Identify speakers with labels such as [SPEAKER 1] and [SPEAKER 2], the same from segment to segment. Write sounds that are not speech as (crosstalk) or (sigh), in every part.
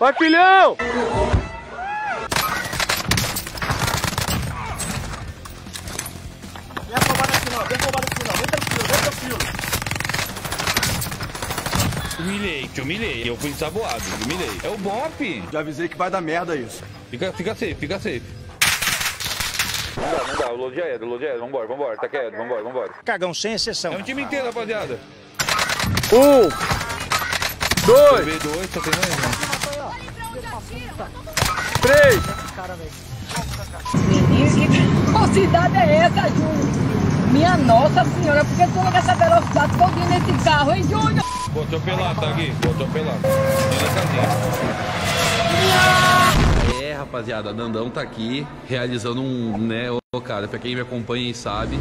[SPEAKER 1] Vai, filhão!
[SPEAKER 2] Vem afobado aqui não, vem afobado aqui não. Vem tranquilo, vem tranquilo.
[SPEAKER 3] Humilhei, te humilhei. Eu fui ensaboado, humilhei. É o Bop.
[SPEAKER 2] Já avisei que vai dar merda isso.
[SPEAKER 3] Fica, fica safe, fica safe. Não dá, não dá. O load já era, o load já era. Vambora, vambora. Tá quieto, vambora, vambora.
[SPEAKER 4] Cagão sem exceção.
[SPEAKER 3] É um time inteiro, rapaziada.
[SPEAKER 1] Um, dois,
[SPEAKER 3] B2, tá tendo aí, mano.
[SPEAKER 1] três.
[SPEAKER 5] Que velocidade é essa, Júnior? Minha nossa senhora, por que tu com essa velocidade todinha nesse carro, hein, Júnior?
[SPEAKER 3] Vou atropelar, tá aqui? Na casinha.
[SPEAKER 6] É, rapaziada, Dandão tá aqui realizando um, né, ô cara, pra quem me acompanha e sabe.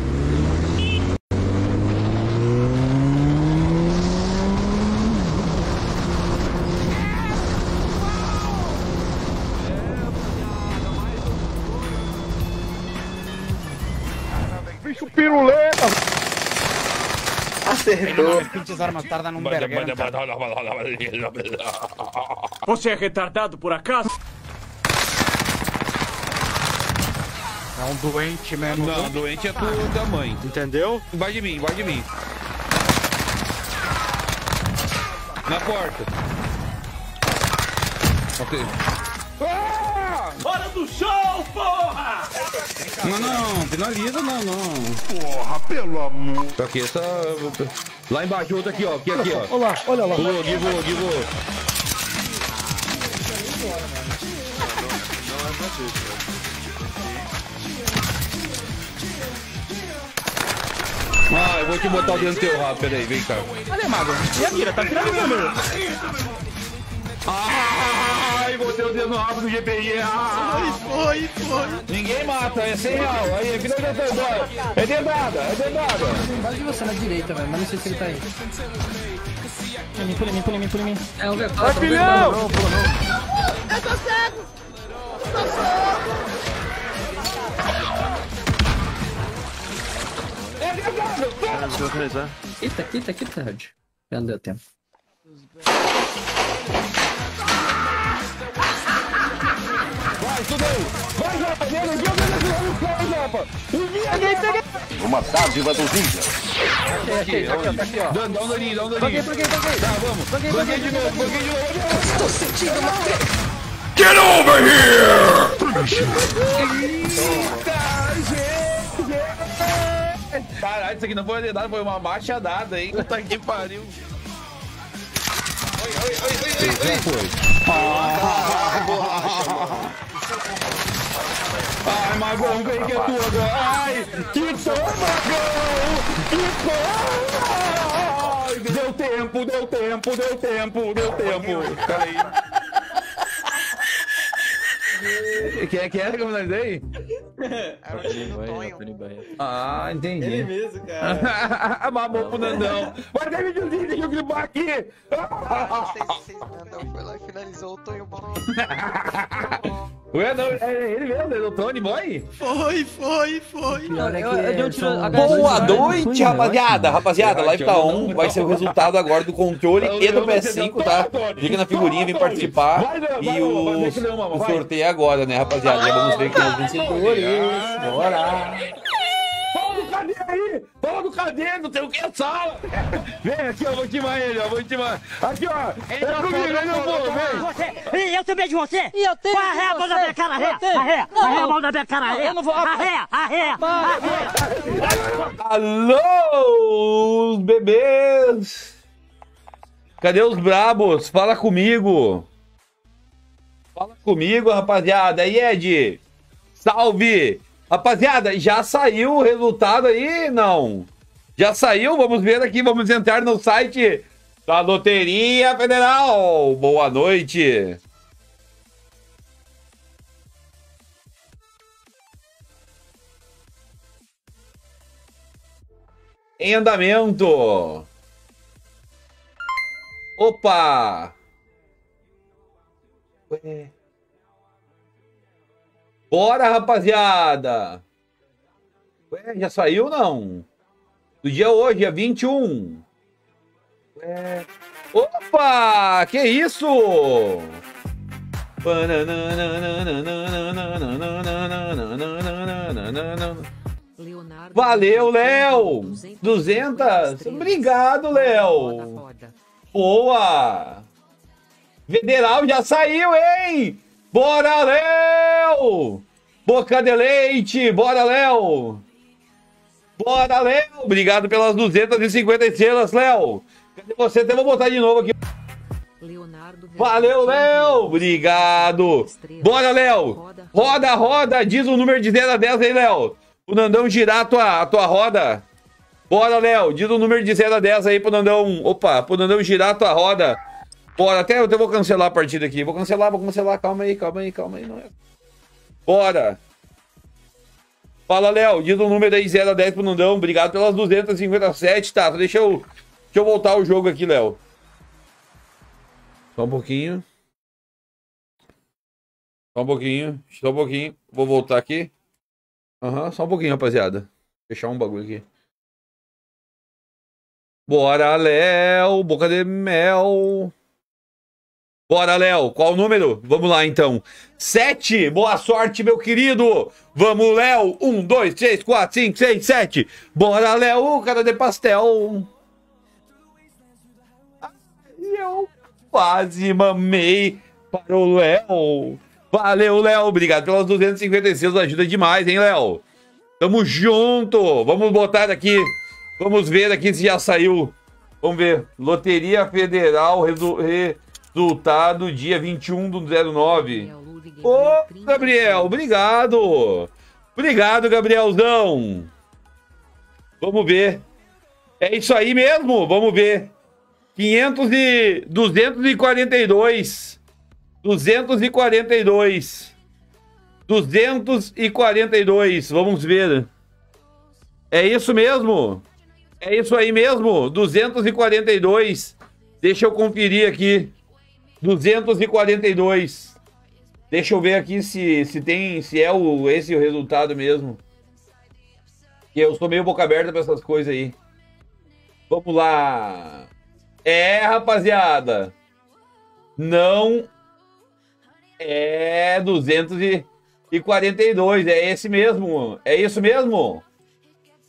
[SPEAKER 4] Acertou. Pinches armas tardan un verguero.
[SPEAKER 1] Você é retardado por acaso?
[SPEAKER 4] É um doente mesmo.
[SPEAKER 3] Não, doente é tu da mãe.
[SPEAKER 1] Entendeu?
[SPEAKER 3] Vai de mim, vai de mim. Na porta. Ok.
[SPEAKER 2] Hora do show, porra!
[SPEAKER 6] Não, não, finaliza, não, não.
[SPEAKER 2] Porra, pelo amor.
[SPEAKER 3] Tá aqui, essa. Lá embaixo, outra aqui, ó. Aqui, aqui, ó.
[SPEAKER 1] Olha lá, olha lá.
[SPEAKER 3] Givou, givou, givou. Ah, eu vou te botar o dedo no teu rabo, peraí, vem cá.
[SPEAKER 2] Olha, Mago. E a mira? Tá finalizando.
[SPEAKER 3] Ai, botei o dedo no rabo do GPI. Ai,
[SPEAKER 2] Foi, foi.
[SPEAKER 3] ninguém mata, é 100 real. Aí, finalização, bora. É dedada, é dedada.
[SPEAKER 7] Embaixo de você na direita, velho, mas não sei se ele tá aí.
[SPEAKER 4] Pula em mim, pula em mim, pula em mim, pula em mim.
[SPEAKER 7] É o V4.
[SPEAKER 1] Vai, filhão!
[SPEAKER 5] Eu tô cego! Tô cego!
[SPEAKER 7] Quita, quita, quita, Rod. Já não deu tempo.
[SPEAKER 3] Vai, estudei. Vai, Japa.
[SPEAKER 1] Peguei, peguei.
[SPEAKER 2] Uma dádiva do Ninja.
[SPEAKER 3] Aqui, aqui, tá aqui, ó. Dá, um daninho, dá um daninho.
[SPEAKER 1] Banguei, banguei, banguei.
[SPEAKER 3] Tá, vamos. Banguei de novo, banguei de novo. Caralho, isso aqui não foi dedada, foi uma machadada, hein? Puta que pariu. Oi. foi. Ai, Magão, vem que é tua agora. Ai, que toma, Magão! Que! Ai, Deu tempo, deu tempo, deu tempo, deu tempo. Peraí. (laughs) Quem é que era que eu finalizei? Ah, entendi.
[SPEAKER 2] Ele mesmo, cara. (laughs)
[SPEAKER 3] Mamou pro Nandão. Guarda aí, videozinho, deixa eu clipar aqui.
[SPEAKER 8] Não sei se o Nandão foi lá e finalizou o Tonho Bom. (laughs)
[SPEAKER 3] Ué, não, é ele mesmo, é o Tony Boy?
[SPEAKER 2] Foi, foi, foi.
[SPEAKER 7] É
[SPEAKER 9] Boa noite, rapaziada. Rapaziada, a live tá on. Vai ser o resultado agora do controle e do
[SPEAKER 3] não,
[SPEAKER 9] PS5,
[SPEAKER 3] não,
[SPEAKER 9] tá?
[SPEAKER 3] Tony.
[SPEAKER 9] Clica na figurinha, vem participar. E o,
[SPEAKER 3] vai, vai que não, mano,
[SPEAKER 9] o
[SPEAKER 3] vai.
[SPEAKER 9] sorteio é agora, né, rapaziada? Já vamos ver quem é os vencedores. Bora!
[SPEAKER 3] Fala do cadê aí? Fala do cadê? Não tem o que é sala. Vem aqui, ó, vou intimar ele, ó, vou intimar. Aqui, ó. É comigo, ele não vou, vem.
[SPEAKER 4] E eu também de você!
[SPEAKER 5] E eu tenho
[SPEAKER 4] Vai arreia a mão da minha cara, arreia! Arreia! Arreia a mão da minha cara, arreia!
[SPEAKER 5] eu não vou-
[SPEAKER 4] Arreia! Arreia!
[SPEAKER 9] Alô, os bebês! Cadê os brabos? Fala comigo! Fala comigo, rapaziada! E Ed? Salve! Rapaziada, já saiu o resultado aí? Não? Já saiu? Vamos ver aqui, vamos entrar no site da Loteria Federal. Boa noite! Em andamento. Opa! Ué. Bora, rapaziada! Ué, já saiu não? Do dia hoje, é 21. Ué. Opa! Que isso?
[SPEAKER 3] Valeu, Léo! 200? Obrigado, Léo! Boa! Federal já saiu, hein? Bora, Léo! Boca de leite! Bora, Léo! Bora, Léo! Obrigado pelas 250 estrelas, Léo! Cadê você? Até vou botar de novo aqui. Valeu, Léo! Obrigado! Bora, Léo! Roda, roda! Diz o número de 0 a 10 aí, Léo! O Nandão girar a tua, a tua roda. Bora, Léo! Diz o número de 0 a 10 aí pro Nandão. Opa, pro Nandão girar a tua roda. Bora, até eu vou cancelar a partida aqui. Vou cancelar, vou cancelar. Calma aí, calma aí, calma aí. Não é... Bora! Fala, Léo. Diz o número aí 0 a 10 pro Nandão. Obrigado pelas 257. Tá, deixa eu, deixa eu voltar o jogo aqui, Léo. Só um pouquinho. Só um pouquinho. Só um pouquinho. Vou voltar aqui. Aham, uhum, só um pouquinho, rapaziada. Fechar um bagulho aqui. Bora, Léo. Boca de mel. Bora, Léo. Qual o número? Vamos lá, então. Sete. Boa sorte, meu querido. Vamos, Léo. Um, dois, três, quatro, cinco, seis, sete. Bora, Léo. Cara de pastel. Eu quase mamei para o Léo. Valeu, Léo. Obrigado pelas 256. Ajuda demais, hein, Léo? Tamo junto. Vamos botar aqui. Vamos ver aqui se já saiu. Vamos ver. Loteria Federal, resu resultado dia 21 do 09. Ô, Gabriel, obrigado. Obrigado, Gabrielzão. Vamos ver. É isso aí mesmo. Vamos ver. 500 e 242. 242. 242. Vamos ver. É isso mesmo? É isso aí mesmo? 242. Deixa eu conferir aqui. 242. Deixa eu ver aqui se, se tem se é o, esse o resultado mesmo. Eu sou meio boca aberta para essas coisas aí. Vamos lá. É, rapaziada. Não é 242, é esse mesmo. É isso mesmo?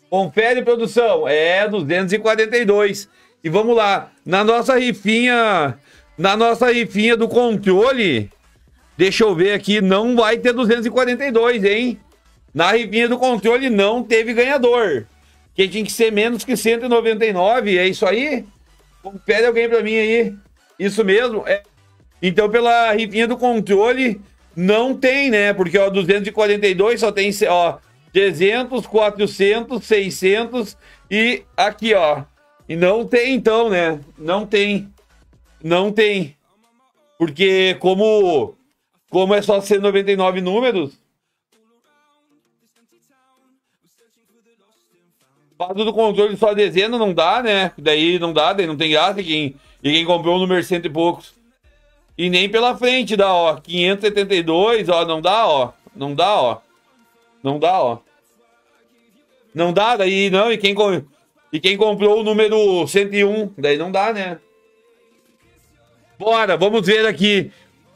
[SPEAKER 3] Confere, produção. É 242. E vamos lá. Na nossa rifinha, na nossa rifinha do controle, deixa eu ver aqui, não vai ter 242, hein? Na rifinha do controle não teve ganhador. Que tinha que ser menos que 199, é isso aí? Confere alguém pra mim aí. Isso mesmo? É então, pela rifinha do controle, não tem, né? Porque, ó, 242 só tem, ó, 300, 400, 600 e aqui, ó. E não tem, então, né? Não tem. Não tem. Porque como, como é só 199 números... Fato do controle só dezena não dá, né? Daí não dá, daí não tem graça. E quem, e quem comprou o número cento e poucos e nem pela frente dá, ó. 572, ó. Não dá, ó. Não dá, ó. Não dá, ó. Não dá, daí não. E quem, e quem comprou o número 101, daí não dá, né? Bora, vamos ver aqui.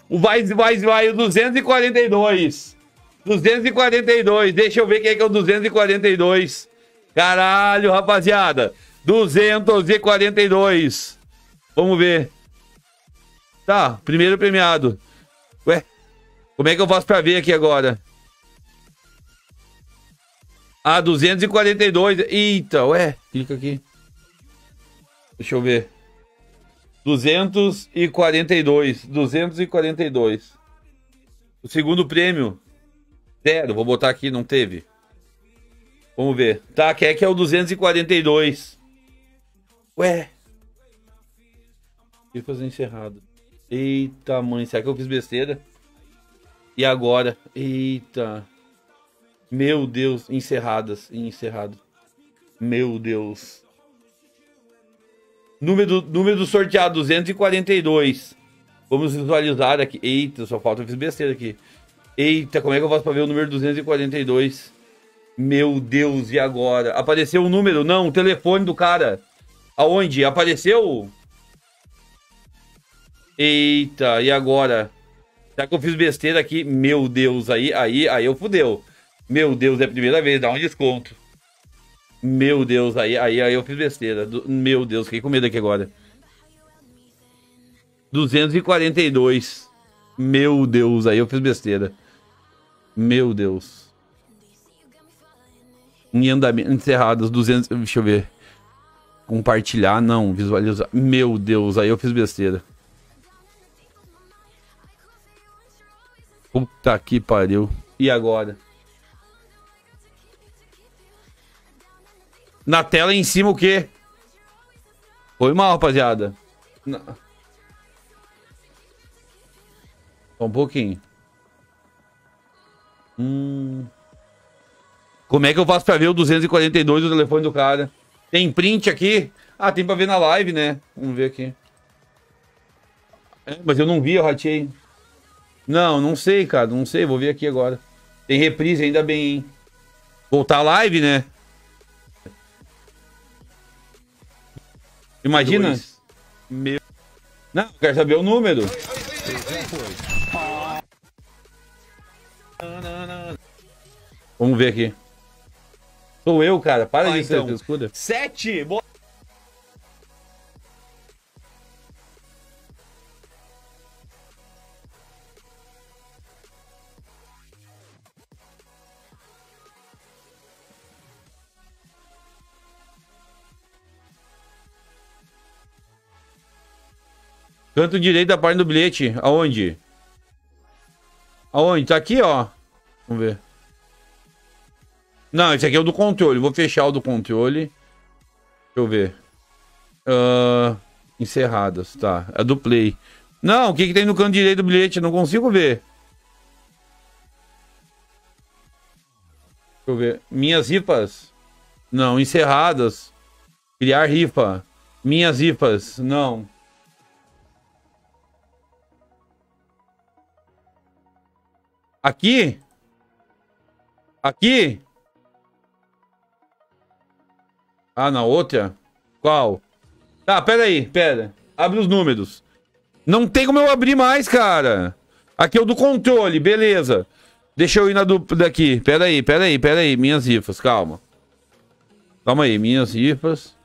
[SPEAKER 3] O vai, vai, vai, o 242. 242. Deixa eu ver quem é que é o 242. Caralho, rapaziada. 242. Vamos ver. Tá, primeiro premiado. Ué, como é que eu faço pra ver aqui agora? Ah, 242. Eita, ué, clica aqui. Deixa eu ver. 242. 242. O segundo prêmio. Zero. Vou botar aqui, não teve. Vamos ver. Tá, quer que é o 242. Ué. E fazer encerrado. Eita, mãe, será que eu fiz besteira? E agora? Eita. Meu Deus, encerradas, encerrado. Meu Deus. Número, número do sorteado, 242. Vamos visualizar aqui. Eita, só falta, eu fiz besteira aqui. Eita, como é que eu faço pra ver o número 242? Meu Deus, e agora? Apareceu o um número? Não, o telefone do cara. Aonde? Apareceu? Eita, e agora? Será que eu fiz besteira aqui? Meu Deus, aí, aí, aí eu fudeu. Meu Deus, é a primeira vez, dá um desconto. Meu Deus, aí, aí, aí eu fiz besteira. Do- meu Deus, fiquei com medo aqui agora. 242. Meu Deus, aí eu fiz besteira. Meu Deus. Em andamento, encerradas, 200, deixa eu ver. Compartilhar, não, visualizar. Meu Deus, aí eu fiz besteira. Puta que pariu. E agora? Na tela em cima o quê? Foi mal, rapaziada. Só um pouquinho. Hum. Como é que eu faço pra ver o 242 do telefone do cara? Tem print aqui? Ah, tem pra ver na live, né? Vamos ver aqui. É, mas eu não vi, eu ratei. Não, não sei, cara. Não sei, vou ver aqui agora. Tem reprise, ainda bem, hein? Voltar a live, né? Imagina.
[SPEAKER 9] Dois.
[SPEAKER 3] Meu. Não, eu quero saber o número. Vamos ver aqui. Sou eu, cara. Para
[SPEAKER 9] Ah,
[SPEAKER 3] de ser
[SPEAKER 9] então.
[SPEAKER 3] escuda.
[SPEAKER 9] Sete. Boa.
[SPEAKER 3] Canto direito da parte do bilhete. Aonde? Aonde? Tá aqui, ó. Vamos ver. Não, esse aqui é o do controle. Vou fechar o do controle. Deixa eu ver. Ah, encerradas, tá. É do play. Não, o que, que tem no canto direito do bilhete? Não consigo ver. Deixa eu ver. Minhas rifas? Não, encerradas. Criar rifa. Minhas rifas? Não. Aqui? Aqui? Ah, na outra? Qual? Tá, pera aí, pera. Abre os números. Não tem como eu abrir mais, cara. Aqui é o do controle, beleza. Deixa eu ir na dupla daqui. Pera aí, pera aí, pera aí. Minhas rifas, calma. Calma aí, minhas rifas.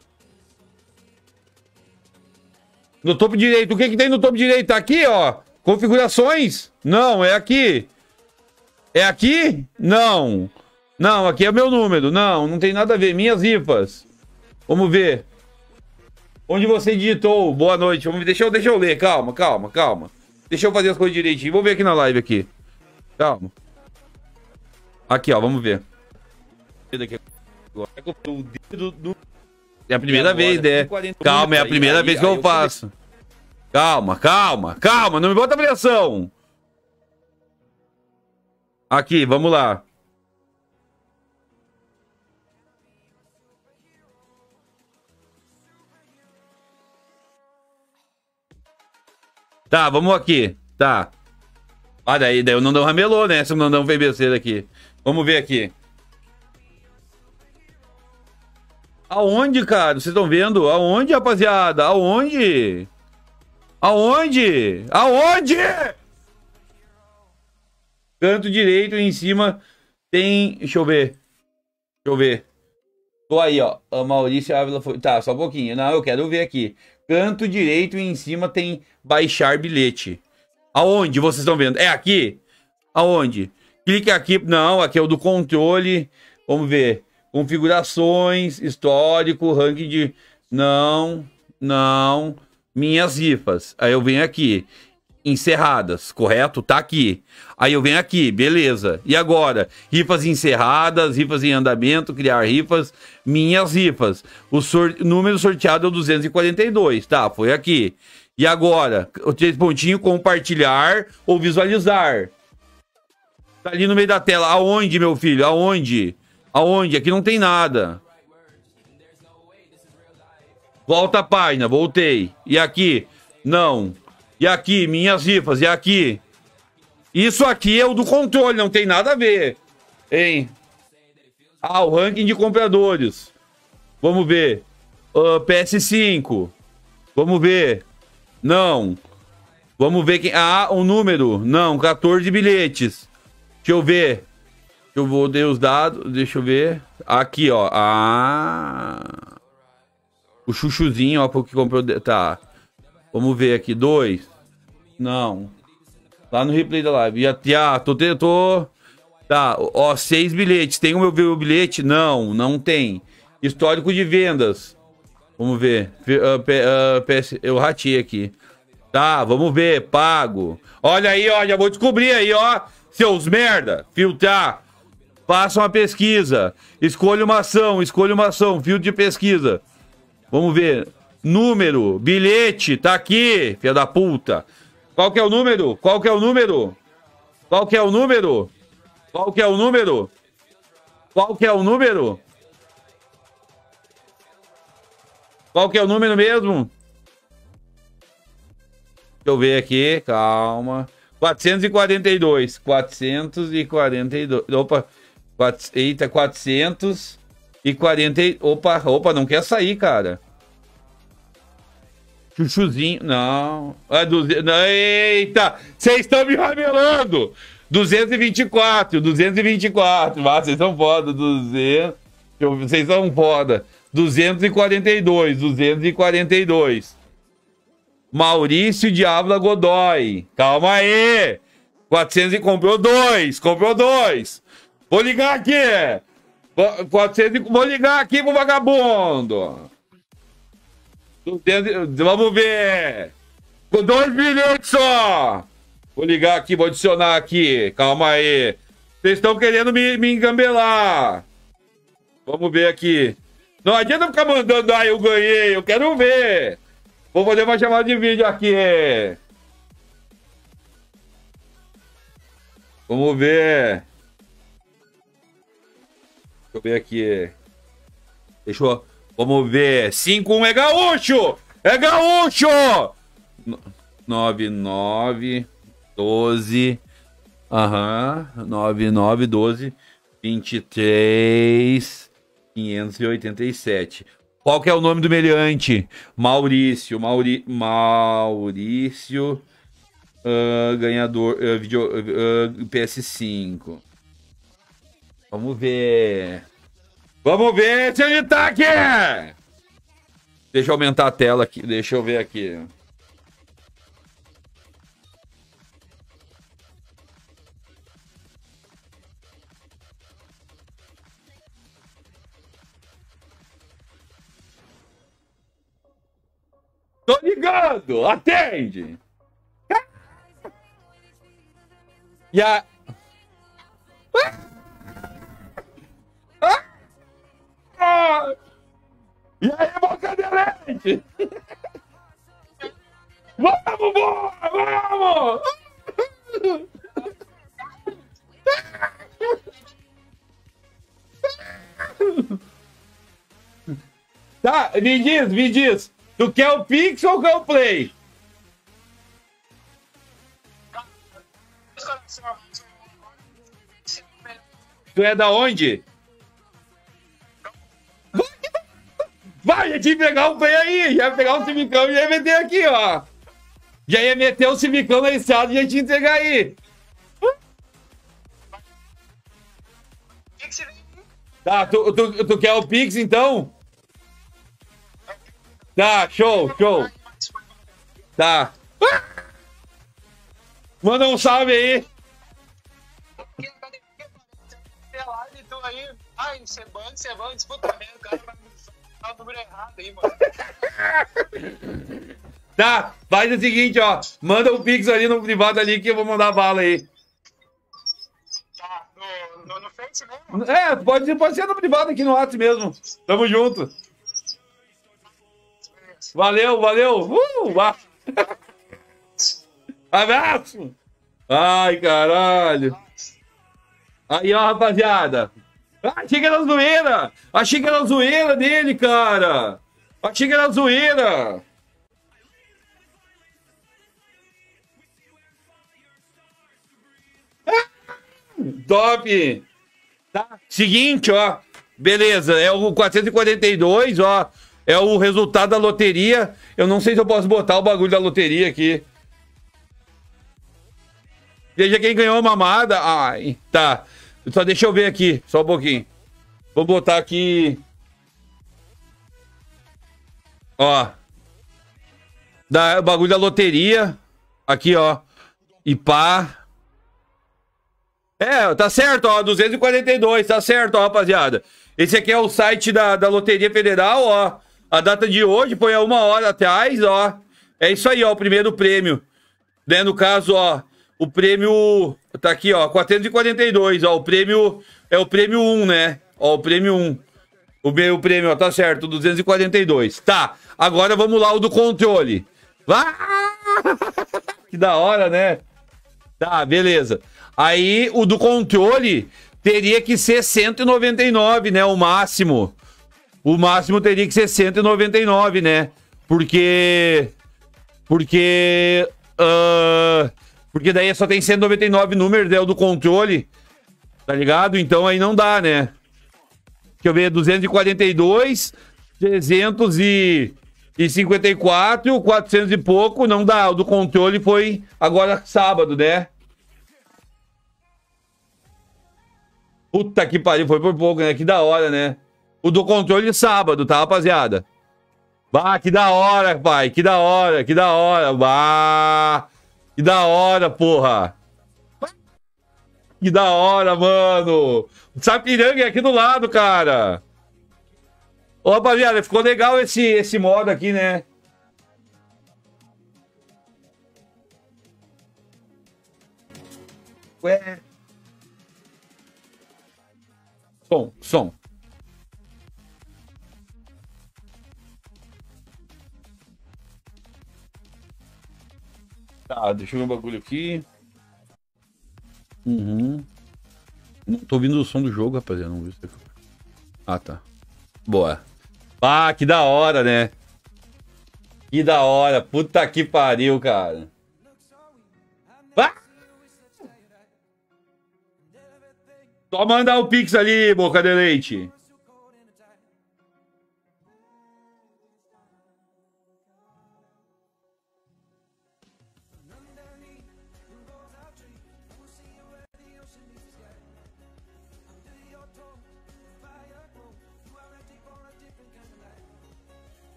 [SPEAKER 3] No topo direito, o que que tem no topo direito? Aqui, ó. Configurações? Não, é aqui. É aqui? Não. Não, aqui é o meu número. Não, não tem nada a ver. Minhas rifas. Vamos ver. Onde você digitou? Boa noite. Vamos. Deixa eu, deixa eu ler. Calma, calma, calma. Deixa eu fazer as coisas direitinho. Vou ver aqui na live aqui. Calma. Aqui, ó. Vamos ver. É a primeira vez, né? Calma, é a primeira vez que eu faço. Calma, calma, calma. Não me bota pressão. Aqui, vamos lá. Tá, vamos aqui. Tá. Ah, daí, daí o Nandão ramelou, né? Se o Nandão fez besteira aqui. Vamos ver aqui. Aonde, cara? Vocês estão vendo? Aonde, rapaziada? Aonde? Aonde? Aonde? Canto direito em cima tem. Deixa eu ver. Deixa eu ver. Tô aí, ó. A Maurício Ávila foi. Tá, só um pouquinho. Não, eu quero ver aqui. Canto direito em cima tem baixar bilhete. Aonde vocês estão vendo? É aqui? Aonde? Clique aqui. Não, aqui é o do controle. Vamos ver. Configurações, histórico, ranking de. Não, não. Minhas rifas. Aí eu venho aqui. Encerradas, correto? Tá aqui. Aí eu venho aqui, beleza. E agora? Rifas encerradas, rifas em andamento, criar rifas, minhas rifas. O número sorteado é o 242, tá? Foi aqui. E agora? O três pontinhos, compartilhar ou visualizar. Tá ali no meio da tela. Aonde, meu filho? Aonde? Aonde? Aqui não tem nada. Volta a página, voltei. E aqui? Não. E aqui, minhas rifas. E aqui? Isso aqui é o do controle, não tem nada a ver. Hein? Ah, o ranking de compradores. Vamos ver. Ah, PS5. Vamos ver. Não. Vamos ver quem. Ah, o número. Não, 14 bilhetes. Deixa eu ver. Eu vou dar os dados. Deixa eu ver. Aqui, ó. Ah. O chuchuzinho, ó, porque comprou. Tá. Vamos ver aqui. Dois. Não. Lá no replay da live. Já, já tô, te- tô. Tá, ó, seis bilhetes. Tem o meu, meu bilhete? Não, não tem. Histórico de vendas. Vamos ver. Ah, ah, eu ratei aqui. Tá, vamos ver. Pago. Olha aí, ó. Já vou descobrir aí, ó. Seus merda. Filtrar. Faça uma pesquisa. Escolha uma ação. Escolha uma ação. Filtro de pesquisa. Vamos ver. Número. Bilhete. Tá aqui, filha da puta. Qual que é o número? Qual que é o número? Qual que é o número? Qual que é o número? Qual que é o número? Qual que é o número mesmo? Deixa eu ver aqui, calma. 442. 442. Opa. Eita, 440. Opa, opa, não quer sair, cara. Chuchuzinho. Não. Ah, duze... não, Eita! Vocês estão me ramelando! 224, 224. Ah, vocês são foda. 200. Deixa eu ver, Vocês são foda. 242, 242. Maurício Diabla Godoy. Calma aí. 400 e comprou dois. Comprou dois. Vou ligar aqui. Qu- 400 e... Vou ligar aqui pro vagabundo. 200 Vamos ver. Com dois bilhetes só. Vou ligar aqui, vou adicionar aqui. Calma aí. Vocês estão querendo me, me engambelar. Vamos ver aqui. Não adianta ficar mandando, ah, eu ganhei. Eu quero ver. Vou fazer uma chamada de vídeo aqui. Vamos ver. Deixa eu ver aqui. Deixa eu... Vamos ver. 5-1 é gaúcho! É gaúcho! 9, 9, 12. Aham. 9, 9, 12. 23. 587. Qual que é o nome do meliante? Maurício. Mauri... Maurício. ah, ganhador. ah, video, ah, PS5. Vamos ver. Vamos ver se ele tá aqui! Deixa eu aumentar a tela aqui. Deixa eu ver aqui. Tô ligando! Atende! E a... Ah! E aí, boca de leite? (laughs) Vamos, boa! Vamos! (laughs) Tá, me diz, me diz. Tu quer o Pix ou quer o Play? Tu é da onde? Vai, ia te pegar o play aí, ia pegar o civicão e ia meter aqui, ó. Já ia meter o civicão na estrada e ia te entregar aí. Tá, tu, tu, tu quer o Pix então? Tá, show, show. Tá. Manda um salve aí.
[SPEAKER 10] Ai, cebando, cebando, disputa merda, o cara vai o número errado aí, mano. (laughs)
[SPEAKER 3] Tá, faz o seguinte, ó. Manda o Pix ali no privado ali que eu vou mandar bala aí.
[SPEAKER 10] Tá, no, no, no Face mesmo?
[SPEAKER 3] É, pode, pode ser no privado aqui no WhatsApp mesmo. Tamo junto. Valeu, valeu. Uh. (laughs) Abraço. Ai, caralho. Aí, ó, rapaziada. Ah, achei que era zoeira. Achei que era zoeira dele, cara. Achei que era zoeira. Top! Tá. Seguinte, ó. Beleza, é o 442, ó. É o resultado da loteria. Eu não sei se eu posso botar o bagulho da loteria aqui. Veja quem ganhou a mamada. Ai, tá. Só deixa eu ver aqui, só um pouquinho. Vou botar aqui. Ó. Da, o bagulho da loteria. Aqui, ó. E pá. É, tá certo, ó. 242, tá certo, ó, rapaziada. Esse aqui é o site da, da Loteria Federal, ó. A data de hoje foi há uma hora atrás, ó. É isso aí, ó, o primeiro prêmio. Né, no caso, ó, o prêmio tá aqui, ó, 442, ó, o prêmio é o prêmio 1, né? Ó, o prêmio 1. O meu prêmio, ó, tá certo, 242. Tá, agora vamos lá o do controle. Vá! Que da hora, né? Tá, beleza. Aí o do controle teria que ser 199, né? O máximo. O máximo teria que ser 199, né? Porque. Porque. Uh, porque daí só tem 199 números, é o do controle. Tá ligado? Então aí não dá, né? Deixa eu ver, 242, 354, 400 e pouco, não dá. O do controle foi agora sábado, né? Puta que pariu, foi por pouco, né? Que da hora, né? O do controle sábado, tá, rapaziada? Bah, que da hora, pai. Que da hora, que da hora. Bah, que da hora, porra. Que da hora, mano. O Sapiranga é aqui do lado, cara. Ô, rapaziada, ficou legal esse, esse modo aqui, né? Ué. Som, som. Tá, deixa eu ver um bagulho aqui. Uhum. Não tô ouvindo o som do jogo, rapaziada. Não vi isso aqui. Ah, tá. Boa. Ah, que da hora, né? Que da hora. Puta que pariu, cara. Ah! Só mandar o Pix ali, boca de leite.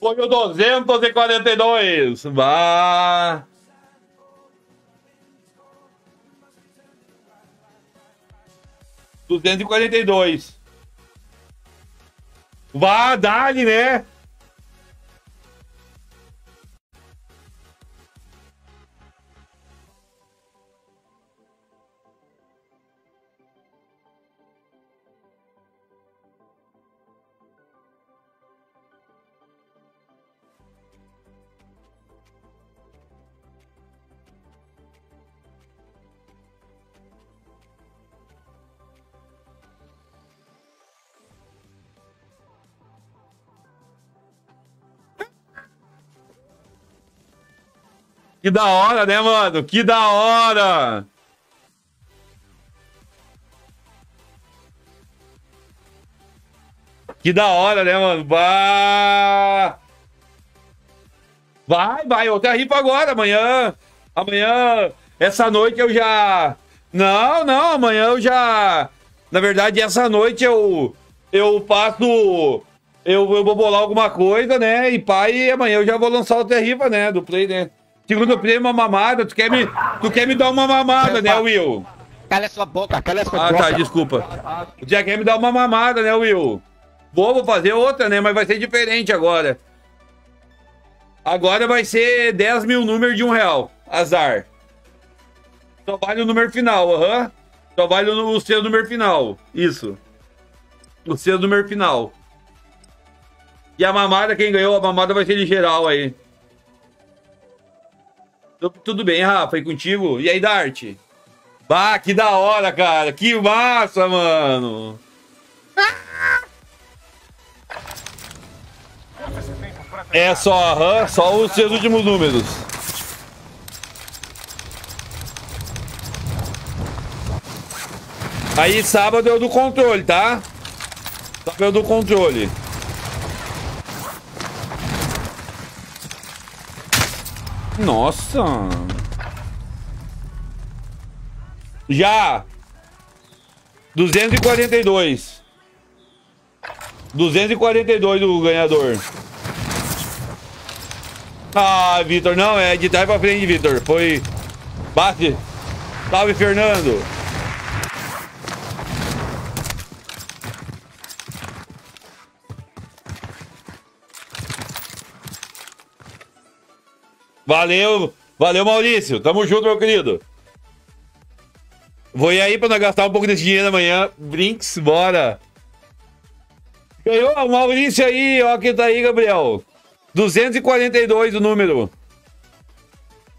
[SPEAKER 3] Foi o 242. Vá. Duzentos e quarenta e dois. Vá, dali, né? Que da hora, né, mano? Que da hora! Que da hora, né, mano? Bah! Vai, vai, outra rifa agora, amanhã. Amanhã, essa noite eu já. Não, não, amanhã eu já. Na verdade, essa noite eu. Eu passo. Eu, eu vou bolar alguma coisa, né? E pai, amanhã eu já vou lançar outra rifa, né? Do Play, né? Segundo prêmio, uma mamada. Tu quer me, tu quer me dar uma mamada, né, Will?
[SPEAKER 11] Cala sua boca, cala sua
[SPEAKER 3] Ah,
[SPEAKER 11] boca.
[SPEAKER 3] tá, desculpa. Tu já quer me dar uma mamada, né, Will? Vou, vou fazer outra, né? Mas vai ser diferente agora. Agora vai ser 10 mil números de um real. Azar. Só vale o número final, aham. Só vale o, o seu número final. Isso. O seu número final. E a mamada, quem ganhou a mamada vai ser de geral aí. Tu- Tudo bem, Rafa? E contigo? E aí, Dart? Bah, que da hora, cara. Que massa, mano. É só, aham, só os seus últimos números. Aí, sábado é o do controle, tá? Sábado é o do controle. Nossa! Já! 242. 242 o ganhador. Ah, Vitor, não, é de trás pra frente, Vitor. Foi. Bate. Salve, Fernando. Valeu, valeu, Maurício. Tamo junto, meu querido. Vou ir aí pra gastar um pouco desse dinheiro amanhã. Brinks, bora. Ganhou o Maurício aí, ó, que tá aí, Gabriel. 242 o número.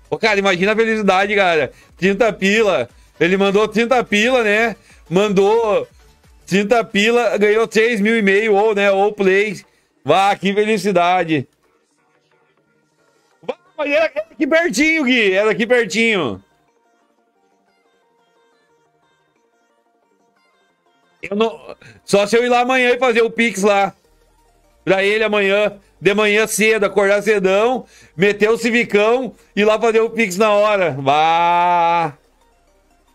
[SPEAKER 3] Ô, cara, imagina a felicidade, cara. 30 pila. Ele mandou 30 pila, né? Mandou 30 pila, ganhou 3 mil e meio, ou, né? Ou play. Vá, que felicidade. Mas era aqui pertinho, Gui. Era aqui pertinho. Eu não... Só se eu ir lá amanhã e fazer o Pix lá. Pra ele amanhã. De manhã cedo, acordar cedão, meter o civicão e ir lá fazer o Pix na hora. Vá!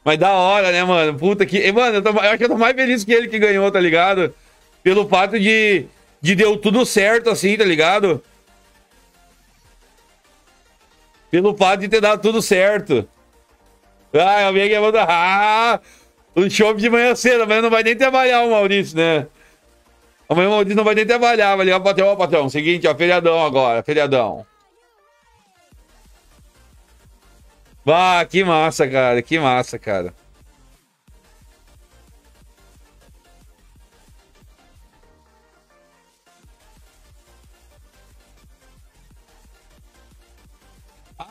[SPEAKER 3] Mas da hora, né, mano? Puta que. Mano, eu, tô... eu acho que eu tô mais feliz que ele que ganhou, tá ligado? Pelo fato de. De deu tudo certo, assim, tá ligado? Pelo fato de ter dado tudo certo. Ah, vi que mandar. Ah! Um show de manhã cedo, amanhã não vai nem trabalhar o Maurício, né? Amanhã o Maurício não vai nem trabalhar, vai ligar pro patrão, ó, patrão. Seguinte, ó, feriadão agora, feriadão. Ah, que massa, cara, que massa, cara.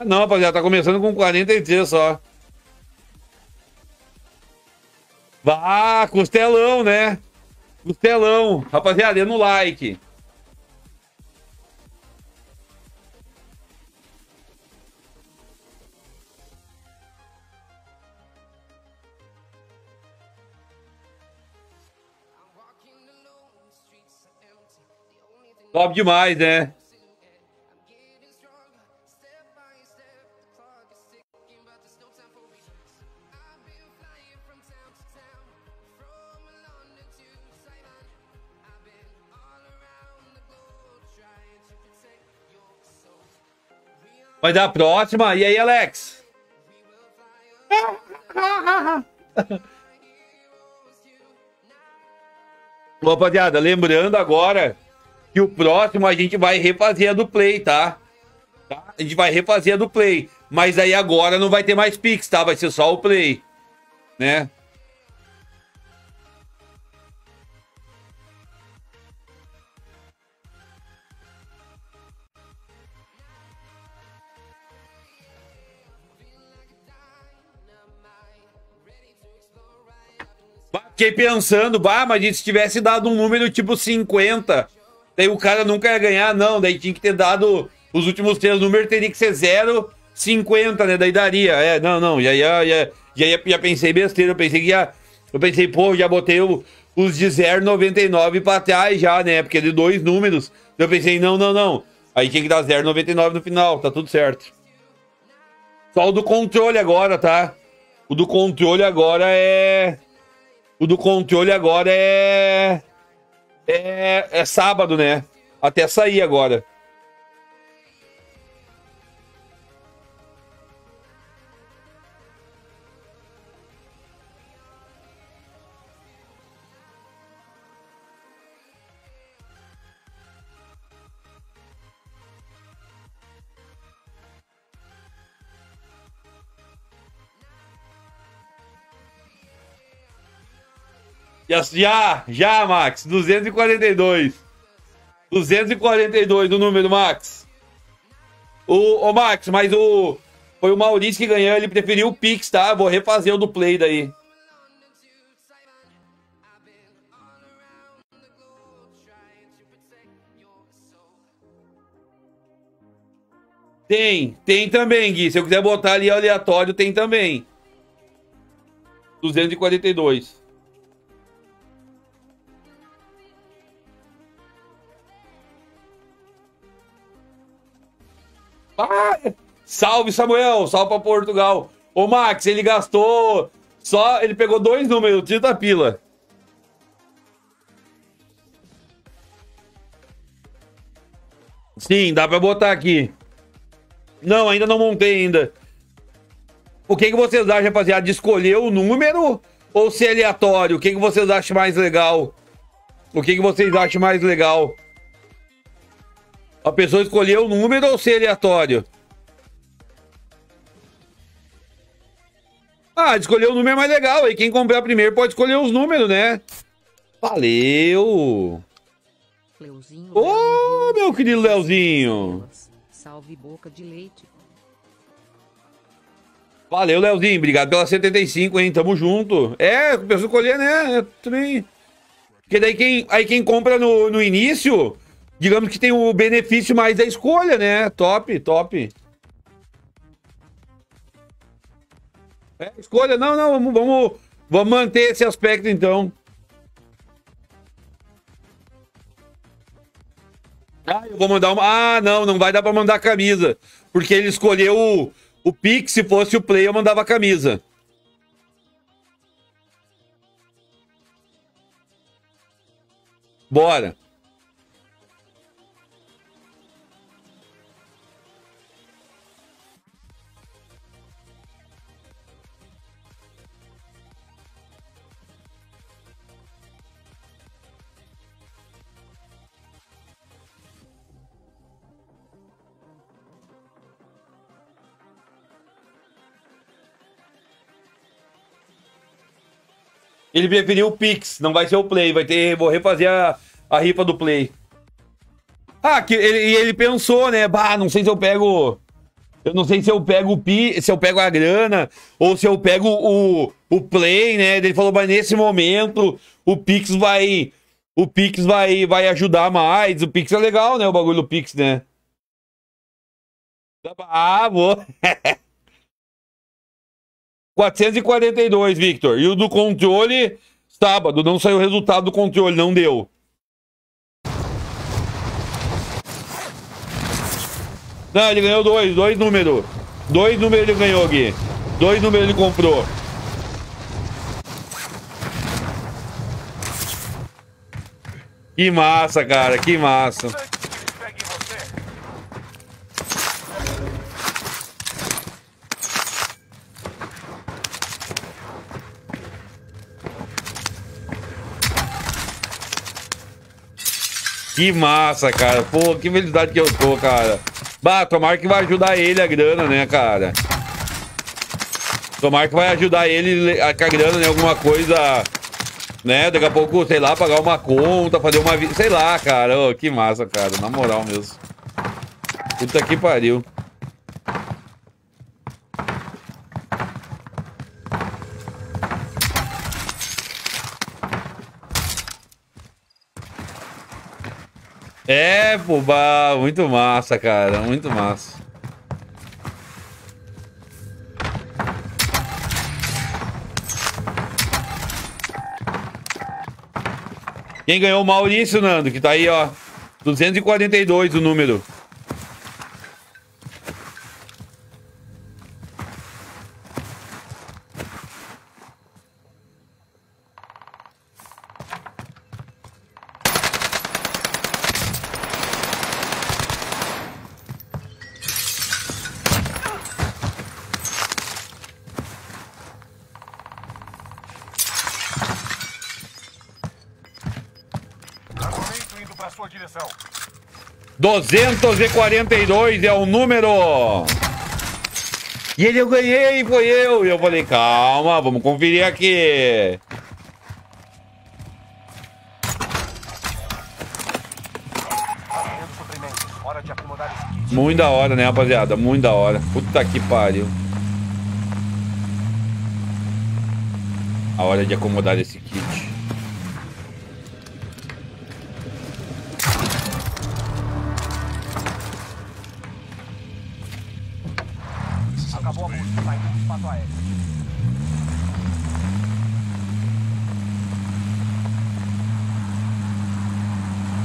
[SPEAKER 3] Não, rapaziada, tá começando com 43 só. Vá, costelão, né? Costelão. Rapaziada, é no like. Top demais, né? Vai dar a próxima. E aí, Alex? (laughs) Rapaziada, lembrando agora que o próximo a gente vai refazer a do Play, tá? tá? A gente vai refazer a do Play. Mas aí agora não vai ter mais Pix, tá? Vai ser só o Play. Né? Fiquei pensando, bah, mas se tivesse dado um número tipo 50, daí o cara nunca ia ganhar, não. Daí tinha que ter dado os últimos três números, teria que ser 0, 50, né? Daí daria. É, não, não. Já, já, já, já, pensei besteira. Eu pensei que ia. Eu pensei, pô, já botei o, os de 0,99 pra trás já, né? Porque de dois números. Eu pensei, não, não, não. Aí tinha que dar 0,99 no final, tá tudo certo. Só o do controle agora, tá? O do controle agora é. O do controle agora é... é. É sábado, né? Até sair agora. Já, já, Max. 242. 242 o número, Max. O, o Max, mas o. Foi o Maurício que ganhou, ele preferiu o Pix, tá? Vou refazer o do Play daí. Tem, tem também, Gui. Se eu quiser botar ali aleatório, tem também. 242. Ah, salve, Samuel. Salve pra Portugal. Ô, Max, ele gastou Só ele pegou dois números, 30 pila. Sim, dá pra botar aqui. Não, ainda não montei ainda. O que, que vocês acham, rapaziada? De escolher o número ou ser aleatório? O que, que vocês acham mais legal? O que, que vocês acham mais legal? A pessoa escolher o número ou ser aleatório? Ah, escolher o número é mais legal. Aí quem comprar primeiro pode escolher os números, né? Valeu! Ô, oh, meu querido Leozinho!
[SPEAKER 12] Salve boca de leite.
[SPEAKER 3] Valeu, Leozinho. Obrigado pela 75, hein? Tamo junto. É, a pessoa escolher, né? É, também. Porque daí quem, aí quem compra no, no início, digamos que tem o benefício mais da escolha, né? Top, top. É, escolha. Não, não, vamos, vamos, vamos manter esse aspecto então. Ah, eu vou mandar uma. Ah, não, não vai dar pra mandar camisa. Porque ele escolheu o, o Pix, se fosse o Play, eu mandava camisa. Bora. Ele preferiu o Pix, não vai ser o Play, vai ter, vou refazer a, a rifa do Play. Ah, que ele, ele pensou, né? Bah, não sei se eu pego. Eu não sei se eu pego o Pi, se eu pego a grana, ou se eu pego o, o Play, né? Ele falou, mas nesse momento o Pix vai. O Pix vai, vai ajudar mais. O Pix é legal, né? O bagulho do Pix, né? Ah, vou. (laughs) 442, Victor. E o do controle, sábado. Não saiu o resultado do controle, não deu. Não, ele ganhou dois, dois números. Dois números ele ganhou aqui. Dois números ele comprou. Que massa, cara, que massa. Que massa, cara. Pô, que felicidade que eu tô, cara. Bah, tomara que vai ajudar ele a grana, né, cara? Tomara que vai ajudar ele com a grana, né? Alguma coisa, né? Daqui a pouco, sei lá, pagar uma conta, fazer uma... Sei lá, cara. Oh, que massa, cara. Na moral mesmo. Puta que pariu. É, bah, muito massa, cara. Muito massa. Quem ganhou o Maurício, Nando, que tá aí, ó. 242 o número. 242 é o número. E ele eu ganhei, foi eu. E eu falei, calma, vamos conferir aqui. Muito da hora, né, rapaziada? Muito da hora. Puta que pariu. A hora de acomodar esse kit.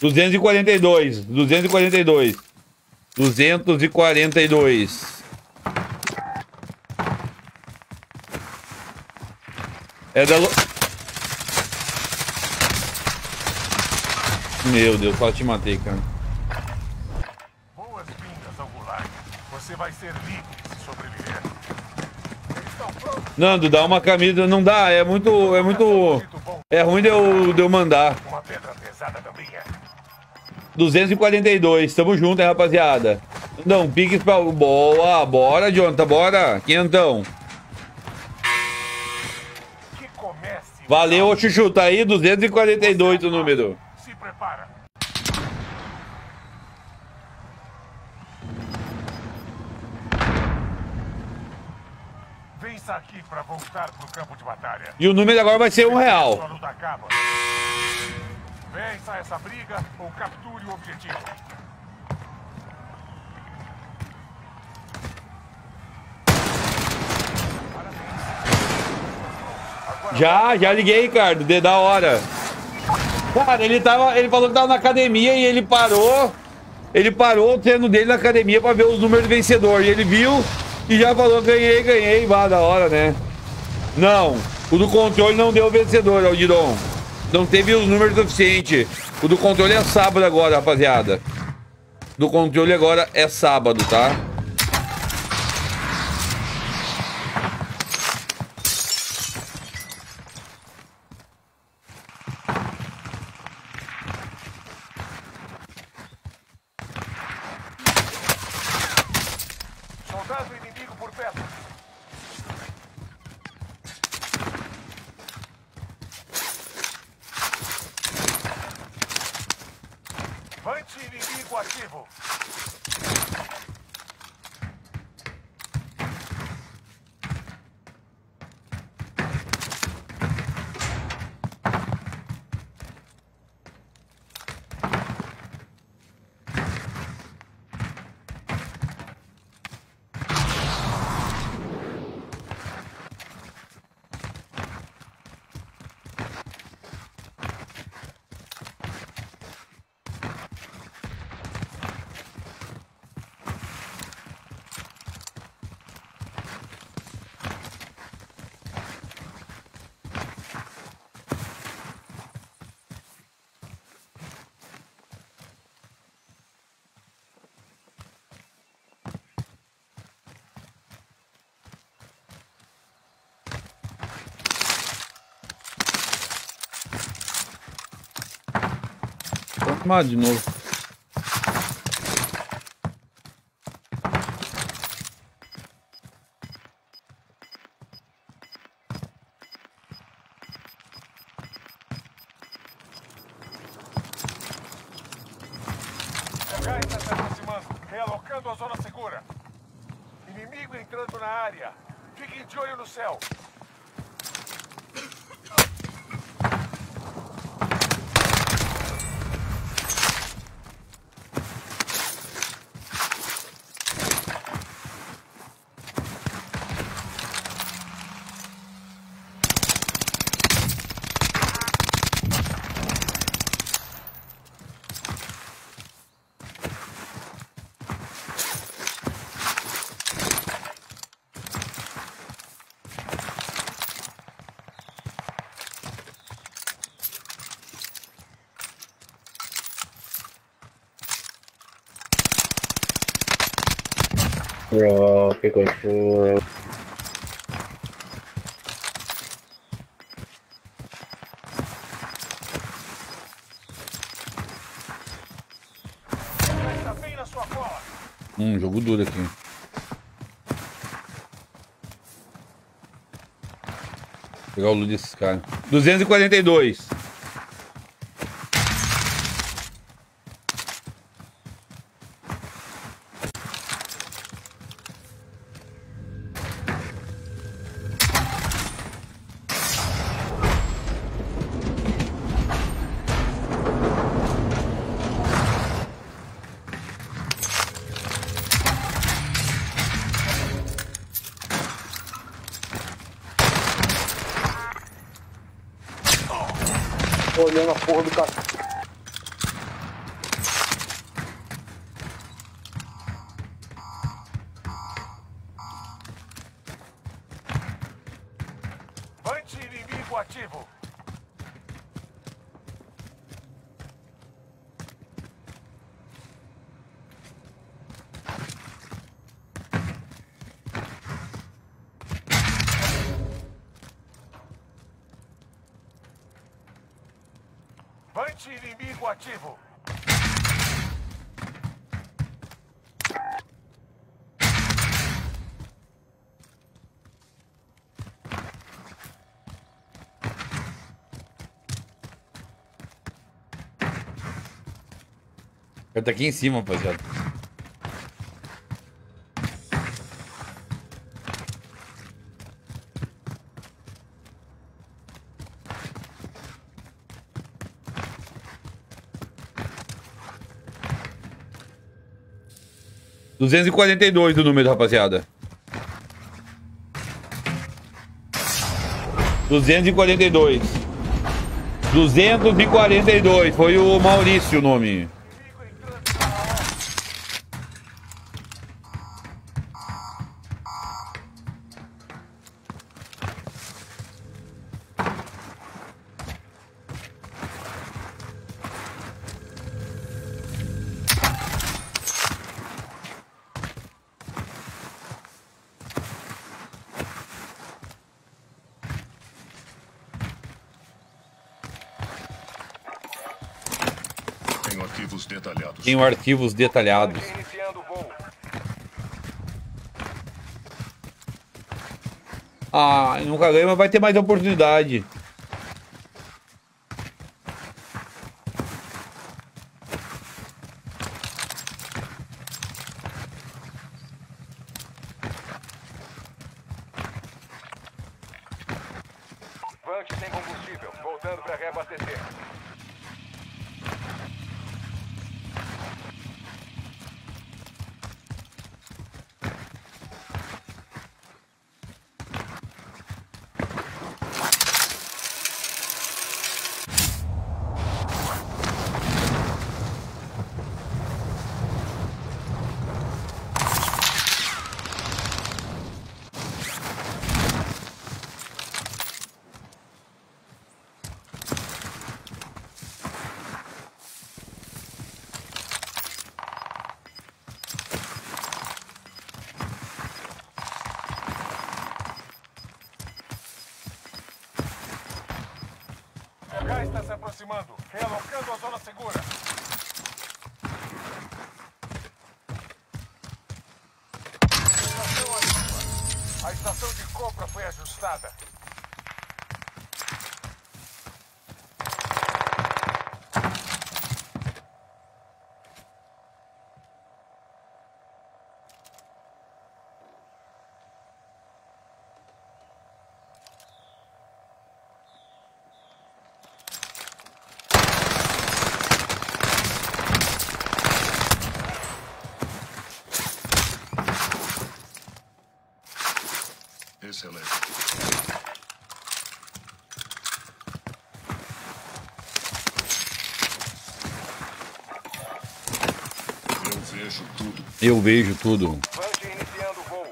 [SPEAKER 3] 242, 242. 242. É da... Meu Deus, só te matei, cara.
[SPEAKER 6] Boas-vindas ao Gulag. Você vai ser livre se sobreviver.
[SPEAKER 3] Nando, dá uma camisa. Não dá, é muito. É muito. Tá é ruim de eu, de eu mandar.
[SPEAKER 6] Uma pedra pesada também é.
[SPEAKER 3] 242, tamo junto, hein, rapaziada. Não, piques pra. Boa, bora, Jonathan, bora.
[SPEAKER 6] Comece.
[SPEAKER 3] Valeu, ô Chuchu, tá aí 242 o número.
[SPEAKER 6] Se prepara. Vença aqui para voltar pro campo de batalha.
[SPEAKER 3] E o número agora vai ser um real.
[SPEAKER 6] Vença essa briga ou capture o objetivo.
[SPEAKER 3] Já, já liguei, Ricardo, de da hora. Cara, ele tava. Ele falou que tava na academia e ele parou. Ele parou o treino dele na academia pra ver os números do vencedor. E ele viu e já falou: ganhei, ganhei. Vá, da hora, né? Não, o do controle não deu o vencedor, Aldiron. Não teve os números suficientes. O do controle é sábado agora, rapaziada. Do controle agora é sábado, tá?
[SPEAKER 6] Soldado inimigo por perto. Vante inimigo ativo.
[SPEAKER 3] Tomar de novo.
[SPEAKER 6] Gás está se aproximando, realocando a zona segura. Inimigo entrando na área. Fiquem de olho no céu. Sua cola.
[SPEAKER 3] Hum, jogo duro aqui. Vou pegar o loot desses caras. 242.
[SPEAKER 8] olhando a porra do cachorro.
[SPEAKER 6] Anti-inimigo ativo. Anti-inimigo ativo.
[SPEAKER 3] Ele tá aqui em cima, rapaziada. 242 o número, rapaziada. 242. 242. Foi o Maurício o nome.
[SPEAKER 13] Tenho arquivos detalhados.
[SPEAKER 3] Ah, nunca ganhei, mas vai ter mais oportunidade.
[SPEAKER 13] Eu vejo tudo.
[SPEAKER 6] Vante iniciando voo.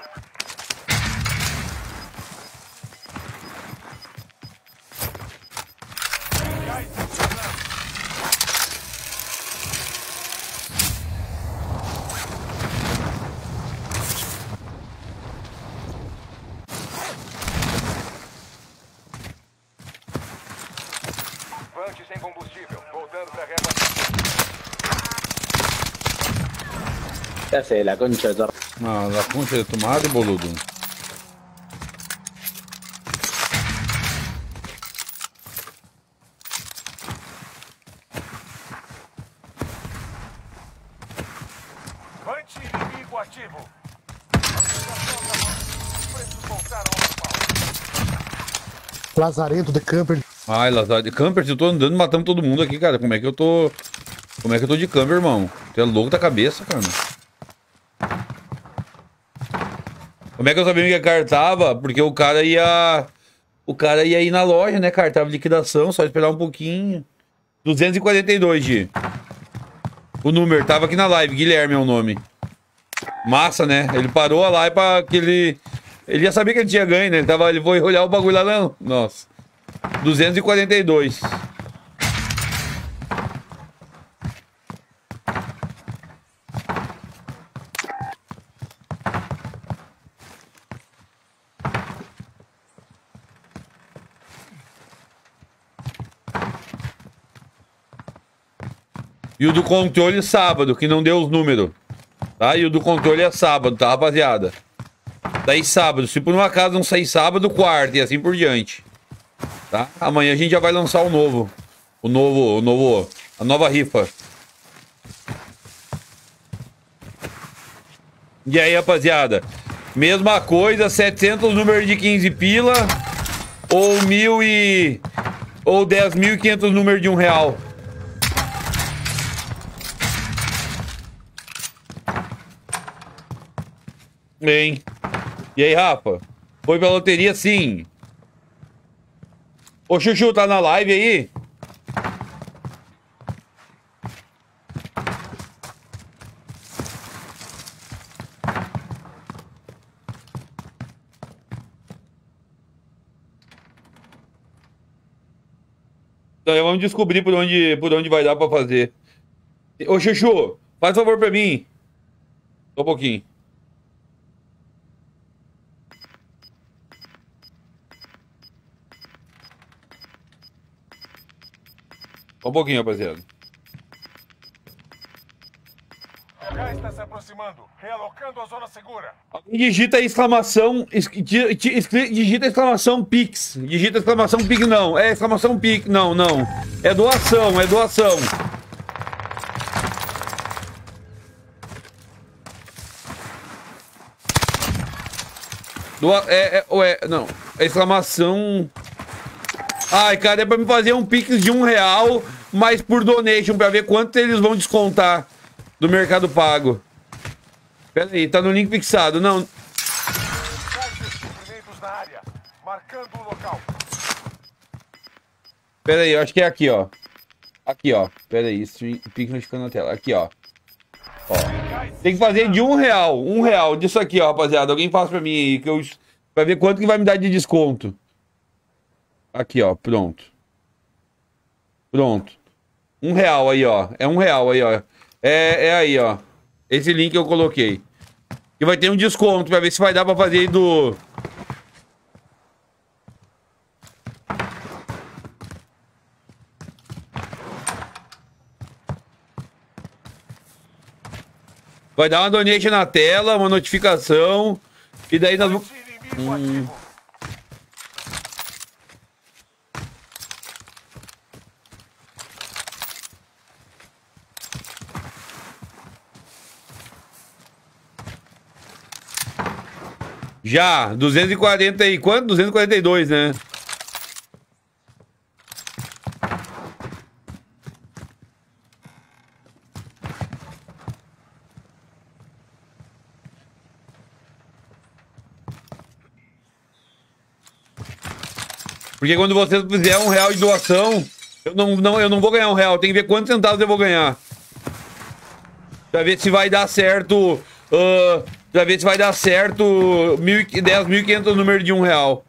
[SPEAKER 6] Gás funcionando. Vante sem combustível. Voltando para reabastecer.
[SPEAKER 7] ¿Qué hace la concha de tu...
[SPEAKER 3] Ah, la concha de tu madre, boludo.
[SPEAKER 14] Lazarento de camper.
[SPEAKER 3] Ai, Lazar, de camper, eu tô andando matando todo mundo aqui, cara. Como é que eu tô. Como é que eu tô de camper, irmão? Tu é louco da cabeça, cara. Como é que eu sabia que a cara tava? Porque o cara ia. O cara ia ir na loja, né, cara? Tava em liquidação, só esperar um pouquinho. 242, Gi. O número, tava aqui na live. Guilherme é o nome. Massa, né? Ele parou a live pra que ele... Ele já sabia que ele tinha ganho, né? Ele, tava, ele foi olhar o bagulho lá, não. Nossa. 242. E o do controle sábado, que não deu os números. Tá? E o do controle é sábado, tá, rapaziada? Daí sábado. Se por um acaso não sair sábado, quarta e assim por diante. Tá? Amanhã a gente já vai lançar o novo. O novo, o novo, a nova rifa. E aí, rapaziada? Mesma coisa, 700 números de 15 pila ou mil e ou 10.500 números de um real. Bem. E aí, Rafa? Foi pra loteria sim. Ô, Chuchu, tá na live aí? Então, vamos descobrir por onde, por onde vai dar pra fazer. Ô, Chuchu, faz favor pra mim. Só um pouquinho. Só um pouquinho, rapaziada.
[SPEAKER 6] Gás está se aproximando. Realocando a zona segura.
[SPEAKER 3] Digita exclamação. Digita exclamação Pix. Digita exclamação Pix, não. É exclamação Pix, não, não. É doação, é doação. Doa, é, é, ou é, não. É exclamação. Ai, cara, é pra me fazer um Pix de um real, mas por donation, pra ver quanto eles vão descontar do Mercado Pago. Pera aí, tá no link fixado. Não. Pera aí, eu acho que é aqui, ó. Aqui, ó. Pera aí, stream, Pix notificando na tela. Aqui, ó. Ó. Tem que fazer de um real. Um real disso aqui, ó, rapaziada. Alguém faz pra mim aí, que eu... Pra ver quanto que vai me dar de desconto. Aqui, ó. Pronto. Pronto. Um real aí, ó. É um real aí, ó. É, é aí, ó. Esse link eu coloquei. E vai ter um desconto pra ver se vai dar pra fazer aí do... Vai dar uma donation na tela, uma notificação. E daí nós vamos. Hum. Já, 240 e quanto? 242, né? Porque quando você fizer um real de doação, eu não, não, eu não vou ganhar um real. Tem que ver quantos centavos eu vou ganhar. Pra ver se vai dar certo. Uh, pra ver se vai dar certo mil, e- 10.500 número de um real.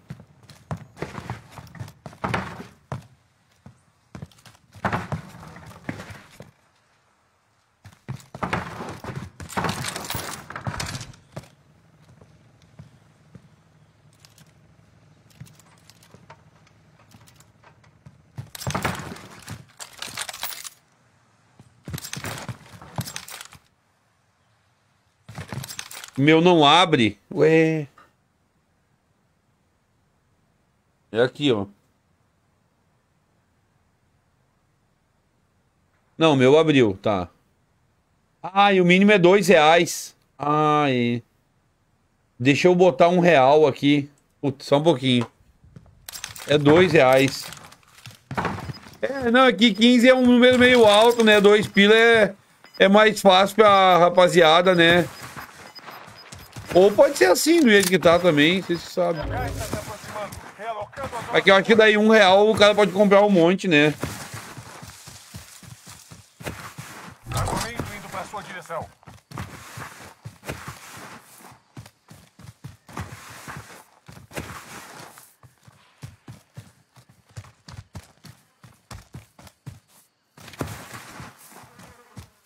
[SPEAKER 3] Meu não abre. Ué. É aqui, ó. Não, meu abriu, tá. E o mínimo é dois reais. Ai. Deixa eu botar um real aqui. Putz, só um pouquinho. É dois reais. É, não, aqui 15 é um número meio alto, né? Dois pila é, é mais fácil pra rapaziada, né? Ou pode ser assim, do jeito que tá também, vocês sabem. Aqui eu acho que daí um real o cara pode comprar um monte, né?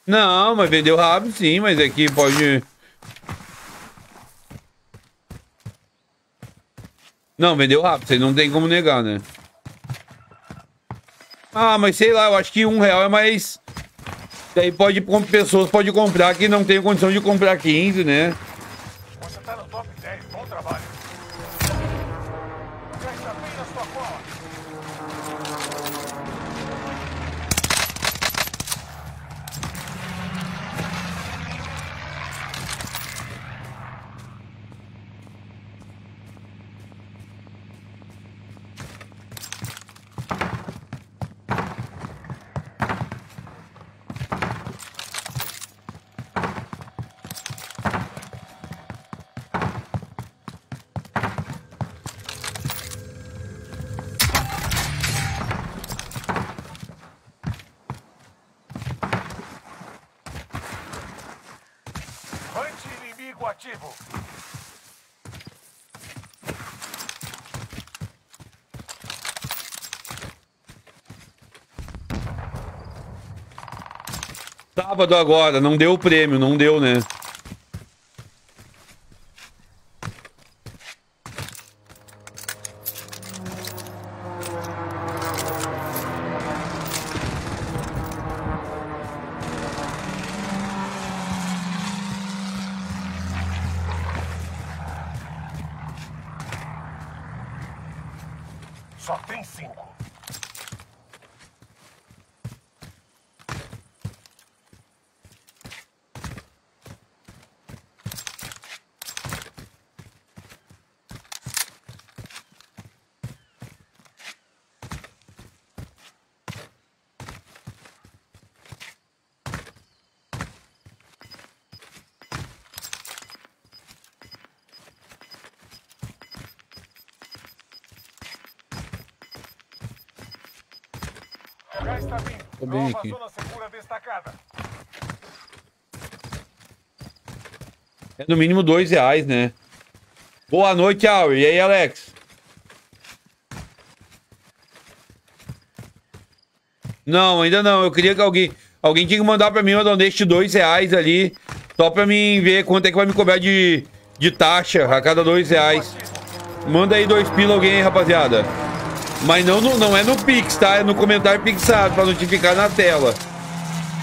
[SPEAKER 3] Não, mas vendeu rápido sim, mas aqui pode. Não, vendeu rápido, você não tem como negar, né? Ah, mas sei lá, eu acho que um real é mais. Daí pode pessoas pode comprar que não tem condição de comprar 15, né?
[SPEAKER 6] Inimigo ativo.
[SPEAKER 3] Sábado agora, não deu o prêmio, não deu, né? É no mínimo dois reais, né? Boa noite, Auri. E aí, Alex? Não, ainda não. Eu queria que alguém. Alguém tinha que mandar pra mim uma donate de dois reais ali. Só pra mim ver quanto é que vai me cobrar de, de taxa a cada dois reais. Manda aí dois pila alguém aí, rapaziada. Mas não, no- não é no Pix, tá? É no comentário pixado pra notificar na tela.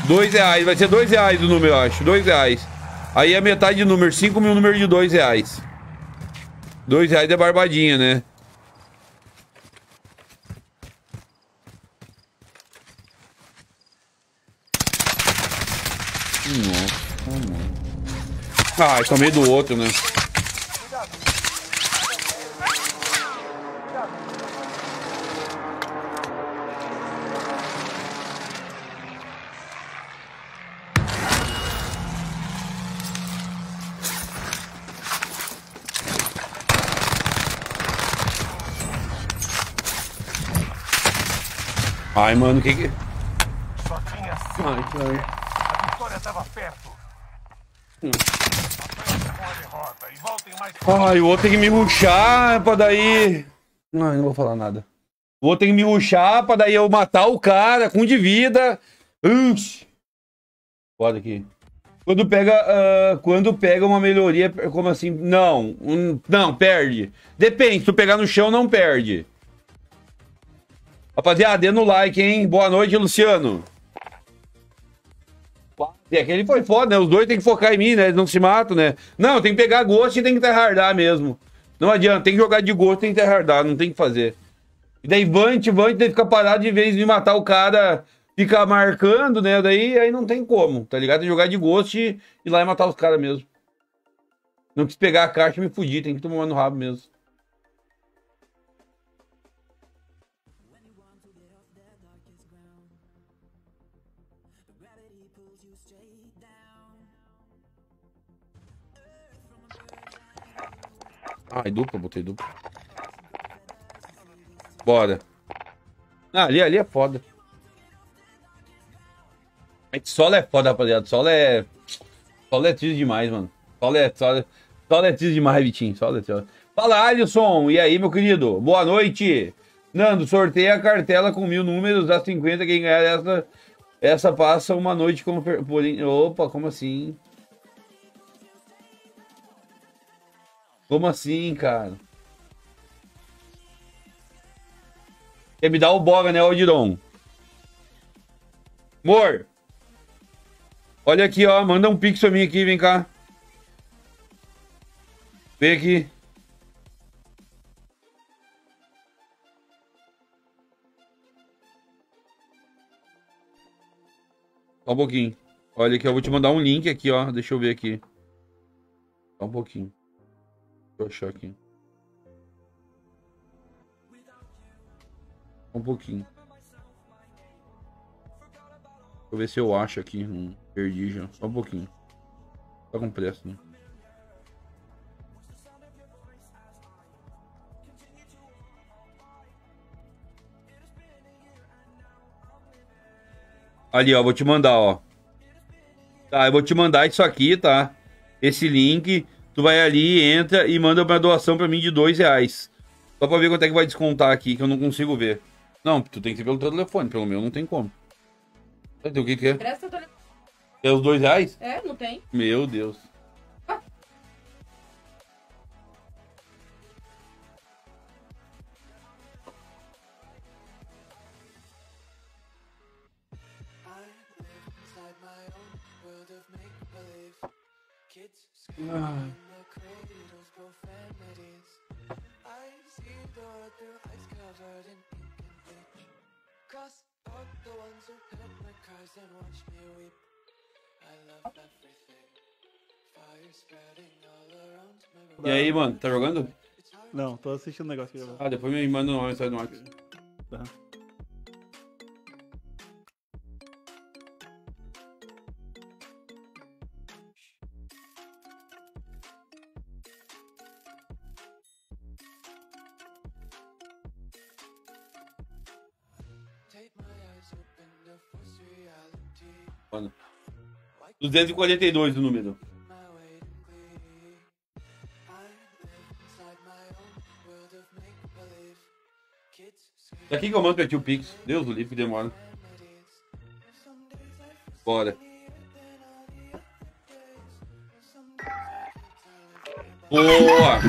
[SPEAKER 3] Dois reais. Vai ser dois reais o número, eu acho. Dois reais. Aí é metade do número. Cinco mil número de dois reais. Dois reais é barbadinha, né? Nossa, Ai, tomei do outro, né? Ai, mano, que que...
[SPEAKER 6] Só tinha cinco.
[SPEAKER 3] Ai.
[SPEAKER 6] A vitória estava perto.
[SPEAKER 3] Hum. Ai, o outro tem que me ruxar pra daí... Ai, não vou falar nada. O outro tem que me ruxar pra daí eu matar o cara com de vida. Foda aqui. Quando pega, ah, quando pega uma melhoria, como assim? Não, um- não, perde. Depende, se tu pegar no chão, não perde. Rapaziada, dê no like, hein? Boa noite, Luciano. E aquele foi foda, né? Os dois tem que focar em mim, né? Eles não se matam, né? Não, tem que pegar gosto e tem que terhardar mesmo. Não adianta, tem que jogar de gosto, tem que terhardar, não tem que fazer. E daí vante, vante, daí fica parado de vez de matar o cara, ficar marcando, né? Daí aí não tem como, tá ligado? Tem que jogar de gosto e ir lá e matar os caras mesmo. Não quis pegar a caixa e me fudir, tem que tomar no rabo mesmo. Ai, dupla, botei dupla. Bora. Ah, ali, ali é foda. É solo é foda, rapaziada. Solo é. Solo é triste demais, mano. Solo é. Solo, solo é triste demais, Vitinho. Solo é triste. Fala, Alisson. E aí, meu querido? Boa noite. Nando, sorteia a cartela com mil números das 50. Quem ganhar essa, essa passa uma noite como. Opa, como assim? Como assim, cara? Quer me dar o boga, né, Aldiron? Amor. Olha aqui, ó. Manda um pix pra mim aqui, vem cá. Vem aqui. Só um pouquinho. Olha aqui, eu vou te mandar um link aqui, ó. Deixa eu ver aqui. Só um pouquinho. Eu achar aqui. Um pouquinho. Deixa eu ver se eu acho aqui. Hum, perdi já. Só um pouquinho. Tá com pressa, né? Ali, ó. Vou te mandar, ó. Tá, eu vou te mandar isso aqui, tá? Esse link. Tu vai ali, entra e manda uma doação pra mim de dois reais. Só pra ver quanto é que vai descontar aqui, que eu não consigo ver. Não, tu tem que ser pelo teu telefone, pelo meu não tem como. O que que é?
[SPEAKER 5] Presta o telefone.
[SPEAKER 3] É os dois reais?
[SPEAKER 5] É, não tem?
[SPEAKER 3] Meu Deus. E aí, mano, tá jogando?
[SPEAKER 15] Não, tô assistindo o negócio.
[SPEAKER 3] Ah, depois me manda uma mensagem no WhatsApp.
[SPEAKER 15] Tá.
[SPEAKER 3] 242 o número. Daqui que eu mando pra ti o Pix. Deus do livre que demora. Bora. Boa!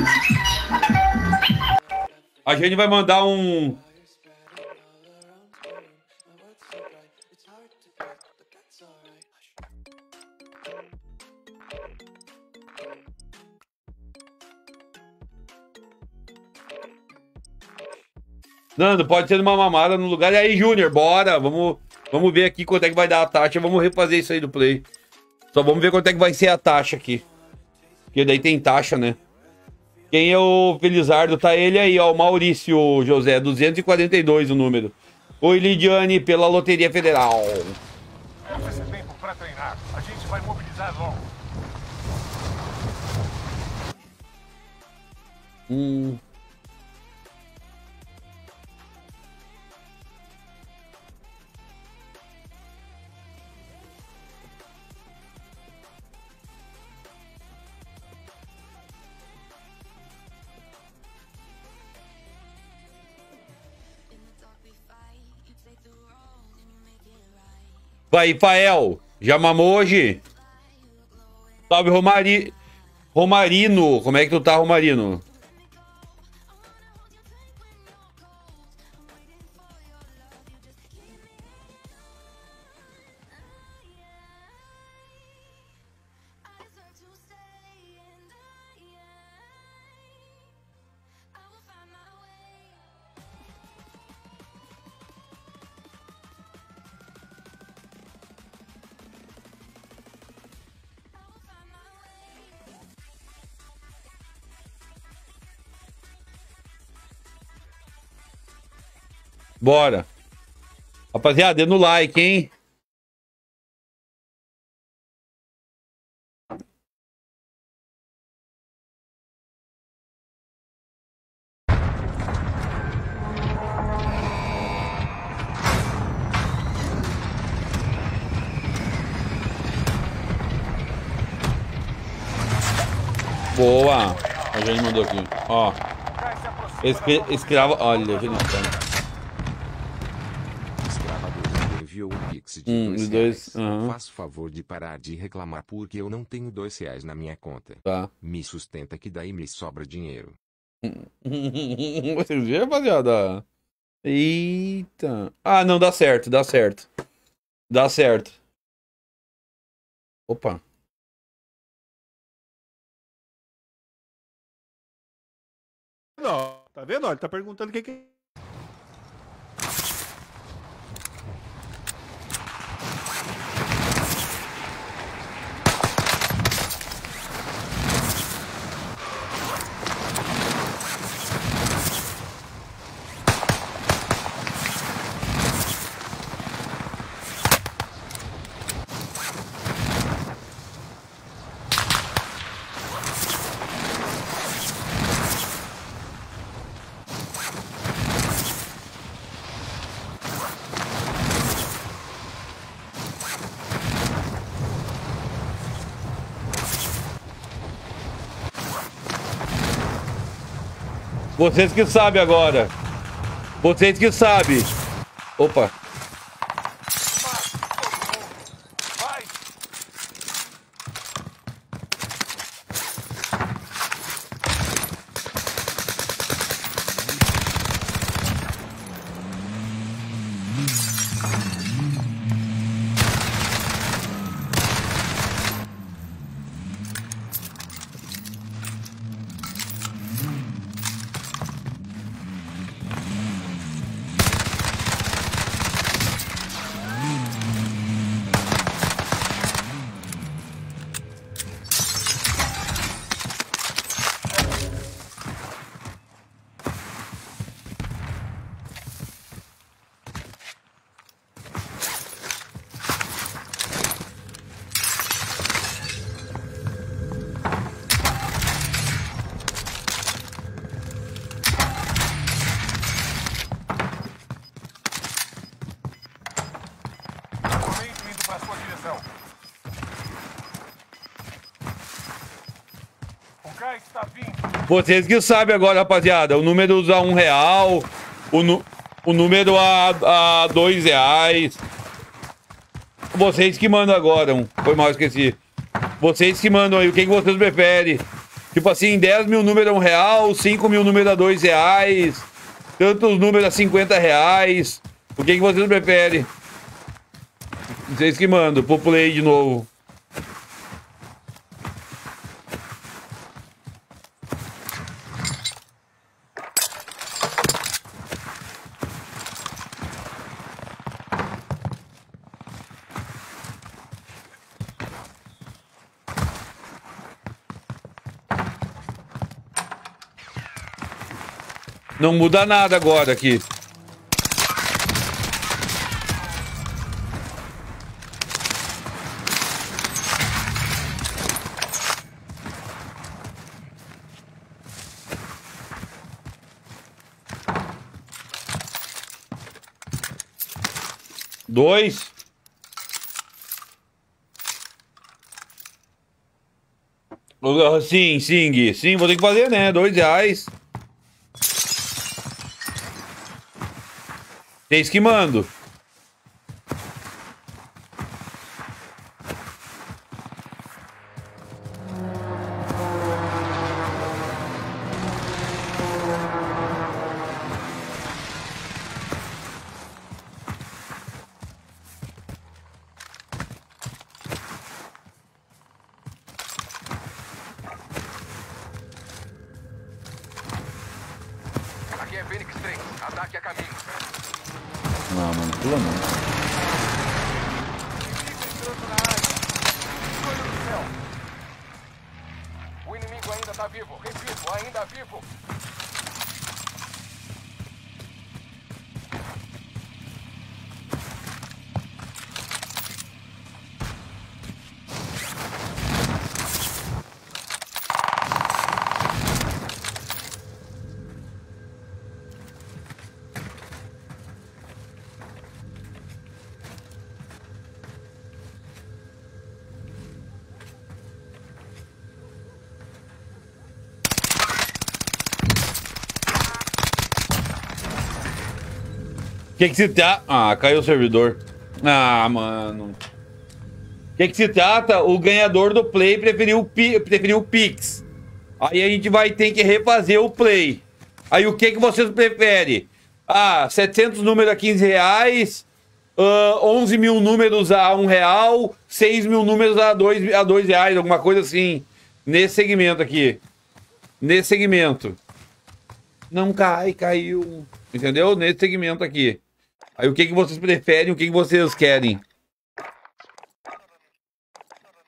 [SPEAKER 3] A gente vai mandar um. Nando, pode ser numa mamada no lugar. E aí, Júnior, bora. Vamos, vamos ver aqui quanto é que vai dar a taxa. Vamos refazer isso aí do play. Só vamos ver quanto é que vai ser a taxa aqui. Porque daí tem taxa, né? Quem é o Felizardo? Tá ele aí, ó. O Maurício José, 242 o número. Oi, Lidiane, pela Loteria Federal.
[SPEAKER 6] Esse tempo pra treinar. A gente vai mobilizar logo.
[SPEAKER 3] Hum. Vai, Fael. Já mamou hoje? Salve, Romari... Romarino. Como é que tu tá, Romarino? Bora. Rapaziada, dê no like, hein? Boa! A gente mandou aqui. Ó. Escrava. Olha, gente.
[SPEAKER 16] Tá. Enviou um pix de
[SPEAKER 3] Hum,
[SPEAKER 16] dois
[SPEAKER 3] dois,
[SPEAKER 16] reais.
[SPEAKER 3] aham.
[SPEAKER 16] Faça favor de parar de reclamar porque eu não tenho dois reais na minha conta.
[SPEAKER 3] Tá.
[SPEAKER 16] Me sustenta que daí me sobra dinheiro. (laughs)
[SPEAKER 3] Vocês viram, rapaziada? Eita. Ah, não, dá certo, dá certo. Dá certo. Opa.
[SPEAKER 15] Não, tá vendo? Ele tá perguntando o que que
[SPEAKER 3] Vocês que sabem agora. Vocês que sabem. Opa. Vocês que sabem agora, rapaziada. O número a um real. O, o número a, a dois reais. Vocês que mandam agora. um. Foi mal, esqueci. Vocês que mandam aí. O que, que vocês preferem? Tipo assim, 10 mil número a um real, 5 mil número a dois reais, tantos números a 50 reais. O que, que vocês preferem? Vocês que mandam, play de novo. Não muda nada agora aqui. Dois. Sim, sim, Gui. Sim, vou ter que fazer, né? Dois reais. Vocês que mando. Que que se trata? Ah, caiu o servidor. Ah, mano. Que que se trata? O ganhador do play preferiu o, preferiu o Pix. Aí a gente vai ter que refazer o play. Aí o que que vocês preferem? Ah, 700 números a 15 reais, ah, 11 mil números a 1 real, 6 mil números a 2, a 2 reais, alguma coisa assim. Nesse segmento aqui. Nesse segmento. Não cai, caiu. Entendeu? Nesse segmento aqui. Aí o que, que vocês preferem, o que, que vocês querem?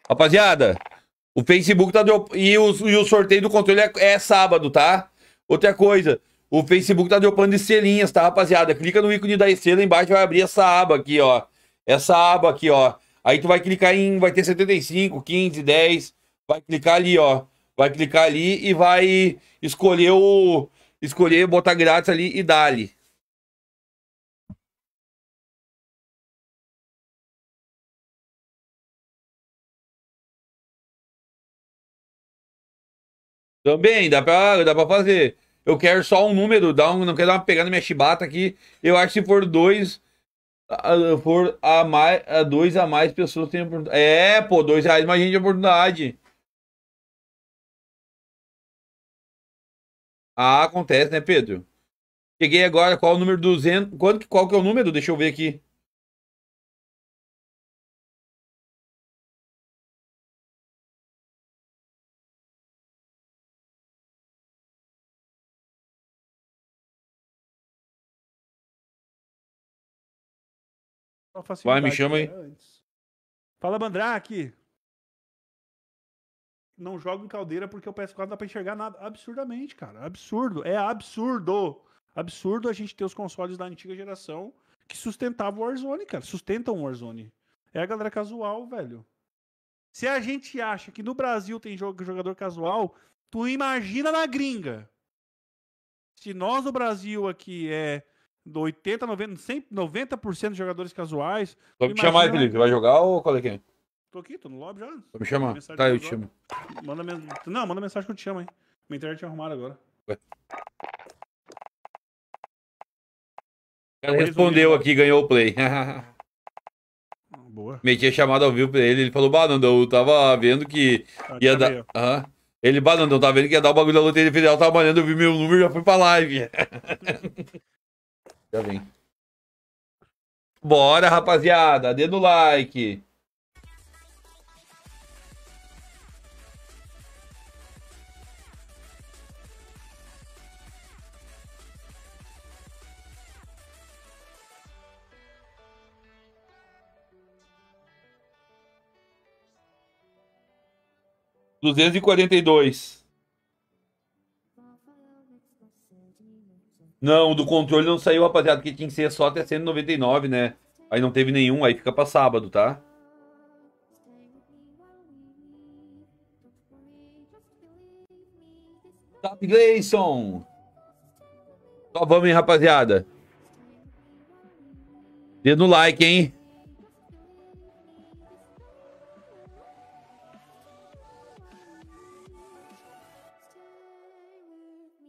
[SPEAKER 3] Rapaziada, o Facebook tá... Drop... E, o, e o sorteio do controle é, é sábado, tá? Outra coisa, o Facebook tá dropando estrelinhas, tá, rapaziada? Clica no ícone da estrela embaixo vai abrir essa aba aqui, ó. Essa aba aqui, ó. Aí tu vai clicar em... Vai ter 75, 15, 10. Vai clicar ali, ó. Vai clicar ali e vai escolher o... Escolher, botar grátis ali e dá-lhe. Também, dá pra, dá pra fazer. Eu quero só um número, dá um, não quero dar uma pegada na minha chibata aqui. Eu acho que se for dois, a- for a mais, a dois a mais pessoas têm oportunidade. É, pô, dois reais mais gente de oportunidade. Ah, acontece, né, Pedro? Cheguei agora, qual o número 200? Quanto, qual que é o número? Deixa eu ver aqui. Vai, me chama aí.
[SPEAKER 15] que era antes. Fala, Mandrake. Não jogo em caldeira porque o PS4 não dá pra enxergar nada. Absurdamente, cara. Absurdo. É absurdo. Absurdo a gente ter os consoles da antiga geração que sustentavam o Warzone, cara. Sustentam o Warzone. É a galera casual, velho. Se a gente acha que no Brasil tem jogador casual, tu imagina na gringa. Se nós no Brasil aqui é 80, 90, 100, 90% de jogadores casuais.
[SPEAKER 3] Só me chamar Felipe. Vai jogar ou qual é que é?
[SPEAKER 15] Tô aqui, tô no lobby já.
[SPEAKER 3] Só me chamar.
[SPEAKER 15] Mensagem
[SPEAKER 3] Tá, eu te
[SPEAKER 15] lobby. Manda men... Não, manda mensagem que eu te chamo, hein. Minha internet é arrumada agora.
[SPEAKER 3] O cara respondeu aqui, ganhou o play. (laughs)
[SPEAKER 15] Boa.
[SPEAKER 3] Meti a chamada ao vivo pra ele. Ele falou, bah, Nandão, eu tava vendo que
[SPEAKER 15] Ah,
[SPEAKER 3] ia dar. Aham. Ele, bah, Nandão, tava vendo que ia dar o bagulho da loteria federal. Tava malhando, eu vi meu número já fui pra live. (laughs) já vem. Bora, rapaziada. Dedo like. Duzentos e quarenta e dois. Não, do controle não saiu, rapaziada, porque tinha que ser só até 199, né? Aí não teve nenhum, aí fica pra sábado, tá? Top Gleison! Só vamos, hein, rapaziada? Dedo no like, hein?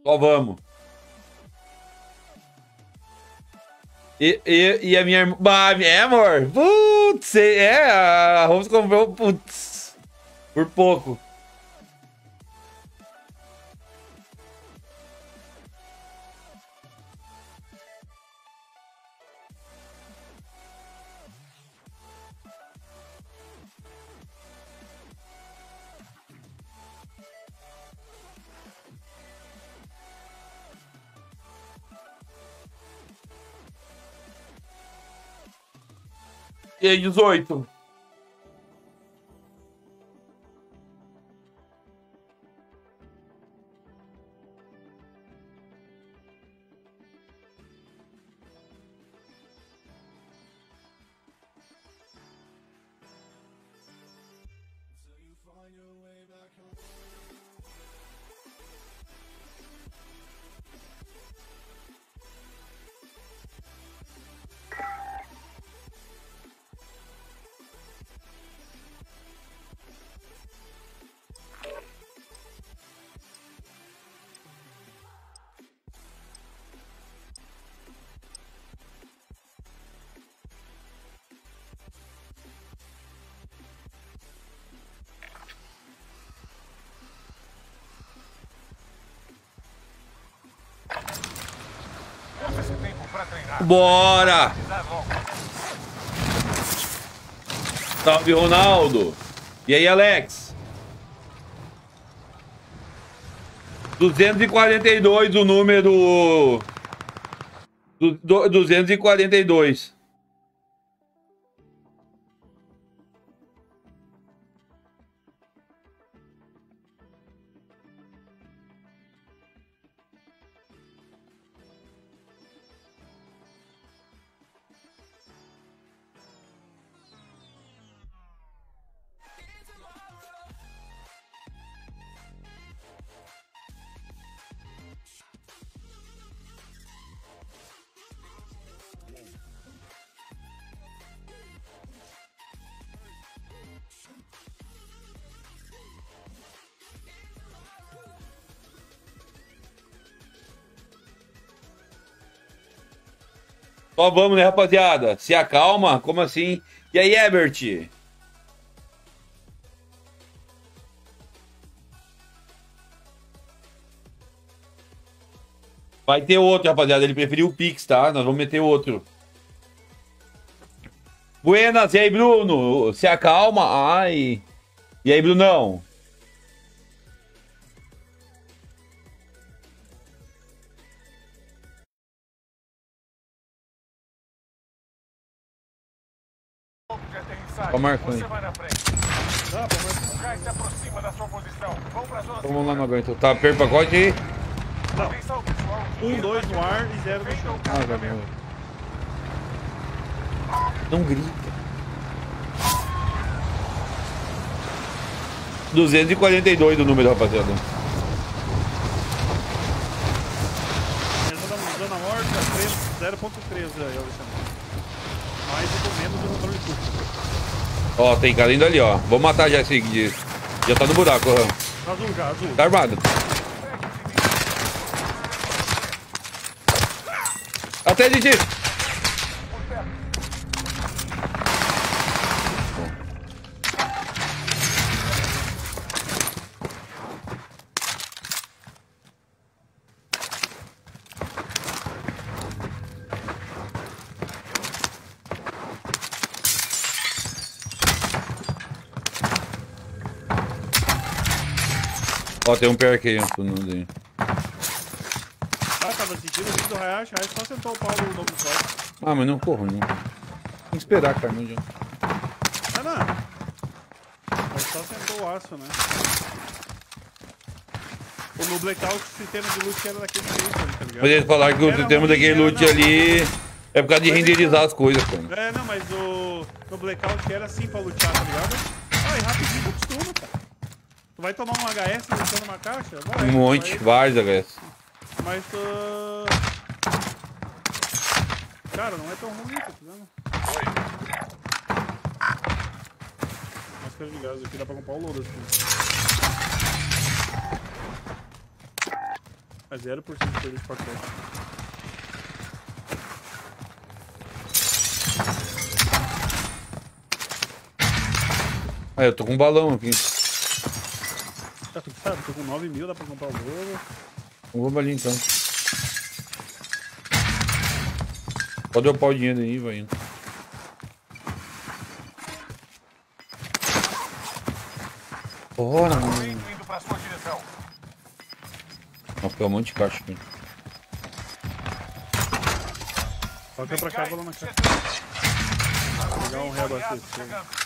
[SPEAKER 3] Só vamos. E, e, e a minha irmã. Bah, é, amor? Putz, é, a Rose comprou. Putz. Por pouco. 18. Bora! Salve, Ronaldo. E aí, Alex? 242 o número... Du, du, 242. Só vamos, né, rapaziada? Se acalma? Como assim? E aí, Ebert? Vai ter outro, rapaziada. Ele preferiu o Pix, tá? Nós vamos meter outro. Buenas, e aí, Bruno? Se acalma? Ai. E aí, Brunão? Ó, Marco aí. Vamos lá no aguento. Tá, per pacote aí.
[SPEAKER 6] Pessoal.
[SPEAKER 15] Um, dois no ar e zero no chão.
[SPEAKER 3] Ah, Gabriel. Não grita. 242 do número, rapaziada.
[SPEAKER 15] Zona, zona morta, 3 0.3 aí, Alexandre. Mais ou menos o controle tudo.
[SPEAKER 3] Ó, tem cara indo ali, ó. Vou matar já esse. de- Já tá no buraco, ó.
[SPEAKER 15] Azul já, azul.
[SPEAKER 3] Tá armado. Até Didi! Ó, tem um perk aí, ó. todo mundo aí.
[SPEAKER 15] Ah, tava assistindo o vídeo do Hayashi, aí só sentou o pau no novo corte.
[SPEAKER 3] Ah, mas não corro, não. Tem que esperar, cara. Não adianta.
[SPEAKER 15] Ah, não. Mas só sentou o aço, né? O no Blackout, o sistema de loot era daquele jeito, tá ligado?
[SPEAKER 3] Mas eles falaram que o
[SPEAKER 15] Era
[SPEAKER 3] sistema daquele
[SPEAKER 15] era
[SPEAKER 3] loot
[SPEAKER 15] não.
[SPEAKER 3] ali é por causa de renderizar as coisas, cara.
[SPEAKER 15] É, não, mas o no Blackout era assim pra lutear, tá ligado? Ah, e rapidinho tu costuma, cara. Tu vai tomar um HS lutando uma caixa? Vai,
[SPEAKER 3] Um monte,
[SPEAKER 15] vai.
[SPEAKER 3] vários, HS.
[SPEAKER 15] Mas tu... Cara, não é tão ruim, tá vendo? Máscara de gás aqui dá pra comprar o louro assim. É 0% de perda de pacote.
[SPEAKER 3] Ah, eu tô com um balão aqui.
[SPEAKER 15] Tá, sabe, tô com 9 mil, dá pra comprar o louro.
[SPEAKER 3] Vamos ali então. Pode upar o dinheiro aí, vai indo. Bora, mano.
[SPEAKER 6] indo pra sua direção.
[SPEAKER 3] Vai ficar um monte de caixa aqui.
[SPEAKER 15] Toca pra cá, vou lá na caixa. Vou pegar um reabastecer.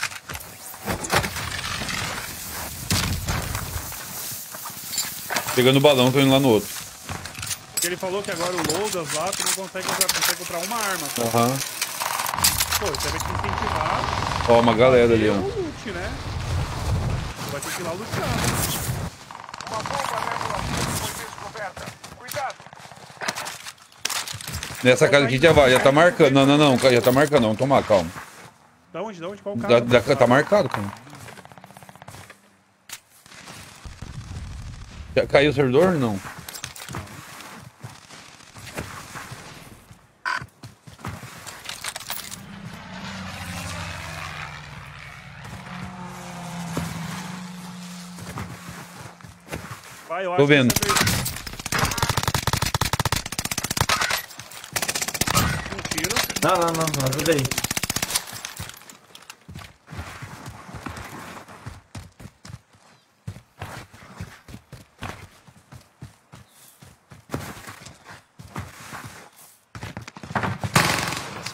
[SPEAKER 3] Pegando o balão, tô indo lá no outro.
[SPEAKER 15] Porque ele falou que agora o Logas lá, tu não consegue comprar, consegue comprar uma arma.
[SPEAKER 3] Aham.
[SPEAKER 15] Pô, você vai ter que incentivar
[SPEAKER 3] Ó, uma galera ali, ó.
[SPEAKER 15] loot, né? Tu vai ter que ir lá lutar.
[SPEAKER 6] Uma bomba nébula foi descoberta. Cuidado.
[SPEAKER 3] Nessa casa aqui já vai, já tá marcando. Não, não, não, já tá marcando, não. Toma, calma.
[SPEAKER 15] Da onde? Da onde? Qual cara?
[SPEAKER 3] Da, da- tá marcado, cara. Caiu o servidor? Não.
[SPEAKER 15] Vai,
[SPEAKER 3] Tô vendo.
[SPEAKER 17] Não, não, não, ajuda aí.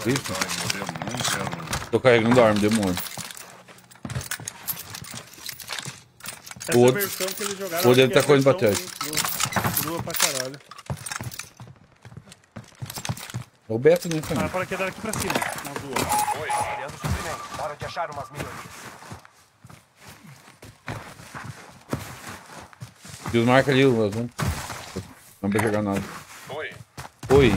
[SPEAKER 3] Isso. Tô carregando a arma, demônio.
[SPEAKER 15] Essa
[SPEAKER 3] O outro-
[SPEAKER 15] versão que eles jogaram.
[SPEAKER 3] o outro
[SPEAKER 15] que
[SPEAKER 3] tá
[SPEAKER 15] é
[SPEAKER 3] correndo pra trás.
[SPEAKER 15] Crua pra caralho.
[SPEAKER 3] É o Beto, né,
[SPEAKER 15] Ah,
[SPEAKER 3] cara?
[SPEAKER 15] para quedar aqui pra cima. Na rua.
[SPEAKER 6] Oi, criando suprimento. Hora de achar umas melhorias.
[SPEAKER 3] Desmarca ali o azul. Não vai jogar nada.
[SPEAKER 6] Oi.
[SPEAKER 3] Oi.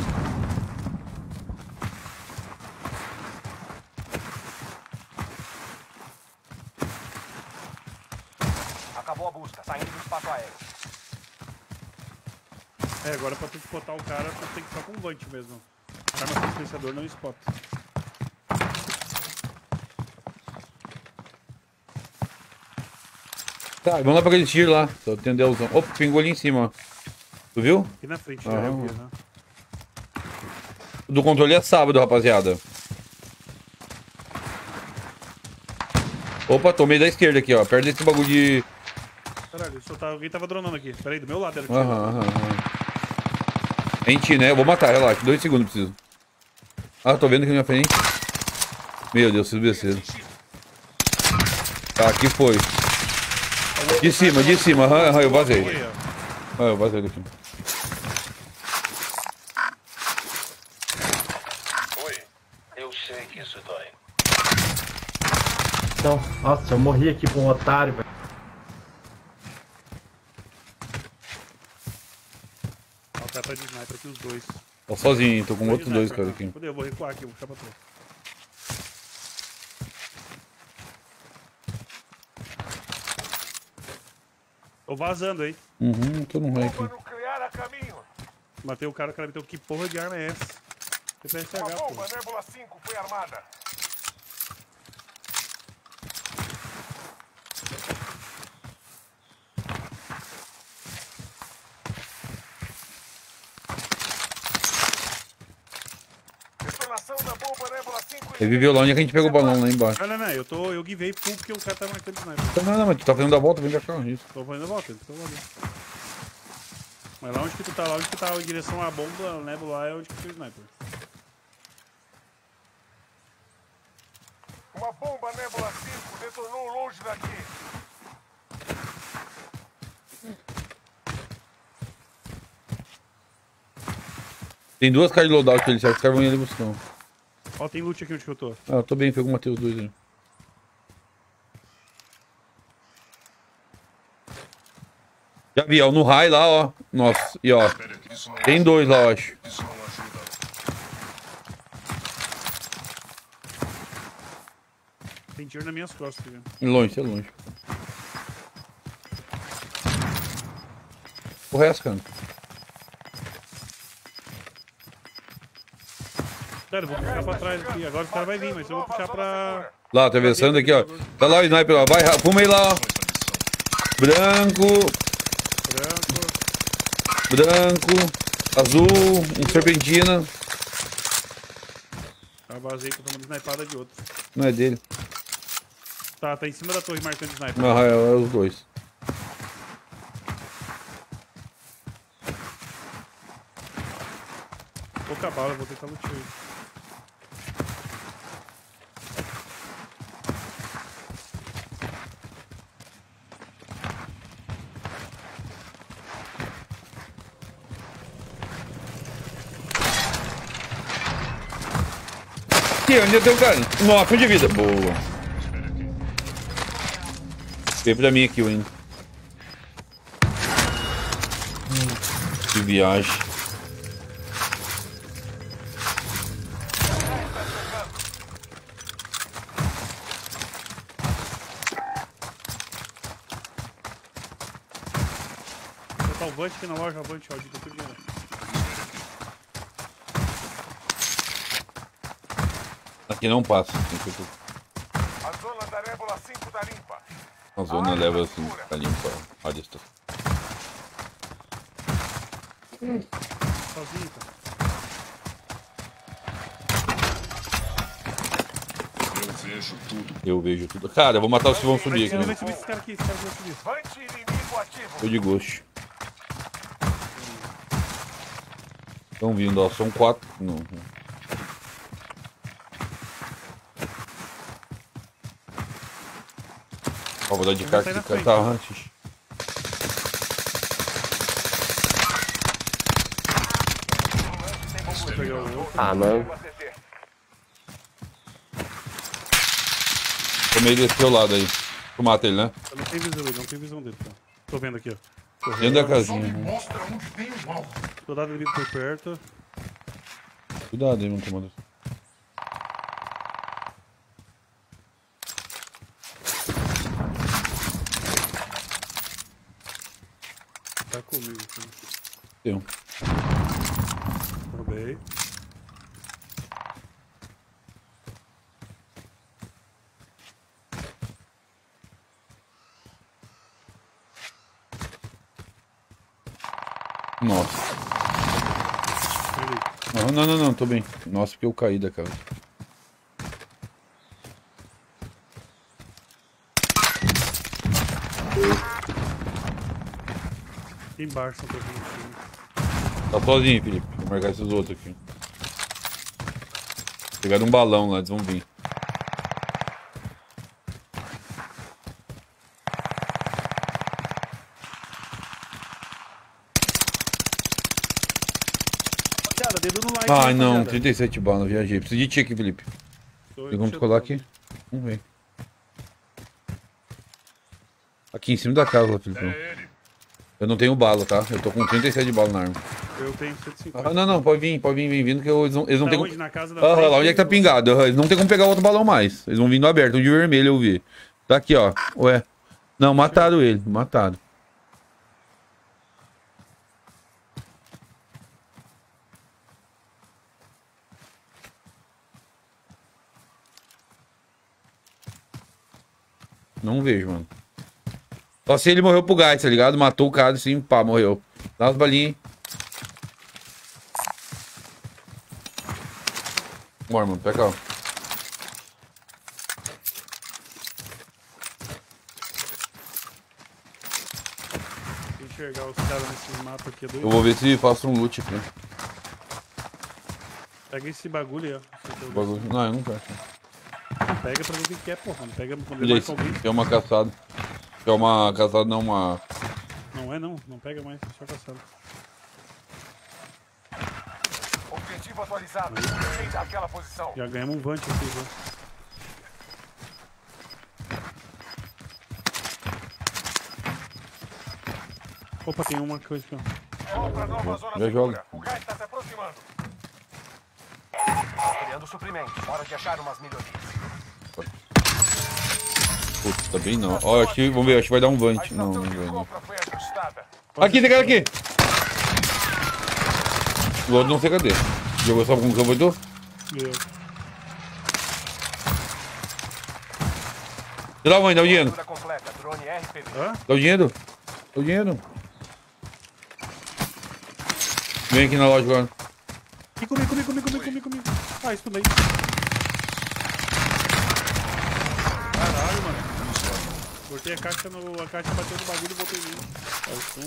[SPEAKER 6] Acabou a busca, saindo do espaço aéreo.
[SPEAKER 15] É, agora pra tu spotar o cara, tu tem que ficar com um vante mesmo. Arma com silenciador não spota.
[SPEAKER 3] Tá, vamos lá pra aquele tiro lá. Tô entendendo. Opa, pingou ali em cima, ó. Tu viu?
[SPEAKER 15] Aqui na frente,
[SPEAKER 3] Aham.
[SPEAKER 15] né? vi, né?
[SPEAKER 3] O do controle é sábado, rapaziada. Opa, tomei da esquerda aqui, ó. Perto desse bagulho de.
[SPEAKER 15] Caralho, só tá, alguém tava dronando aqui. Peraí, do meu lado era que
[SPEAKER 3] Aham, aham, aham. Em ti, né? Eu vou matar, relaxa. Dois segundos preciso. Ah, tô vendo aqui na minha frente. Meu Deus, preciso descer. Tá, aqui foi. De cima, de cima. Aham, aham, eu vazei. Ah, eu vazei daqui.
[SPEAKER 6] Oi. Eu sei que isso dói.
[SPEAKER 17] Então, nossa, eu morri aqui com um otário, velho.
[SPEAKER 15] Cara tá de sniper aqui, os dois.
[SPEAKER 3] Tô sozinho, tô com outros dois caras
[SPEAKER 15] tá?
[SPEAKER 3] aqui.
[SPEAKER 15] Cadê? Eu vou recuar aqui, vou puxar pra trás. Tô vazando, hein?
[SPEAKER 3] Uhum, tô no rank.
[SPEAKER 15] Matei o cara, o cara meteu que porra de arma é essa? TPSH,
[SPEAKER 6] Uma bomba Nebula 5 foi armada. Detonação da bomba 5
[SPEAKER 3] Reviveu lá onde é que a gente pegou o balão lá embaixo.
[SPEAKER 15] Não, não, não, eu, tô, eu givei full porque o cara tá marcando sniper.
[SPEAKER 3] Não, não, não, mas tu tá fazendo a volta, vem pra cá, isso.
[SPEAKER 15] Tô fazendo a volta, tô ali. Mas lá onde que tu tá, lá onde que tá em direção à bomba, o Nebula lá é onde que tem o sniper.
[SPEAKER 6] Uma bomba Nebula 5 detonou longe daqui.
[SPEAKER 3] Tem duas caras de loadout ali, certo? Os caras vão ir ali buscar.
[SPEAKER 15] Ó, tem loot aqui onde que eu tô.
[SPEAKER 3] Ah, eu tô bem, com o Matheus dois ali. Já vi, ó, no high lá, ó. Nossa, e ó. Tem dois lá, eu acho.
[SPEAKER 15] Tem tiro nas minhas costas, viu?
[SPEAKER 3] Longe, você é longe. O resto, cara.
[SPEAKER 15] Cara, eu vou puxar pra trás aqui. Agora o cara vai vir, mas eu vou puxar pra.
[SPEAKER 3] Lá, atravessando aqui, ó. Tá lá o sniper, ó. Vai, fuma aí lá, ó. Branco. Branco. Azul. Um serpentina.
[SPEAKER 15] Tá, vazei, tô tomando snipada de outro.
[SPEAKER 3] Não é dele.
[SPEAKER 15] Tá, tá em cima da torre marcando sniper.
[SPEAKER 3] Não, é, é os dois.
[SPEAKER 15] Pouca bala, vou tentar lutar
[SPEAKER 3] onde tem um cara? Nossa, de vida. Boa. Veio pra mim aqui ainda. Que viagem.
[SPEAKER 15] Vou botar o Vant aqui na loja, o ó, de tudo dinheiro.
[SPEAKER 3] Aqui não passa. Tem que-
[SPEAKER 6] A zona da Nebula 5 tá limpa.
[SPEAKER 3] A zona leva assim, tá limpa a distância.
[SPEAKER 15] Sozinho, cara.
[SPEAKER 13] vejo tudo.
[SPEAKER 3] Eu vejo tudo. Cara, eu vou matar os que vão subir aqui.
[SPEAKER 15] Vai
[SPEAKER 3] né?
[SPEAKER 15] subir esses caras aqui, esses caras vão subir.
[SPEAKER 6] Vante inimigo ativo.
[SPEAKER 3] Tô de gosto. Estão vindo, ó. São quatro. Não. Ó, vou dar de cara que cara tá antes.
[SPEAKER 7] Ah, mano.
[SPEAKER 3] Tô meio desse teu lado aí. Tu mata ele, né?
[SPEAKER 15] Não tem visão dele, não tem visão dele, tá? Tô vendo aqui, ó. Correu.
[SPEAKER 3] Dentro da casinha. né?
[SPEAKER 13] Mostra onde tem o alvo.
[SPEAKER 15] Soldado inimigo por perto.
[SPEAKER 3] Cuidado aí, meu comandante.
[SPEAKER 15] Tá comigo aqui.
[SPEAKER 3] Tem um.
[SPEAKER 15] Roubei.
[SPEAKER 3] Nossa. Não, não, não, não, tô bem. Nossa, porque eu caí da casa.
[SPEAKER 15] Embaixo, não tô vendo aqui.
[SPEAKER 3] Tá sozinho, Felipe. Vou marcar esses outros aqui. Pegaram um balão lá, eles vão vir. Ai
[SPEAKER 15] hein,
[SPEAKER 3] não,
[SPEAKER 15] rapaziada.
[SPEAKER 3] 37 balas, viajei. Preciso de ti aqui, Felipe.
[SPEAKER 15] Tô
[SPEAKER 3] Tem como colar aqui? Vamos ver. Aqui em cima da casa, Felipão. Eu não tenho bala, tá? Eu tô com 37 balas na arma.
[SPEAKER 15] Eu tenho 150.
[SPEAKER 3] Ah, não, não, pode vir, pode vir, vem vindo, que eu- eles não, eles não
[SPEAKER 15] Tá
[SPEAKER 3] tem
[SPEAKER 15] onde?
[SPEAKER 3] como.
[SPEAKER 15] Na casa da
[SPEAKER 3] Aham,
[SPEAKER 15] frente?
[SPEAKER 3] lá onde é que tá pingado? eles não tem como pegar outro balão mais. Eles vão vindo aberto, um de vermelho eu vi. Tá aqui, ó. Ué. Não, mataram ele, mataram. Não vejo, mano. Só se ele morreu pro gás, tá ligado? Matou o cara assim, pá, morreu. Dá umas balinhas aí. Bora, mano, pega ó.
[SPEAKER 15] Enxergar os caras nesses mapas aqui. é doido.
[SPEAKER 3] Eu vou ver se faço um loot aqui.
[SPEAKER 15] Pega esse bagulho aí, ó.
[SPEAKER 3] Bagulho. Não, eu não quero.
[SPEAKER 15] Pega pra ver o que é, porra. Não pega quando ele alguém.
[SPEAKER 3] É uma caçada. É uma caçada, não uma.
[SPEAKER 15] Não é não, não pega mais, só caçado.
[SPEAKER 6] Objetivo atualizado. Eita aquela posição.
[SPEAKER 15] Já ganhamos um vante aqui, já. Opa, tem uma coisa aqui, ó.
[SPEAKER 6] Nova zona
[SPEAKER 3] Já joga.
[SPEAKER 6] O gás está se aproximando. Criando suprimentos. Hora de achar umas melhorias.
[SPEAKER 3] Putz, tá bem não. Ó, acho que. Vamos ver, acho que vai dar um vante. Não, não vai não.
[SPEAKER 6] Ajustada.
[SPEAKER 3] Aqui, tem cara aqui! O outro não sei cadê. Jogou só com o campo. Dá mãe, dá o dinheiro.
[SPEAKER 6] Captura completa. Drone RPV.
[SPEAKER 15] Hã?
[SPEAKER 3] Dá o dinheiro. Dá o dinheiro. Vem aqui na loja agora.
[SPEAKER 15] Ih, comigo, comigo, comigo, comigo, comigo, comigo. Ah, isso também. Caralho, mano. Cortei a caixa no. A caixa bateu no bagulho e voltei nele. Olha o som.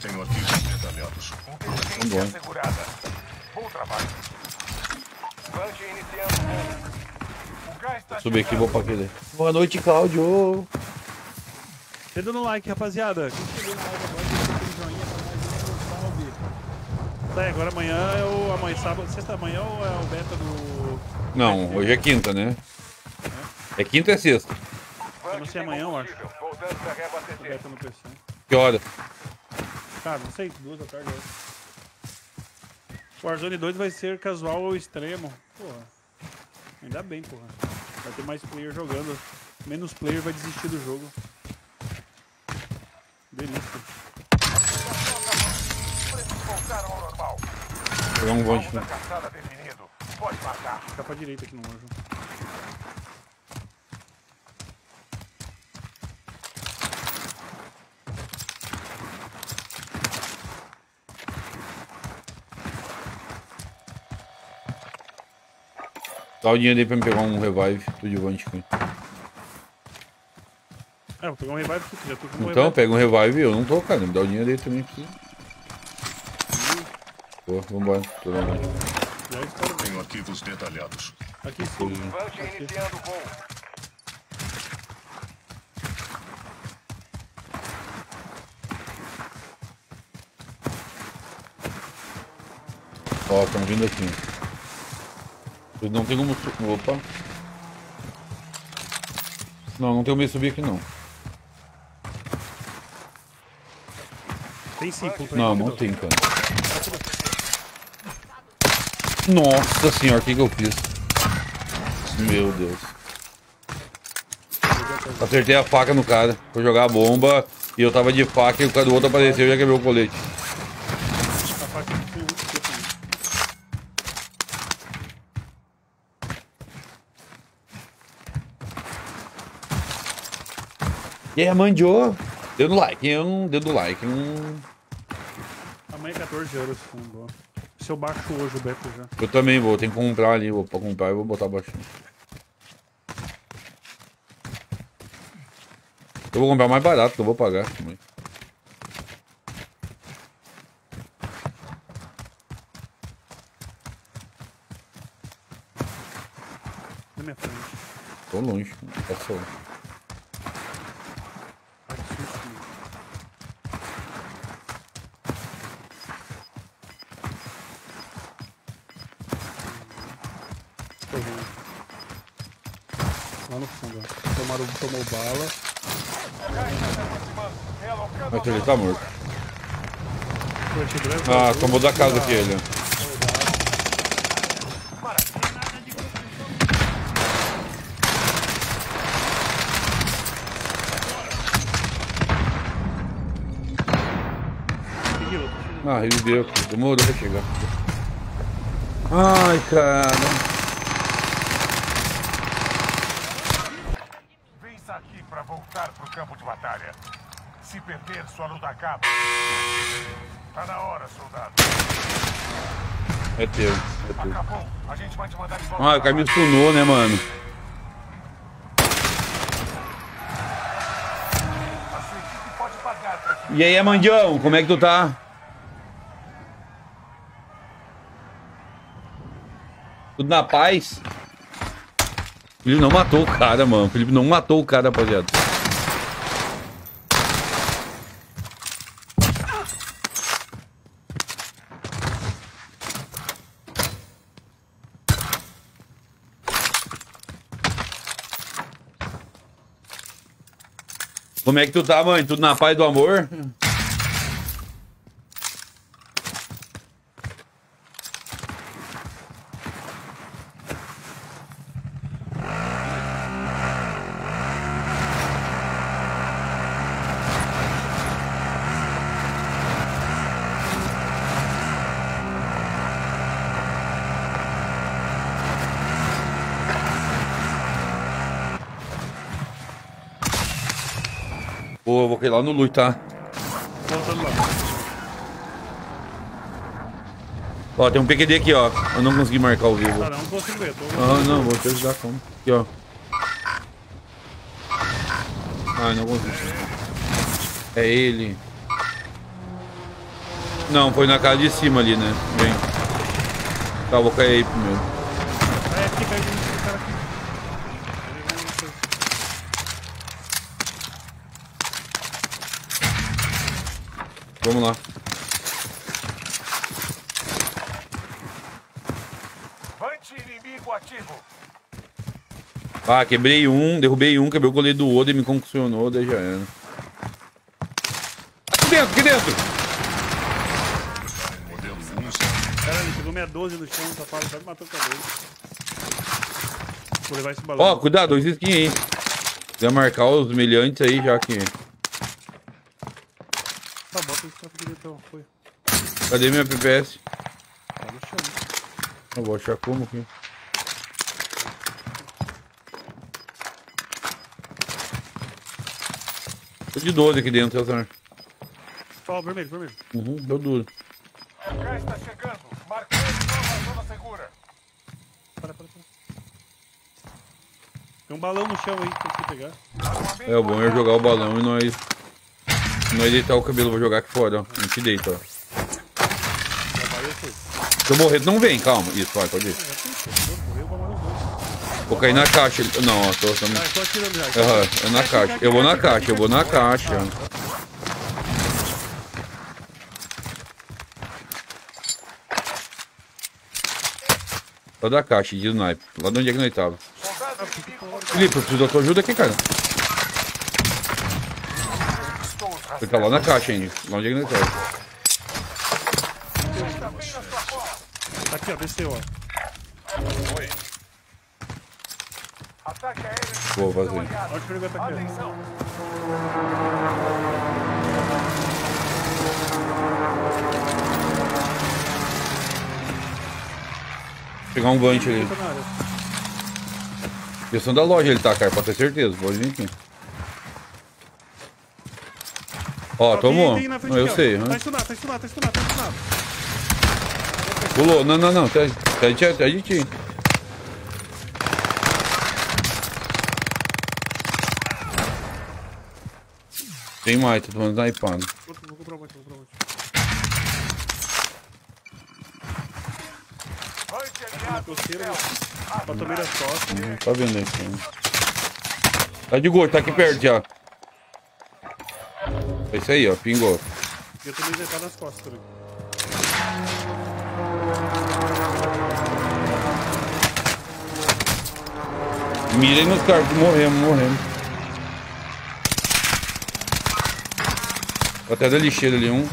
[SPEAKER 13] Tenho arquivos detalhados.
[SPEAKER 6] Inteligência assegurada. Bom trabalho. Vante iniciando. O gás está
[SPEAKER 3] Subir aqui e vou pra aquele. Boa noite, Cláudio.
[SPEAKER 15] Dedo no like, rapaziada. Quem chegou na live agora, deixa aquele joinha pra nós aí, um salve. Tá, agora amanhã é o. Amanhã, sábado, sexta manhã ou é o beta do.
[SPEAKER 3] Não, hoje é quinta, né? É quinta ou é sexta?
[SPEAKER 15] Eu não sei amanhã, eu acho. O beta no PC.
[SPEAKER 3] Que hora?
[SPEAKER 15] Cara, não sei, duas da tarde. O Warzone 2 vai ser casual ou extremo. Porra. Ainda bem, porra. Vai ter mais player jogando. Menos player vai desistir do jogo. Delícia.
[SPEAKER 3] Pegar um
[SPEAKER 6] longe. Pode.
[SPEAKER 15] Fica pra direita aqui no anjo.
[SPEAKER 3] Dá o dinheiro aí pra me pegar um revive, tô de vante aqui.
[SPEAKER 15] É, vou pegar um revive aqui, já tô com um
[SPEAKER 3] Então,
[SPEAKER 15] revive.
[SPEAKER 3] pega um revive, eu não tô, cara. Me dá o dinheiro aí também, preciso. Pô, vambora. Tô dando.
[SPEAKER 15] Espero.
[SPEAKER 13] Tenho arquivos detalhados.
[SPEAKER 15] Aqui sim.
[SPEAKER 6] Vante iniciando o voo.
[SPEAKER 3] Ó, estão vindo aqui. Eles não tem como subir. Opa. Não, não tem como subir aqui não.
[SPEAKER 15] Tem sim, pô.
[SPEAKER 3] Não, não tem, cara. Nossa senhora, o que, que eu fiz? Meu Deus. Acertei a faca no cara. Foi jogar a bomba e eu tava de faca e o cara do outro apareceu e já quebrou o colete.
[SPEAKER 15] A eu.
[SPEAKER 3] E aí, mandiou. Deu no like, um, deu no like, um.
[SPEAKER 15] Amanhã é 14 euros. Boa. Se eu baixo hoje o Beto já.
[SPEAKER 3] Eu também vou, tem que comprar ali, vou pra comprar e vou botar baixinho. Eu vou comprar mais barato, que eu vou pagar também.
[SPEAKER 15] Na minha frente.
[SPEAKER 3] Tô longe, passou.
[SPEAKER 15] Ai, tomou bala.
[SPEAKER 3] Mas ele tá morto. Ah, tomou da casa aqui ele. Ah, ele deu, demorou pra chegar. Ai, cara.
[SPEAKER 6] Vença aqui para voltar pro campo de batalha. Se perder, sua luta acaba. Tá na hora, soldado.
[SPEAKER 3] É teu, é teu.
[SPEAKER 6] Acabou. A gente vai te mandar de volta.
[SPEAKER 3] Ah, o cara me stunou, né, mano?
[SPEAKER 6] A sua equipe pode pagar pra que
[SPEAKER 3] E aí, Amandião, como é que tu tá? Tudo na paz? O Felipe não matou o cara, mano. O Felipe não matou o cara, rapaziada. Como é que tu tá, mãe? Tudo na paz do amor? Lá no Luz, tá?
[SPEAKER 15] Voltando lá.
[SPEAKER 3] Ó, tem um PQD aqui, ó. Eu não consegui marcar ao vivo.
[SPEAKER 15] Não consigo ver. Tô...
[SPEAKER 3] Ah, não, vou te ajudar como. Aqui, ó. Ah, não consigo. É ele. Não, foi na casa de cima ali, né? Vem. Tá, vou cair aí primeiro.
[SPEAKER 15] É, aqui, caiu esse cara aqui.
[SPEAKER 3] Vamos lá.
[SPEAKER 6] Vante inimigo ativo.
[SPEAKER 3] Ah, quebrei um, derrubei um, quebrei o goleiro do outro e me concussionou, daí já era. Aqui dentro, aqui dentro!
[SPEAKER 13] Modelo 1
[SPEAKER 15] Cara, ele pegou minha 12 no chão, safado, quase matou o cabelo. Vou levar esse balão.
[SPEAKER 3] Ó, cuidado, dois skins aí. Se quiser marcar os humilhantes aí, já que.
[SPEAKER 15] Tá, bota esse cara aqui então, foi.
[SPEAKER 3] Cadê minha PPS?
[SPEAKER 15] Tá no chão.
[SPEAKER 3] Eu vou achar como aqui. Tô de 12 aqui dentro, César.
[SPEAKER 15] Ó, vermelho, vermelho.
[SPEAKER 3] Uhum, deu duro.
[SPEAKER 6] O K está chegando. Marcando nova zona segura.
[SPEAKER 15] Para, para, para. Tem um balão no chão aí pra você pegar.
[SPEAKER 3] É, o bom é jogar o balão e nós. Nós deitar o cabelo, vou jogar aqui fora, ó. A gente deita, ó. Se eu morrer, não vem, calma. Isso, vai, pode ir. Vou cair na caixa. Não, ó, tô. tô...
[SPEAKER 15] tô atirando já.
[SPEAKER 3] Aham, é na caixa. Eu vou na caixa, eu vou na caixa. Lá da caixa, de sniper. Lá de onde é que nós tava. Felipe, eu preciso da tua ajuda aqui, cara. Fica lá na caixa ainda. Lá onde é que nós tava.
[SPEAKER 15] Ó, desceu, ó.
[SPEAKER 3] Vou fazer.
[SPEAKER 15] Onde que pra aqui?
[SPEAKER 3] Pegar um gancho ali. Questão da loja ele tá, cara, pra ter certeza. Pode vir aqui. Ó, tomou. Não, eu sei.
[SPEAKER 15] Tá
[SPEAKER 3] hã?
[SPEAKER 15] estunado, tá estunado, tá estunado, tá estunado.
[SPEAKER 3] Pulou. Não, não, não. Tá, tá de, tá de ti. Tem mais, tô tomando snipado.
[SPEAKER 15] Vou, comprar um monte, vou comprar um monte.
[SPEAKER 3] Tá vendo aí. sim. Tá de gordo, tá aqui perto já. É isso aí, ó. Pingou.
[SPEAKER 15] Eu tomei deitar nas costas também.
[SPEAKER 3] Mirei nos caras morremos, morremos. Até da lixeira ali um.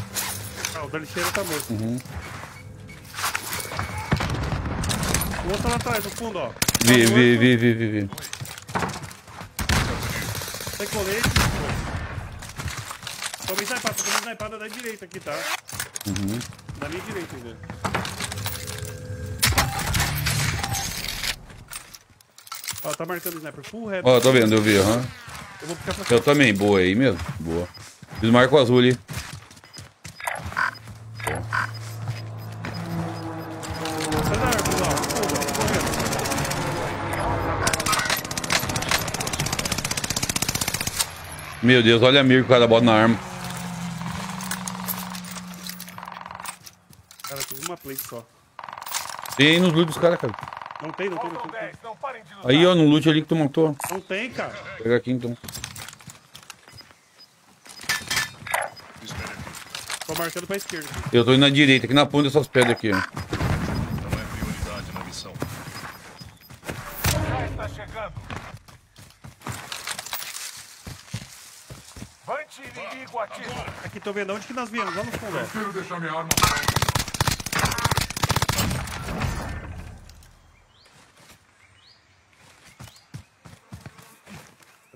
[SPEAKER 15] Ah, o da lixeira tá morto.
[SPEAKER 3] Uhum.
[SPEAKER 15] O outro tá lá atrás, no fundo, ó.
[SPEAKER 3] Vi, vi, vi, vi, vi, vi.
[SPEAKER 15] Tem colete. Tomei snipada, tomei snipada da direita aqui, tá?
[SPEAKER 3] Uhum.
[SPEAKER 15] Da minha direita ainda. Ó, tá marcando o sniper full red.
[SPEAKER 3] Ó, tô vendo, eu vi, aham.
[SPEAKER 15] Eu vou ficar pra
[SPEAKER 3] Eu também, boa aí mesmo. Boa. Fiz marco azul ali. Meu Deus, olha a mira que o cara bota na arma.
[SPEAKER 15] Cara, tem uma plate só.
[SPEAKER 3] Tem aí nos loot dos caras, cara.
[SPEAKER 15] Não tem, não tem, não tem.
[SPEAKER 3] Aí, ó, no loot ali que tu matou.
[SPEAKER 15] Não tem, cara.
[SPEAKER 3] Pega aqui então.
[SPEAKER 15] Tô marcando pra esquerda.
[SPEAKER 3] Eu tô indo na direita, aqui na ponta dessas pedras aqui, ó.
[SPEAKER 13] Não é prioridade na missão.
[SPEAKER 6] Já está chegando. Vante inimigo ativo.
[SPEAKER 15] Aqui, tô vendo. Onde que nós viemos? Lá no fundo, ó.
[SPEAKER 6] Prefiro deixar minha arma.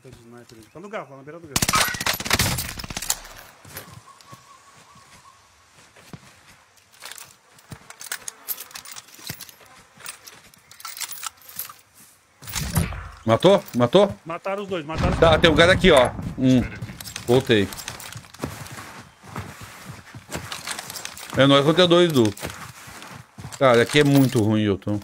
[SPEAKER 15] Tá de sniper ali. Tá no garro, lá na beira do garro.
[SPEAKER 3] Matou? Matou?
[SPEAKER 15] Mataram os dois, mataram os
[SPEAKER 3] Tá, tem um cara aqui, ó. Um. Voltei. É nós contra dois, Du. Cara, aqui é muito ruim, eu tô.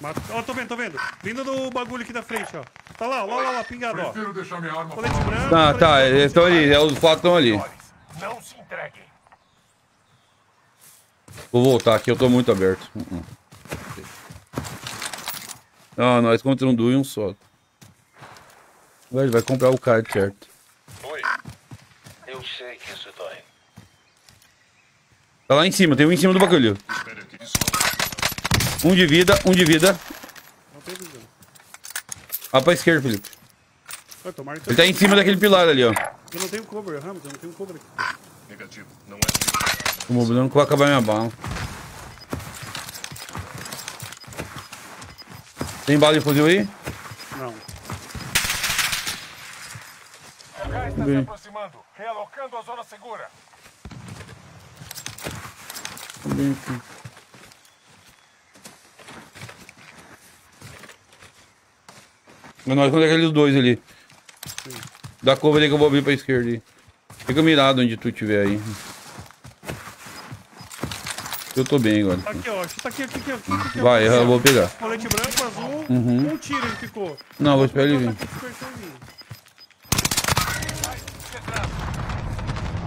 [SPEAKER 15] Mata... Ó, tô vendo, tô vendo. Vindo do bagulho aqui da frente, ó. Tá lá, lá, lá, lá, pingado, ó.
[SPEAKER 6] Prefiro deixar minha arma.
[SPEAKER 15] Colete branco.
[SPEAKER 3] Tá, tá, eles estão ali, é, os quatro estão ali.
[SPEAKER 6] Não se entregue.
[SPEAKER 3] Vou voltar aqui, eu tô muito aberto. Uh -uh. Não, nós contra um duo e um só. Vai, vai comprar o card certo.
[SPEAKER 2] Oi. Eu sei que isso dói.
[SPEAKER 3] Tá lá em cima, tem um em cima do bagulho. Um de vida, um de vida. Lá pra esquerda, Felipe.
[SPEAKER 15] Tô marcando.
[SPEAKER 3] Ele tá em cima daquele pilar ali, ó.
[SPEAKER 15] Eu não tenho cover, Ramos, eu não tenho cover aqui.
[SPEAKER 13] Negativo. Não é
[SPEAKER 3] O mobilão que vai acabar minha bala. Tem bala de fuzil aí?
[SPEAKER 15] Não.
[SPEAKER 6] O gás está se aproximando. Realocando a zona segura.
[SPEAKER 3] Bem aqui. É nós contra aqueles dois ali. Dá cover aí que eu vou abrir pra esquerda aí. Fica mirado onde tu estiver aí. Eu tô bem agora.
[SPEAKER 15] Tá aqui, ó. Tá aqui, aqui, aqui, aqui, aqui.
[SPEAKER 3] Vai, eu vou pegar.
[SPEAKER 15] Colete branco, azul.
[SPEAKER 3] Uhum.
[SPEAKER 15] Um tiro ele ficou.
[SPEAKER 3] Não, vou esperar ele vir.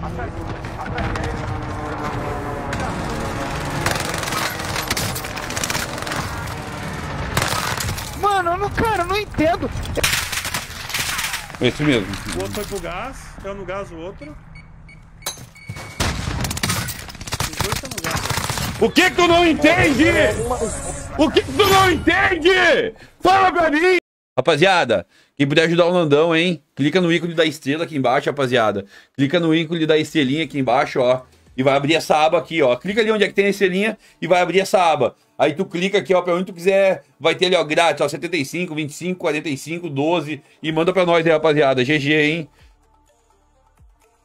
[SPEAKER 15] Tá
[SPEAKER 11] Mano, eu não, cara, eu não entendo.
[SPEAKER 3] Esse mesmo.
[SPEAKER 15] O outro foi pro gás. Caiu no gás o outro. Os dois estão no gás.
[SPEAKER 3] O que que tu não entende? O que que tu não entende? Fala pra mim! Rapaziada, quem puder ajudar o Nandão, hein? Clica no ícone da estrela aqui embaixo, rapaziada. Clica no ícone da estrelinha aqui embaixo, ó. E vai abrir essa aba aqui, ó. Clica ali onde é que tem a estrelinha e vai abrir essa aba. Aí tu clica aqui, ó, pra onde tu quiser. Vai ter ali, ó, grátis, ó, 75, 25, 45, 12. E manda pra nós aí, rapaziada. GG, hein?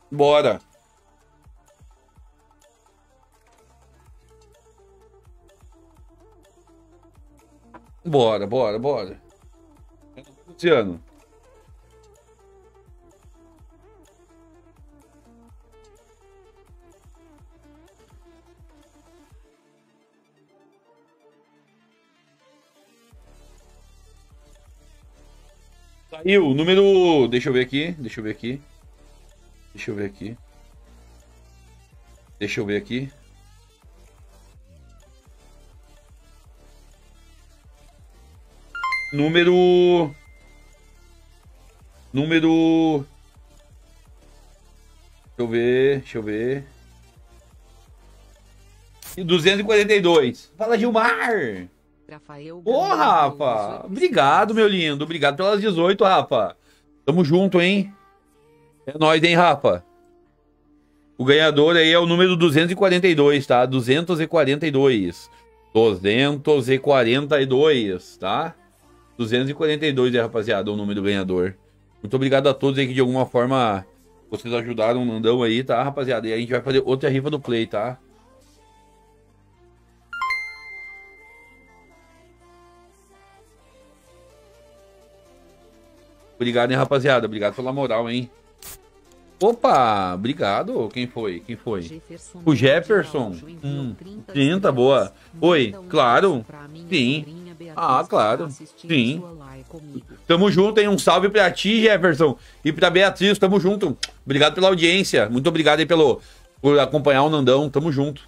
[SPEAKER 3] Bora. Bora, bora, bora. Luciano. Saiu, número. Deixa eu ver aqui. Deixa eu ver aqui. Deixa eu ver aqui. Deixa eu ver aqui. Número. Número. Deixa eu ver, deixa eu ver. E 242. Fala, Gilmar!
[SPEAKER 12] Rafael
[SPEAKER 3] Ô, Rafa! Obrigado, meu lindo. Obrigado pelas 18, Rafa. Tamo junto, hein? É nóis, hein, Rafa? O ganhador aí é o número 242, tá? 242. 242, tá? 242 é, rapaziada, o nome do ganhador. Muito obrigado a todos aí que de alguma forma vocês ajudaram o Nandão aí, tá, rapaziada? E a gente vai fazer outra rifa do Play, tá? Obrigado, hein, rapaziada. Obrigado pela moral, hein? Opa, obrigado. Quem foi? Quem foi?
[SPEAKER 12] Jefferson
[SPEAKER 3] O Jefferson. Hum, 30, boa. Oi, claro. Sim. Ah, claro. Sim. Tamo junto, hein? Um salve pra ti, Jefferson. E pra Beatriz, tamo junto. Obrigado pela audiência. Muito obrigado aí pelo, por acompanhar o Nandão. Tamo junto.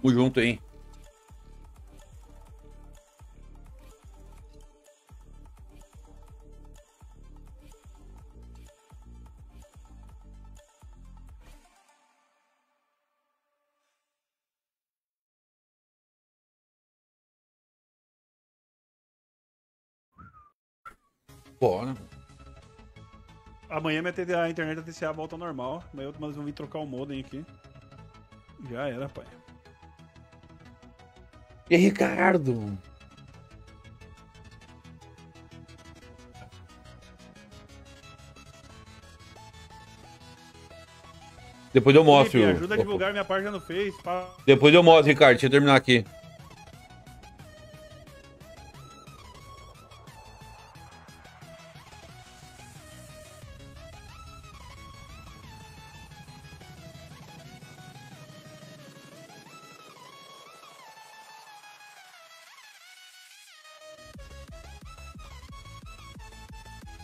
[SPEAKER 3] Tamo junto, hein? Bora.
[SPEAKER 15] Amanhã minha TT a internet da TCA volta ao normal. Amanhã eu mas vão vir trocar o modem aqui. Já era, pai.
[SPEAKER 3] E aí, Ricardo? Depois eu mostro.
[SPEAKER 15] Felipe, ajuda a divulgar minha página no Face. pá.
[SPEAKER 3] Depois eu mostro, Ricardo. Deixa eu terminar aqui.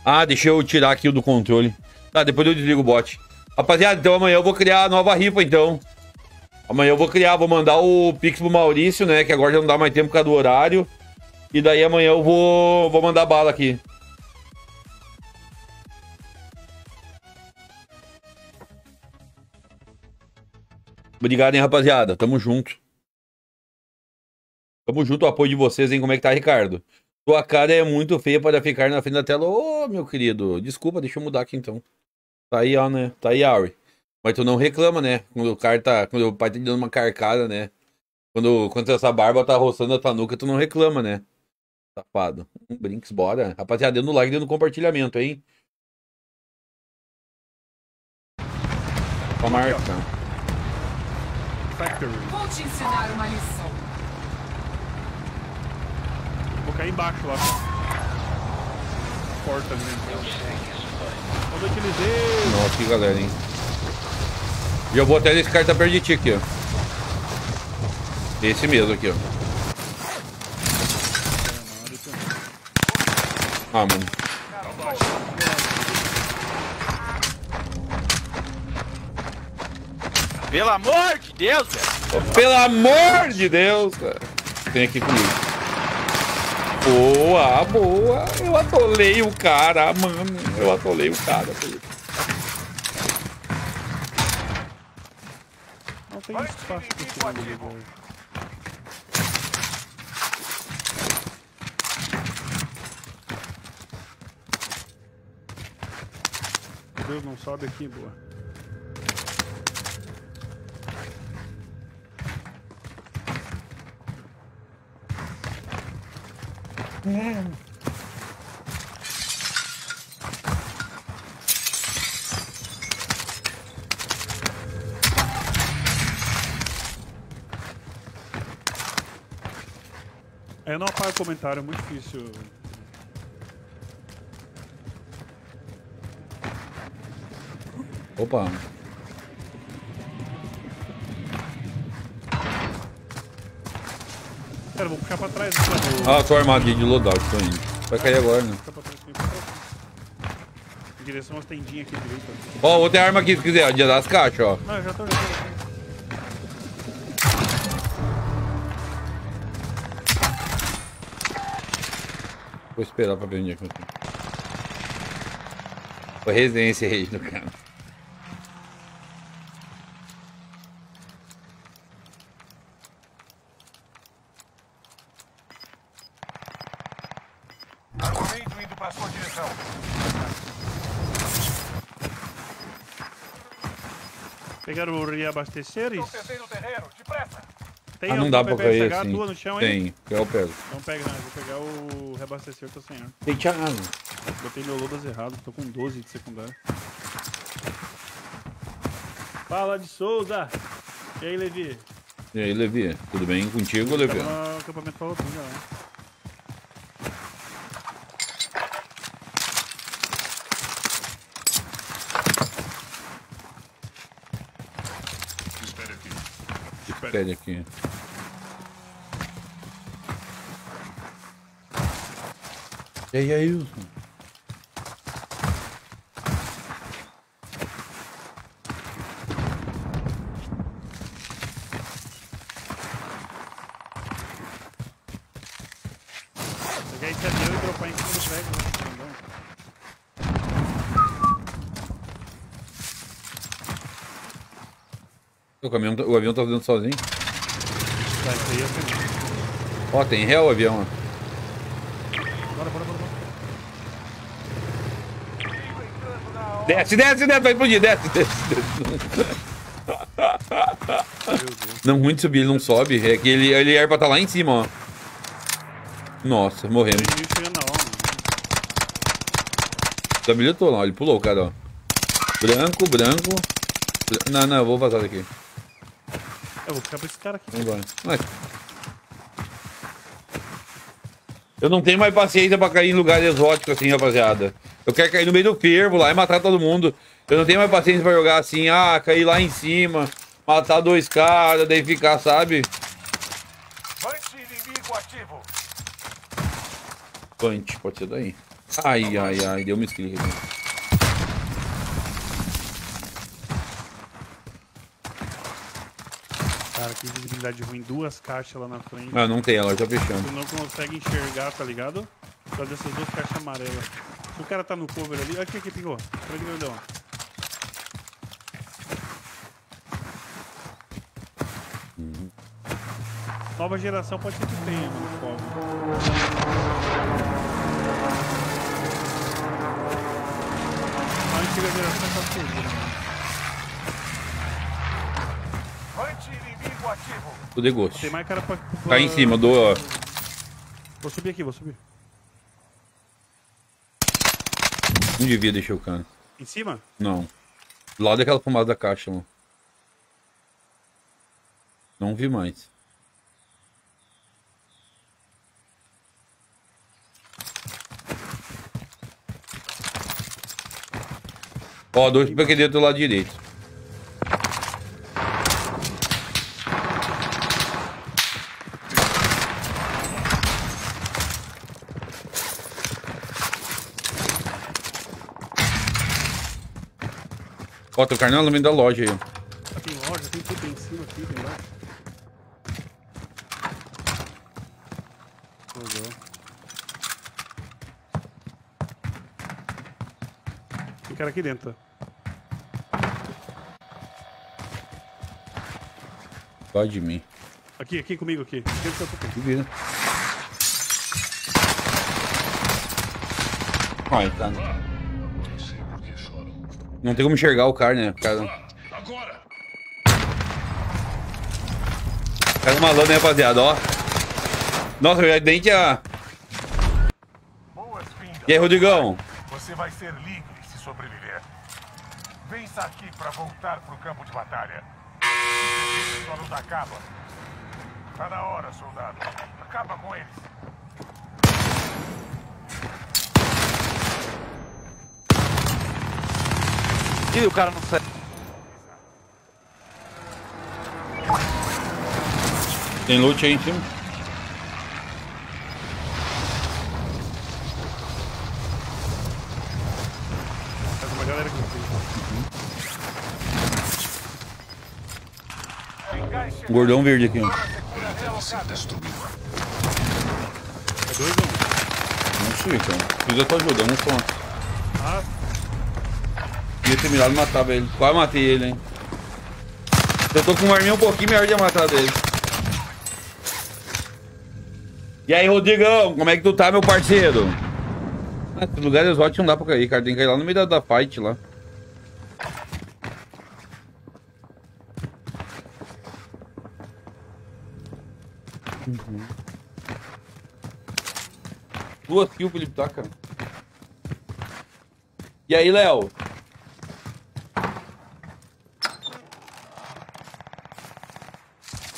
[SPEAKER 3] Ah, deixa eu tirar aqui o do controle. Tá, depois eu desligo o bot. Rapaziada, então amanhã eu vou criar a nova rifa, então. Amanhã eu vou criar, vou mandar o Pix pro Maurício, né? Que agora já não dá mais tempo por causa do horário. E daí amanhã eu vou, vou mandar bala aqui. Obrigado, hein, rapaziada. Tamo junto. Tamo junto, o apoio de vocês, hein? Como é que tá, Ricardo? Tua cara é muito feia para ficar na frente da tela. Ô, meu querido, desculpa, deixa eu mudar aqui então. Tá aí, ó, né? Tá aí, Auri. Mas tu não reclama, né? Quando o cara tá. Quando o pai tá te dando uma carcada, né? Quando, quando essa barba tá roçando a tua nuca, tu não reclama, né? Safado. Um Brinks, bora. Rapaziada, deu no like, deu no compartilhamento, hein? Só marca.
[SPEAKER 5] Vou te ensinar uma lição.
[SPEAKER 15] Cair embaixo lá. Porta ali. Onde eu utilizei?
[SPEAKER 3] Nossa, aqui, galera, hein? E eu vou até desse cara que tá perto de ti aqui, ó. Esse mesmo aqui, ó. Ah, mano.
[SPEAKER 18] Pelo amor de Deus, velho.
[SPEAKER 3] Pelo amor de Deus, cara. Vem aqui comigo. Boa, boa. Eu atolei o cara, mano. Eu atolei o cara.
[SPEAKER 15] Não tem espaço pra lugar. Meu Deus, não sobe aqui, boa. É, eu não apago comentário, é muito difícil.
[SPEAKER 3] Opa.
[SPEAKER 15] Pera, vou puxar pra trás. aqui, ó.
[SPEAKER 3] Ah, tô armado aqui de loadout, tô indo. Vai cair agora, né?
[SPEAKER 15] Em direção às tendinhas aqui direita.
[SPEAKER 3] Ó, outra arma aqui se quiser, ó, dia das caixas, ó.
[SPEAKER 15] Não, eu já tô, tô.
[SPEAKER 3] Vou esperar pra ver onde é que eu tô. Foi residência aí no cara.
[SPEAKER 6] Armamento indo para sua direção.
[SPEAKER 15] Pegaram o reabasteceres? Tem
[SPEAKER 3] Ah, não dá pra cair assim.
[SPEAKER 15] tua no chão?
[SPEAKER 3] Tem, eu pego.
[SPEAKER 15] Então pega, né? Vou pegar o reabastecer, tô sem ar.
[SPEAKER 3] Tem Thiago.
[SPEAKER 15] Botei meu lodas errado, tô com 12 de secundário. Fala de Souza! E aí, Levi?
[SPEAKER 3] E aí, Levi? Tudo bem contigo, Levi?
[SPEAKER 15] Tava no acampamento Farroupilha lá.
[SPEAKER 6] Espere aqui.
[SPEAKER 3] E aí, Ailson?
[SPEAKER 15] Pegar esse avião e dropar em cima do prédio, né? Entendeu?
[SPEAKER 3] O, caminhão, tá- o avião tá andando sozinho.
[SPEAKER 15] Tá, isso aí é.
[SPEAKER 3] Ó, tem réu o avião, ó.
[SPEAKER 15] Bora, bora, bora, bora.
[SPEAKER 3] Desce, desce, desce, vai explodir, desce, desce, desce. Não, ruim de subir, ele não sobe. É que ele, ele era pra estar lá em cima, ó. Nossa, morremos. Desabilitou lá, ele pulou, cara, ó. Branco, branco. Bran- Não, não, eu vou vazar daqui.
[SPEAKER 15] Eu vou ficar pra esse cara aqui.
[SPEAKER 3] Vambora. Eu não tenho mais paciência pra cair em lugar exótico assim, rapaziada. Eu quero cair no meio do fervo lá e matar todo mundo. Eu não tenho mais paciência pra jogar assim, ah, cair lá em cima, matar dois caras, daí ficar, sabe?
[SPEAKER 6] Vante inimigo ativo.
[SPEAKER 3] Punch, pode ser daí. Ai, ai, ai, deu uma esclica aqui.
[SPEAKER 15] Cara, que visibilidade ruim. Duas caixas lá na frente.
[SPEAKER 3] Ah, não tem, ela tá fechando.
[SPEAKER 15] Tu não consegue enxergar, tá ligado? Causa dessas duas caixas amarelas. O cara tá no cover ali. Aqui, aqui, pingou. Olha que grandão. Nova geração pode ser que tenha, mano. Fogo. A antiga geração tá perdida,
[SPEAKER 3] o degosto.
[SPEAKER 15] Tem mais cara pra, pra...
[SPEAKER 3] Tá em cima do...
[SPEAKER 15] Vou subir aqui, vou subir.
[SPEAKER 3] Não devia deixar o cano.
[SPEAKER 15] Em cima?
[SPEAKER 3] Não. Do lado daquela fumada da caixa, mano. Não vi mais. Ó, dois pra aquele do lado direito. Ó, tem o carnal no meio da loja aí.
[SPEAKER 15] Ah, Tem loja, tem tudo em cima aqui, tem embaixo. Legal. Tem cara aqui dentro.
[SPEAKER 3] Vai de mim.
[SPEAKER 15] Aqui, aqui comigo, aqui. Dentro da tua
[SPEAKER 3] Duvido. Ai, tá. Não tem como enxergar o cara, né? O cara... Cara malandro, né, rapaziada? Ó. Nossa, eu já nem tinha... E aí, Rodrigão?
[SPEAKER 6] Você vai ser livre se sobreviver. Vença aqui para voltar pro campo de batalha. Se sua luta acaba. Tá na hora, soldado. Acaba com eles.
[SPEAKER 18] Ih, o cara não sai.
[SPEAKER 3] Tem loot aí em cima?
[SPEAKER 15] Faz uma galera aqui.
[SPEAKER 3] Um gordão verde aqui, ó.
[SPEAKER 15] É dois ou um?
[SPEAKER 3] Não sei, cara. Precisa tua ajuda, vamos só. Ter mirado e matava ele. Quase matei ele, hein. Eu tô com uma arminha um pouquinho melhor de matar dele. E aí, Rodrigão, como é que tu tá, meu parceiro? Esse lugar exótico não dá pra cair, cara. Tem que cair lá no meio da, da fight lá. Uhum. Duas kills, Felipe, tá, cara. E aí, Léo?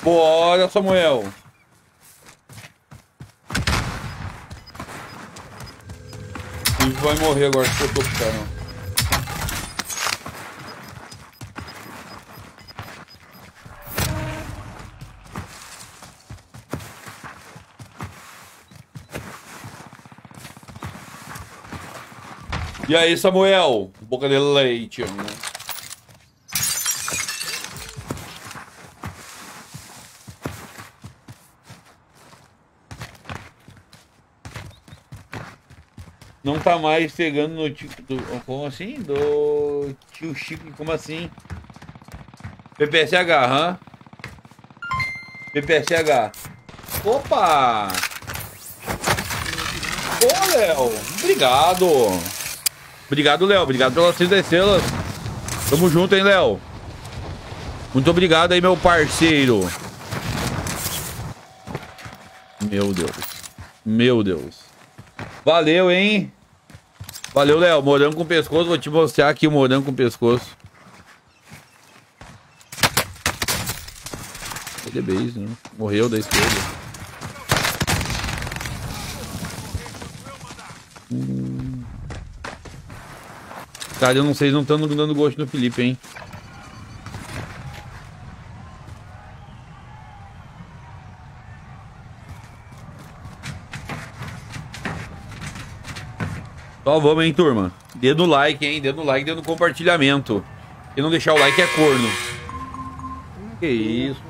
[SPEAKER 3] Bora, Samuel. Ele vai morrer agora se eu tô. E aí, Samuel? Boca de leite. Tá mais pegando no tio. do- como assim? Do tio Chico, como assim? PPSH, hã? PPSH. Opa! Ô, Léo! Obrigado! Obrigado, Léo. Obrigado pelas seis estrelas. Tamo junto, hein, Léo? Muito obrigado aí, meu parceiro. Meu Deus. Meu Deus. Valeu, hein? Valeu, Léo. Morango com pescoço. Vou te mostrar aqui o morango com pescoço. Ele é base, né? Morreu da esquerda. Hum. Cara, eu não sei, não estão dando gosto no Felipe, hein? Só vamos, hein, turma? Dedo no like, hein? Dedo no like, dedo no compartilhamento. E não deixar o like é corno. Que isso?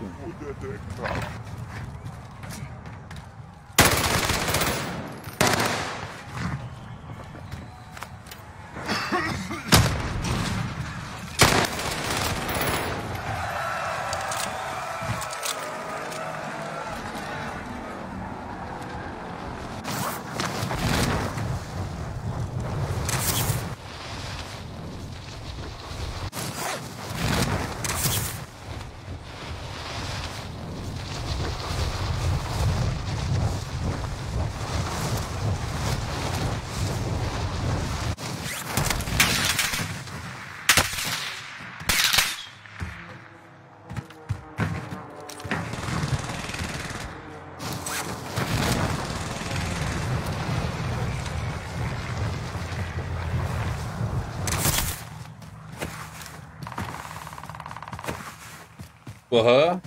[SPEAKER 3] Aham.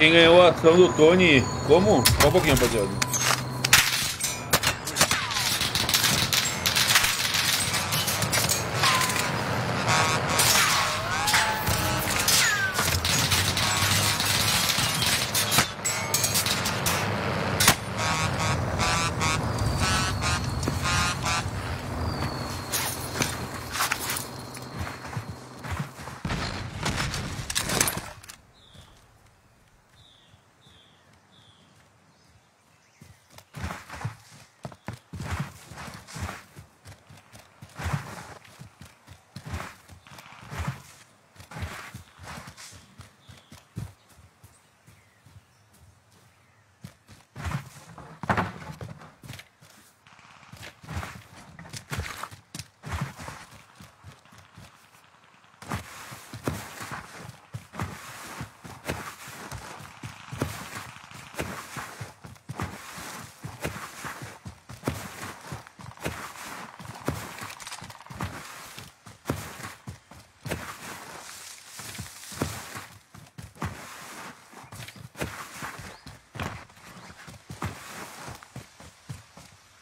[SPEAKER 3] Quem ganhou a ação do Tony? Como? Só um pouquinho, rapaziada.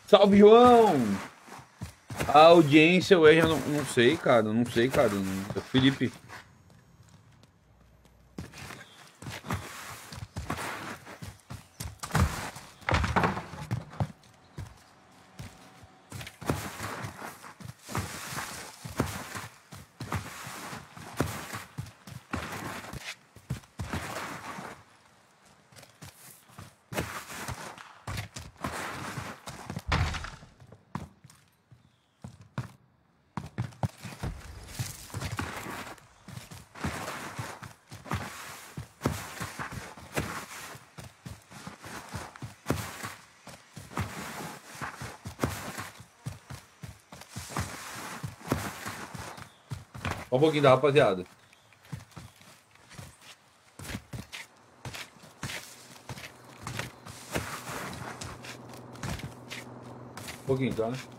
[SPEAKER 3] Salve, João! A audiência, eu já não, não sei, cara. Não sei, cara. Felipe. Um pouquinho da rapaziada. Um pouquinho, tá? João!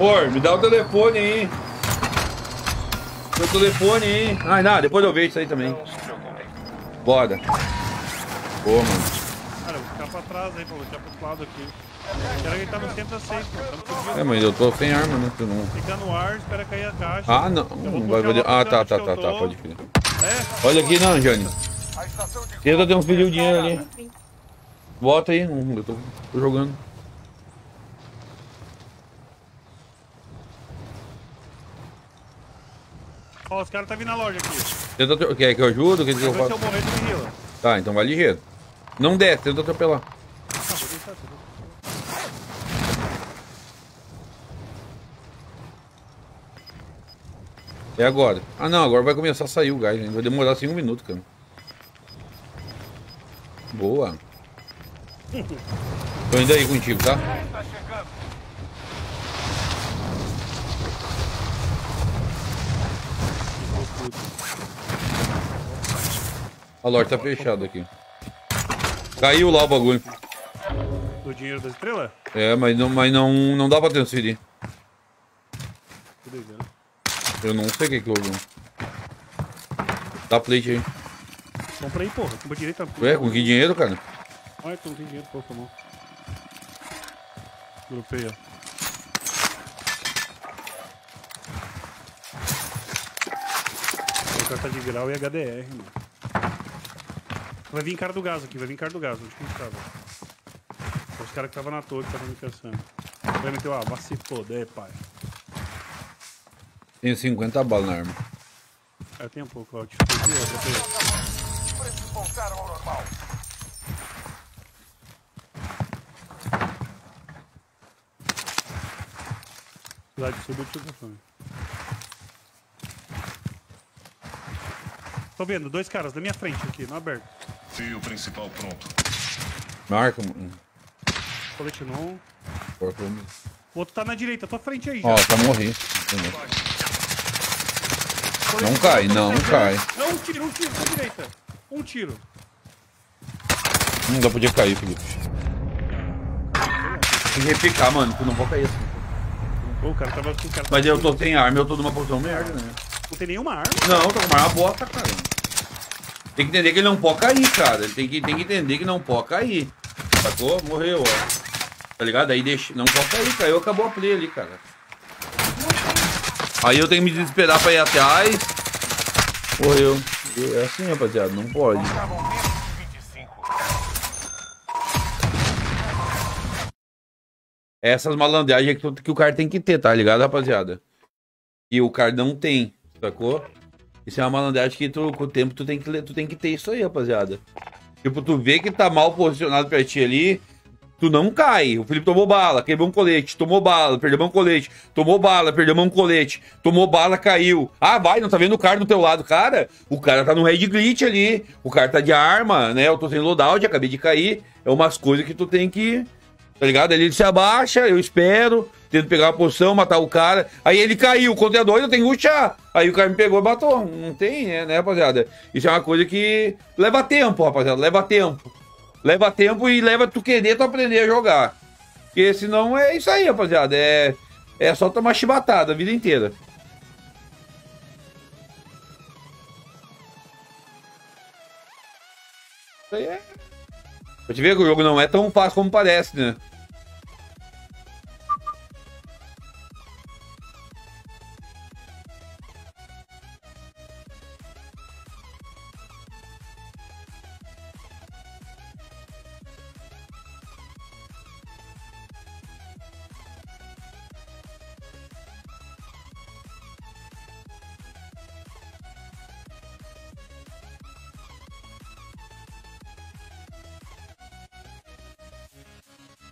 [SPEAKER 3] Ô, me dá o telefone aí. Meu telefone aí. Ai, nada, depois eu vejo isso aí também. Bora. Boa, mano.
[SPEAKER 15] Cara, o cara pra trás aí, Paulo. Tinha pro outro lado aqui. Espera que ele tá no centro da safe, mano. Tá.
[SPEAKER 3] É, mas eu tô sem arma, né? Tu não...
[SPEAKER 15] Fica no ar, espera cair a caixa.
[SPEAKER 3] Ah, não.
[SPEAKER 15] Eu vou
[SPEAKER 3] Vai, vai... Ah, tá, tá, tá,
[SPEAKER 15] eu
[SPEAKER 3] tá, pode crer.
[SPEAKER 15] É?
[SPEAKER 3] Olha aqui, não, Jane. Tenta ter uns pediu o dinheiro ali. Bota aí, um, eu tô, tô jogando.
[SPEAKER 15] Caras tá vindo na loja aqui.
[SPEAKER 3] Tenta Quer que eu ajude? Quer que eu
[SPEAKER 15] Vê se eu
[SPEAKER 3] faço?
[SPEAKER 15] morrer, tu me heala.
[SPEAKER 3] Tá, então vai ligeiro. Não desce, tenta atropelar.
[SPEAKER 15] Ah, vou deixar tudo.
[SPEAKER 3] É agora. Ah não, agora vai começar a sair o gás, hein? Vai demorar 5 minutos, cara. Boa. Tô indo aí contigo, tá? A loja tá fechada aqui. Caiu lá o bagulho.
[SPEAKER 15] Do dinheiro da estrela?
[SPEAKER 3] É, mas não, mas não, não dá pra transferir. Eu não sei o que que houve. Dá plate aí.
[SPEAKER 15] Compra aí, porra. Compra direito.
[SPEAKER 3] Ué, com que dinheiro, cara?
[SPEAKER 15] Olha, tu não tem dinheiro, pô, mão. Grupei, ó. O cara tá de grau e HDR, mano. Vai vir cara do gás aqui, vai vir cara do gás. Onde que a gente tava? Os caras que estavam na torre que estavam me caçando. Vai meter o ah, vai se foder, pai.
[SPEAKER 3] Tenho 50 balas na arma.
[SPEAKER 15] Ah, tem um pouco, ó. Te fudi, ó. botei.
[SPEAKER 6] Preços voltaram ao normal.
[SPEAKER 15] Cidade Sul do telefone. Tô vendo, dois caras na minha frente aqui, no aberto.
[SPEAKER 13] Fio principal pronto.
[SPEAKER 3] Marca, mano.
[SPEAKER 15] Colete não.
[SPEAKER 3] Porca, vamos-
[SPEAKER 15] O outro tá na direita, tua frente aí.
[SPEAKER 3] Ó, tá morrendo. Não cai, não, não cai.
[SPEAKER 15] Não, um tiro, um tiro, na direita. Um tiro.
[SPEAKER 3] Não dá podia cair, Felipe. Tem que repicar, mano, tu não pode cair assim.
[SPEAKER 15] Pô, o cara tava com o cara.
[SPEAKER 3] Mas eu tô sem arma, eu tô numa posição merda, né?
[SPEAKER 15] Não tem nenhuma arma.
[SPEAKER 3] Não, tô com uma arma bota, cara. Tem que entender que ele não pode cair, cara. Ele tem que, tem que entender que não pode cair. Sacou? Morreu, ó. Tá ligado? Aí deixa. Não pode cair, caiu, acabou a play ali, cara. Aí eu tenho que me desesperar pra ir atrás. Morreu. É assim, rapaziada, não pode. Essas malandragens que, que o cara tem que ter, tá ligado, rapaziada? E o cara não tem, sacou? Isso é uma malandragem que tu, com o tempo tu tem, que, tu tem que ter isso aí, rapaziada. Tipo, tu vê que tá mal posicionado pra ti ali, tu não cai. O Felipe tomou bala, quebrou um colete, tomou bala, perdeu um colete, tomou bala, perdeu um colete, tomou bala, caiu. Ah, vai, não tá vendo o cara do teu lado. Cara, o cara tá no red glitch ali, o cara tá de arma, né? Eu tô sem loadout, acabei de cair. É umas coisas que tu tem que Tá ligado? Ele se abaixa, eu espero, tento pegar uma posição, matar o cara. Aí ele caiu, contra dois, eu tenho que ruxar. Aí o cara me pegou e matou. Não tem, né, né, rapaziada? Isso é uma coisa que leva tempo, rapaziada. Leva tempo. Leva tempo e leva tu querer tu aprender a jogar. Porque senão é isso aí, rapaziada. É, é só tomar chibatada a vida inteira. Isso aí é. Pra te ver que o jogo não é tão fácil como parece, né?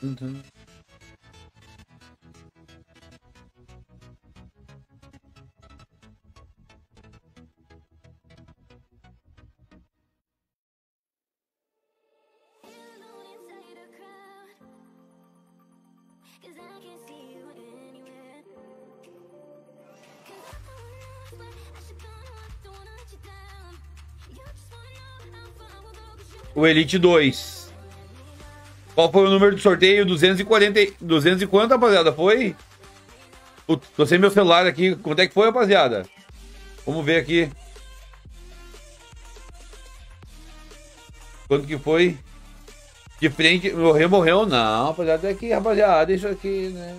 [SPEAKER 3] Uhum. O Elite 2. Qual foi o número do sorteio? 240. e- 200 e quanto, rapaziada? Foi? Putz, tô sem meu celular aqui. Quanto é que foi, rapaziada? Vamos ver aqui. Quanto que foi? De frente, morreu, morreu. Não, rapaziada, aqui, rapaziada, isso aqui, né?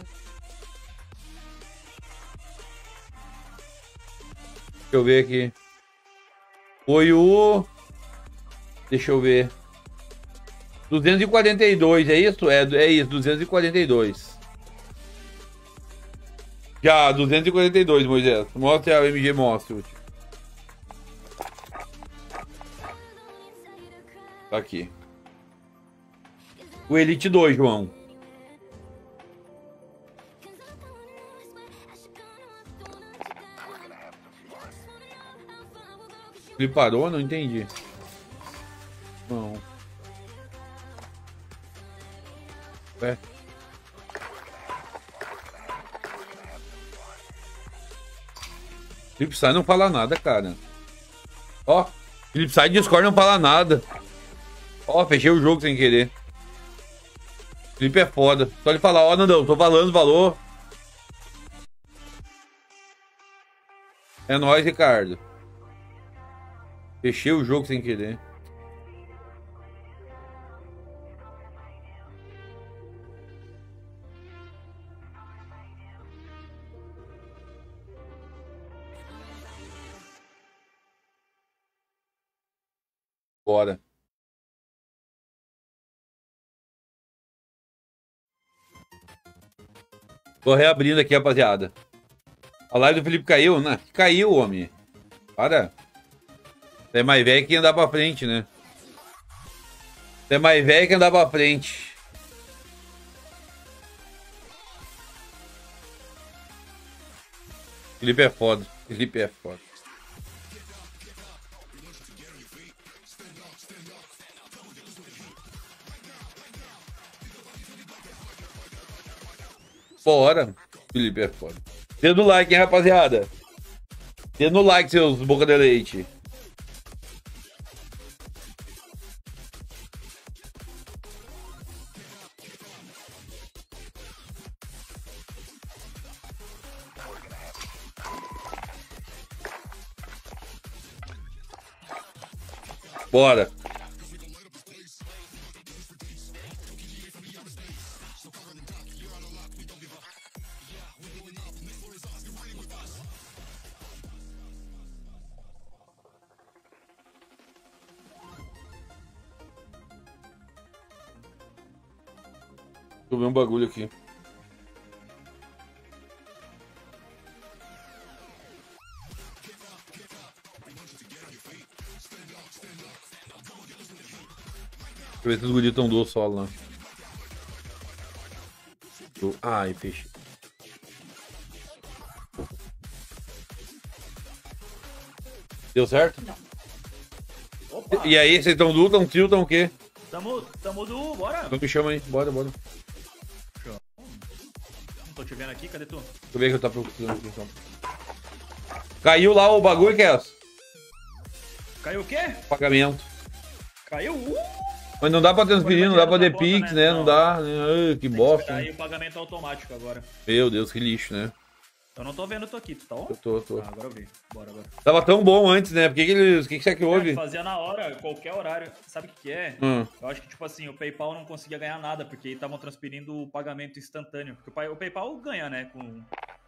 [SPEAKER 3] Deixa eu ver aqui. Foi o. Deixa eu ver. 242, é isso? É, é isso, 242. Já, 242, Moisés. Mostra a MG Monster. Tá aqui. O Elite 2, João. Ele parou? Não entendi. Não. É. Felipe Sai não fala nada, cara. Ó, Sai Discord não fala nada. Ó, fechei o jogo sem querer. Felipe é foda. Só ele falar, ó, Nandão, tô falando, valor. É nóis, Ricardo. Fechei o jogo sem querer. Bora. Tô reabrindo aqui, rapaziada. A live do Felipe caiu, né? Caiu, homem. Para. Você é mais velho que andar pra frente, né? Você é mais velho que andar pra frente. Felipe é foda. Felipe é foda. Bora. Felipe é foda. Dedo no like, hein, rapaziada. Dedo no like, seus boca de leite. Bora. Eu ver um bagulho aqui. Deixa eu ver se os guris estão do solo lá. Do- Ai, peixe. Deu certo? E aí, vocês estão do, estão trio, estão o quê?
[SPEAKER 19] Tamo, tamo do. Bora.
[SPEAKER 3] Então me chama aí, bora, bora.
[SPEAKER 19] Não vendo aqui, cadê tu?
[SPEAKER 3] Deixa eu ver que eu tô procurando aqui então. Caiu lá o bagulho essa?
[SPEAKER 19] Caiu o quê?
[SPEAKER 3] Pagamento.
[SPEAKER 19] Caiu? Uh!
[SPEAKER 3] Mas não dá pra transferir, não dá pra ter Pix,
[SPEAKER 19] né?
[SPEAKER 3] né? Não dá. né? Ai, que bosta.
[SPEAKER 19] Aí
[SPEAKER 3] né?
[SPEAKER 19] o pagamento automático agora.
[SPEAKER 3] Meu Deus, que lixo, né?
[SPEAKER 19] Eu não tô vendo tu aqui, tu tá on?
[SPEAKER 3] Eu tô, tô.
[SPEAKER 19] Ah, agora eu vi. Bora, bora.
[SPEAKER 3] Tava tão bom antes, né? Por que, que eles. O que, que será que houve?
[SPEAKER 19] Fazia na hora, qualquer horário. Sabe o que, que é?
[SPEAKER 3] Hum.
[SPEAKER 19] Eu acho que, tipo assim, o PayPal não conseguia ganhar nada, porque estavam transferindo o pagamento instantâneo. Porque o pa- o PayPal ganha, né? Com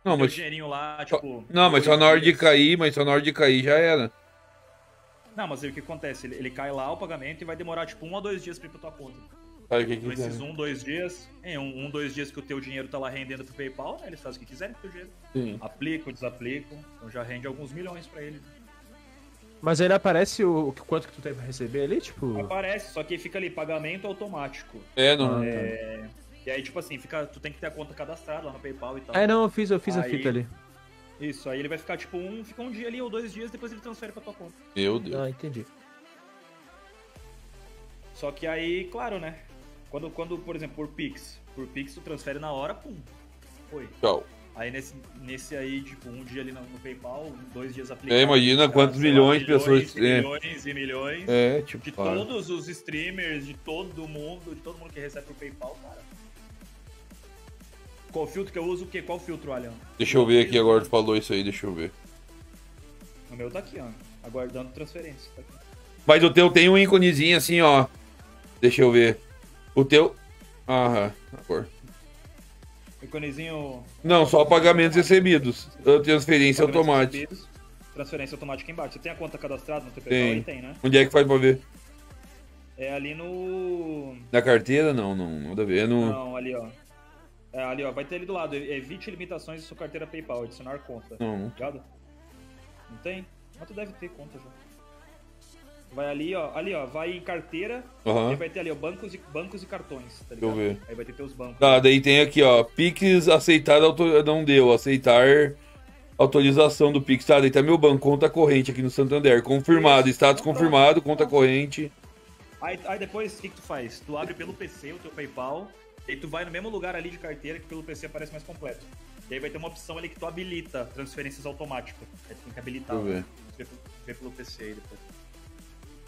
[SPEAKER 3] Não,
[SPEAKER 19] o
[SPEAKER 3] mas-
[SPEAKER 19] dinheirinho lá, tipo.
[SPEAKER 3] Não, mas só na hora de cair, mas só na hora de cair já era.
[SPEAKER 19] Não, mas aí o que acontece? Ele, ele cai lá o pagamento e vai demorar, tipo, um a dois dias pra ir pra tua conta.
[SPEAKER 3] Sabe o que
[SPEAKER 19] Então, esses
[SPEAKER 3] é?
[SPEAKER 19] um, dois dias, em um, um, dois dias que o teu dinheiro tá lá rendendo pro PayPal, né? Eles fazem o que quiserem com o teu dinheiro.
[SPEAKER 3] Sim.
[SPEAKER 19] Aplicam, desaplicam, então já rende alguns milhões pra ele.
[SPEAKER 1] Mas aí aparece o, o quanto que tu tem pra receber ali, tipo.
[SPEAKER 19] Aparece, só que fica ali, pagamento automático.
[SPEAKER 3] É, não-
[SPEAKER 19] É, E aí, tipo assim, fica, tu tem que ter a conta cadastrada lá no PayPal e tal.
[SPEAKER 1] É, não, eu fiz, eu fiz a
[SPEAKER 19] Aí-
[SPEAKER 1] fita ali.
[SPEAKER 19] Isso, aí ele vai ficar tipo um, fica um dia ali ou dois dias, depois ele transfere pra tua conta.
[SPEAKER 3] Meu Deus.
[SPEAKER 1] Ah, entendi.
[SPEAKER 19] Só que aí, claro, né? Quando, quando por exemplo, por Pix, por Pix tu transfere na hora, pum, foi.
[SPEAKER 3] Tchau.
[SPEAKER 19] Aí nesse, nesse aí, tipo, um dia ali no, no PayPal, dois dias aplicado.
[SPEAKER 3] É, imagina
[SPEAKER 19] cara,
[SPEAKER 3] quantos
[SPEAKER 19] lá,
[SPEAKER 3] milhões de
[SPEAKER 19] milhões
[SPEAKER 3] pessoas-
[SPEAKER 19] e
[SPEAKER 3] é.
[SPEAKER 19] Milhões e milhões.
[SPEAKER 3] É, tipo,
[SPEAKER 19] De todos os streamers, de todo mundo, de todo mundo que recebe pro PayPal, cara. Qual filtro que eu uso? O quê? Qual filtro, Alian?
[SPEAKER 3] Deixa eu ver aqui agora, tu falou isso aí, deixa eu ver.
[SPEAKER 19] O meu tá aqui, ó. Aguardando transferência. Tá.
[SPEAKER 3] Mas o teu tem um íconezinho assim, ó. Deixa eu ver. O teu. Aham, agora.
[SPEAKER 19] Iconezinho.
[SPEAKER 3] Não, só pagamentos recebidos. Transferência
[SPEAKER 19] pagamentos
[SPEAKER 3] automática.
[SPEAKER 19] recebidos, Transferência automática embaixo. Você tem a conta cadastrada no PayPal?
[SPEAKER 3] Tem.
[SPEAKER 19] Tem, né?
[SPEAKER 3] Onde é que faz pra ver?
[SPEAKER 19] É ali no.
[SPEAKER 3] Na carteira? Não, não, nada a ver. No.
[SPEAKER 19] Não, ali, ó. É, ali, ó. Vai ter ali do lado. Evite limitações de sua carteira PayPal. Adicionar conta.
[SPEAKER 3] Não, não
[SPEAKER 19] Ligado? Não tem? Mas tu deve ter conta já. Vai ali, ó. Ali, ó. Vai em carteira.
[SPEAKER 3] Aham.
[SPEAKER 19] E vai ter ali, ó. Bancos e, bancos e cartões. Tá
[SPEAKER 3] Deixa eu
[SPEAKER 19] ligado?
[SPEAKER 3] ver.
[SPEAKER 19] Aí vai ter teus bancos.
[SPEAKER 3] Tá, daí tem aqui, ó. Pix aceitar auto... não deu. Aceitar autorização do Pix. Tá, daí tá meu banco, conta corrente aqui no Santander. Confirmado, status confirmado, conta corrente.
[SPEAKER 19] Aí, aí depois, o que, que tu faz? Tu abre pelo PC o teu PayPal, e tu vai no mesmo lugar ali de carteira que pelo PC aparece mais completo. E aí vai ter uma opção ali que tu habilita transferências automáticas. Aí tu tem que habilitar.
[SPEAKER 3] Deixa eu
[SPEAKER 19] lá. Vê, vê pelo PC aí depois.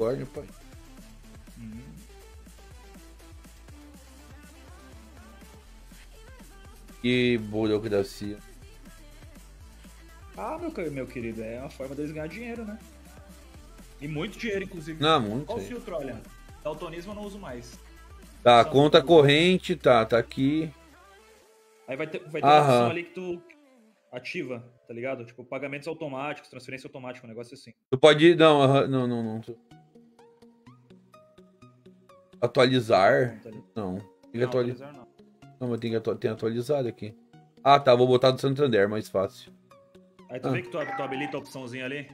[SPEAKER 3] Pode, pai. Que burocracia.
[SPEAKER 19] Ah, meu, meu querido, é uma forma deles ganhar dinheiro, né? E muito dinheiro, inclusive.
[SPEAKER 3] Não, muito,
[SPEAKER 19] Qual o filtro, olha? Daltonismo eu não uso mais.
[SPEAKER 3] Tá, conta corrente, tá, tá aqui.
[SPEAKER 19] Aí vai ter, vai ter uma opção ali que tu ativa, tá ligado? Tipo, pagamentos automáticos, transferência automática, um negócio assim.
[SPEAKER 3] Tu pode. Não, não, não, não. Atualizar? Não. Tem que
[SPEAKER 19] Não,
[SPEAKER 3] atualizar.
[SPEAKER 19] não.
[SPEAKER 3] Não, mas tem que atu... tem atualizado aqui. Ah, tá, vou botar do Santander, mais fácil.
[SPEAKER 19] Aí tu
[SPEAKER 3] Ah.
[SPEAKER 19] vê que tu, tu habilita a opçãozinha ali.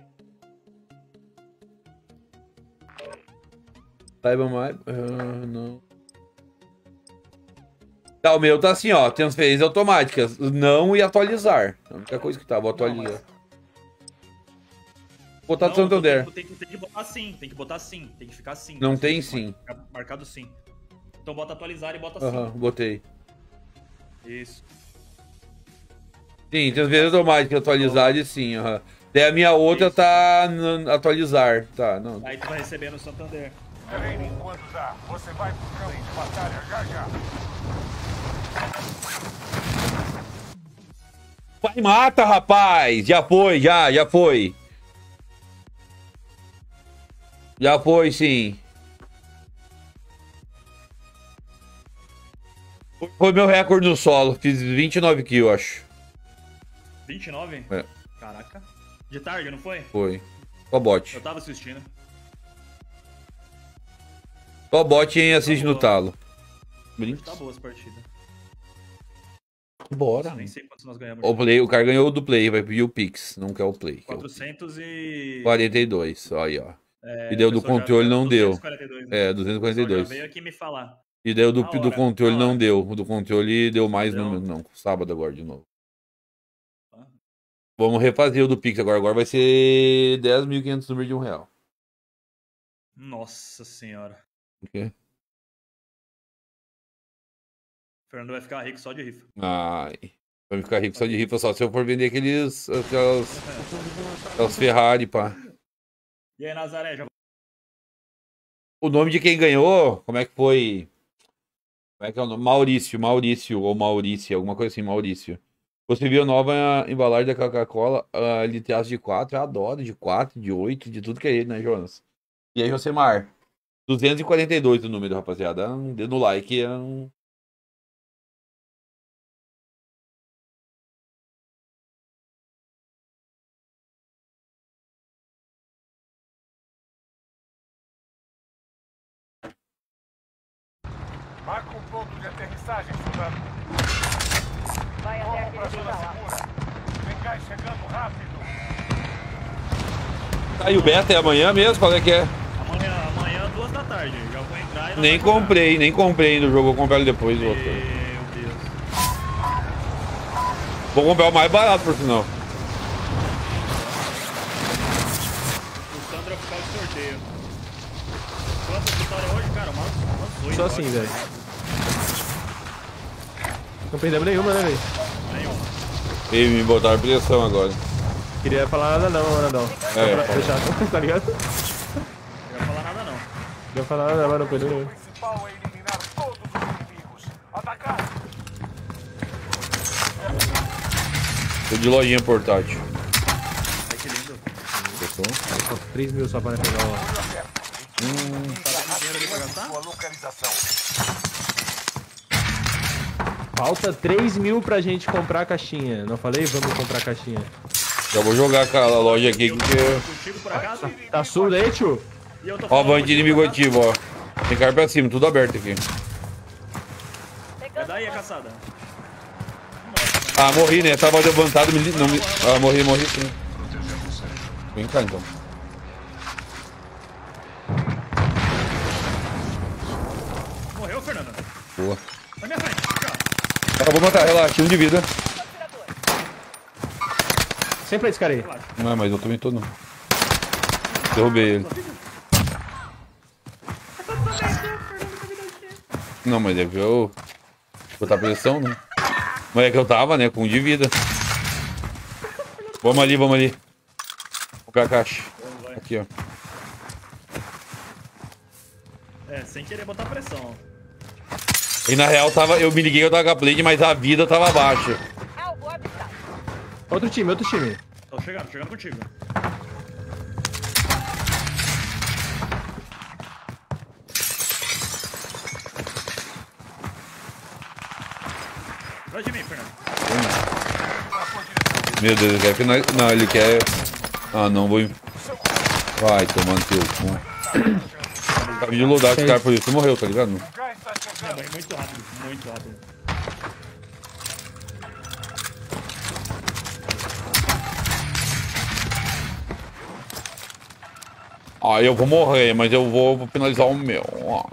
[SPEAKER 3] Saiba mais. ah, não. Tá, o meu tá assim, ó. Transferências automáticas. Não e atualizar. A única coisa que tá, vou atualizar. Vou botar do
[SPEAKER 19] Não,
[SPEAKER 3] Santander.
[SPEAKER 19] Tu tem, tu tem que botar sim, tem que botar sim, tem que ficar sim.
[SPEAKER 3] Não tem sim.
[SPEAKER 19] Marca- Marcado sim. Então bota atualizar e bota
[SPEAKER 3] Aham, botei.
[SPEAKER 19] sim. Isso.
[SPEAKER 3] Sim, transferência automática, atualizar e sim, aham. Daí a minha outra tá no- atualizar. Tá, não.
[SPEAKER 19] Aí tu vai receber no Santander.
[SPEAKER 6] Treine quando dá. Você vai pro campo de batalha já já.
[SPEAKER 3] Vai, mata, rapaz! Já foi, já, já foi. Já foi, sim. Foi meu recorde no solo. Fiz 29 kills, acho.
[SPEAKER 19] 29?
[SPEAKER 3] É.
[SPEAKER 19] Caraca. De tarde, não foi?
[SPEAKER 3] Foi. Só bot.
[SPEAKER 19] Eu tava assistindo.
[SPEAKER 3] Só bot e assiste no talo. Brinks.
[SPEAKER 19] Tá boa as partidas.
[SPEAKER 3] Bora.
[SPEAKER 19] Nem sei quantos nós ganhamos.
[SPEAKER 3] O, play, o cara ganhou do play, vai pedir o Pix. Não quer o play. quer o
[SPEAKER 19] 400 e...
[SPEAKER 3] 42, olha aí, ó.
[SPEAKER 19] É,
[SPEAKER 3] e deu do
[SPEAKER 19] pessoal já-
[SPEAKER 3] controle, não deu.
[SPEAKER 19] 242, né?
[SPEAKER 3] É,
[SPEAKER 19] O pessoal
[SPEAKER 3] 242.
[SPEAKER 19] já veio aqui me falar.
[SPEAKER 3] E o do,
[SPEAKER 19] Na
[SPEAKER 3] do
[SPEAKER 19] hora,
[SPEAKER 3] controle não
[SPEAKER 19] hora.
[SPEAKER 3] deu. O do controle deu mais
[SPEAKER 19] Deu.
[SPEAKER 3] no. Não, sábado agora de novo. Vamos refazer o do Pix agora. Agora vai ser 10.500 números de um real.
[SPEAKER 19] Nossa senhora.
[SPEAKER 3] O quê?
[SPEAKER 19] O Fernando vai ficar rico só de rifa.
[SPEAKER 3] Ai. Vai ficar rico só de rifa só se eu for vender aqueles. (laughs) Aquelas, aquelas Ferrari, pá.
[SPEAKER 19] E aí, Nazaré, já
[SPEAKER 3] O nome de quem ganhou, como é que foi? Como é que é o nome? Maurício, Maurício, ou Maurício, alguma coisa assim, Maurício. Você viu a nova embalagem da Coca-Cola, a litraço de 4, eu adoro, de 4, de 8, de tudo que é ele, né, Jonas? E aí, Josemar? 242 o número, rapaziada. Dedo no like, é um...
[SPEAKER 6] aterrissagem, soldado.
[SPEAKER 5] Vai
[SPEAKER 6] até aquele pra zona segura. Vem cá chegando rápido.
[SPEAKER 3] Tá, e o beta é amanhã mesmo? Qual é que é?
[SPEAKER 19] Amanhã, amanhã, duas da tarde. Já vou entrar e
[SPEAKER 3] Nem comprei, nem comprei ainda o jogo, vou comprar ele depois.
[SPEAKER 19] Meu Deus.
[SPEAKER 3] vou comprar o mais barato, por sinal.
[SPEAKER 19] O Sandro vai ficar de sorteio. Quantas vitórias hoje, cara? Umas.
[SPEAKER 1] Só assim, velho. Não perdemos nenhuma, né, velho?
[SPEAKER 19] Nenhuma.
[SPEAKER 3] E me botaram pressão agora.
[SPEAKER 1] Queria falar nada não, Brandão. Só
[SPEAKER 3] É,
[SPEAKER 1] pra deixar, (laughs) tá ligado? Não
[SPEAKER 19] Não ia falar nada, não.
[SPEAKER 1] ia falar nada, mas não perdeu nenhum.
[SPEAKER 6] Principal é eliminar todos os inimigos. Atacar!
[SPEAKER 3] Tô de lojinha portátil.
[SPEAKER 19] Ai, que lindo.
[SPEAKER 1] Só 3 mil só pra pegar o...
[SPEAKER 6] Dinheiro ali pra gastar?
[SPEAKER 1] Falta 3 mil pra gente comprar a caixinha. Não falei? Vamos comprar a caixinha.
[SPEAKER 3] Já vou jogar aquela loja aqui que.
[SPEAKER 19] Acaso?
[SPEAKER 1] Tá surdo aí, tio?
[SPEAKER 3] Ó,
[SPEAKER 19] falando
[SPEAKER 3] band
[SPEAKER 19] contigo
[SPEAKER 3] inimigo ativo, ó. Tem cara pra cima, tudo aberto aqui.
[SPEAKER 19] É daí a caçada.
[SPEAKER 3] Ah, morri, né? Tava levantado, me... não me... Ah, morri, morri sim. Vem cá então.
[SPEAKER 19] Morreu, Fernando?
[SPEAKER 3] Boa.
[SPEAKER 19] Na minha frente.
[SPEAKER 3] Ah, vou matar, relaxa, um de vida.
[SPEAKER 1] Sempre esse cara aí.
[SPEAKER 3] Não, mas eu também tô não. Derrubei ele. Não, mas é que eu. Botar pressão, né? Mas é que eu tava, né? Com um de vida. Vamos ali, vamos ali. A caixa. Aqui, ó.
[SPEAKER 19] ó. É, sem querer botar pressão.
[SPEAKER 3] E na real tava. Eu me liguei, eu tava com a blade, mas a vida tava baixa.
[SPEAKER 1] Outro time, outro time.
[SPEAKER 19] Tô chegando, chegando contigo. Vai de mim, Fernando.
[SPEAKER 3] Meu Deus, ele quer final... Não, ele quer. Ah, não, vou. Vai, tomando teu cu. Acabei de loadar esse cara por isso, morreu, tá ligado?
[SPEAKER 19] É, muito rápido, muito rápido.
[SPEAKER 3] Ah, eu vou morrer, mas eu vou finalizar o meu. ó.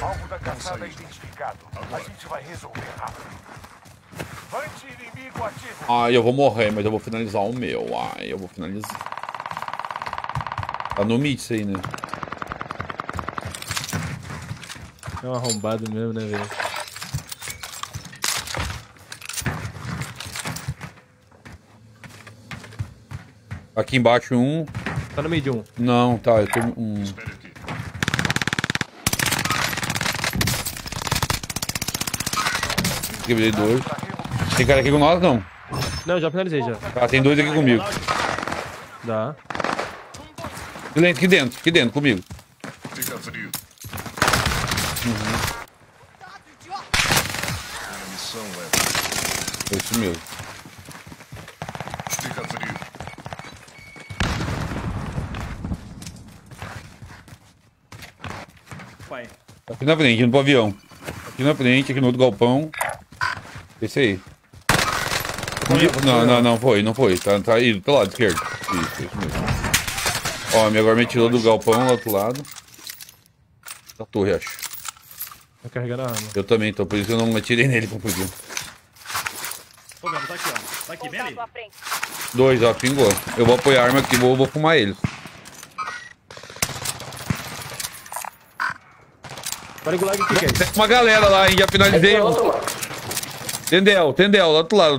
[SPEAKER 6] Alvo da caçada identificado. A gente vai resolver rápido. Anti-inimigo ativo.
[SPEAKER 3] Ah, eu vou morrer, mas eu vou finalizar o meu. Ai, eu vou finalizar. Tá no mid isso aí, né?
[SPEAKER 1] É um arrombado mesmo, né, velho?
[SPEAKER 3] Aqui embaixo um.
[SPEAKER 1] Tá no meio de um.
[SPEAKER 3] Não, tá, eu tô um. Quebrei dois. Tem cara aqui com nós, não?
[SPEAKER 1] Não, já finalizei já.
[SPEAKER 3] Tá, tem dois aqui comigo.
[SPEAKER 1] Dá.
[SPEAKER 3] Aqui dentro, aqui dentro, aqui dentro, comigo.
[SPEAKER 13] Fica frio.
[SPEAKER 3] Uhum.
[SPEAKER 13] É.
[SPEAKER 3] Isso mesmo.
[SPEAKER 13] Fica frio.
[SPEAKER 19] Vai.
[SPEAKER 3] Aqui na frente, indo pro avião. Aqui na frente, aqui no outro galpão. Esse aí. Não, não, não foi, não foi. Tá, tá aí, do lado esquerdo. Isso, isso mesmo. Ó, me agora me tirou do galpão lá do outro lado. Da torre, acho.
[SPEAKER 1] Tá carregando a arma.
[SPEAKER 3] Eu também tô, por isso que eu não atirei nele como podia.
[SPEAKER 19] Tô vendo, tá aqui, ó. Tá aqui, vem ali.
[SPEAKER 3] Dois, ó, pingou. Eu vou apoiar a arma aqui, vou, vou fumar eles.
[SPEAKER 1] Olha o gulag aqui, que é
[SPEAKER 3] Tem uma galera lá, hein? Já finalizei. Tendel, Tendel, do outro lado.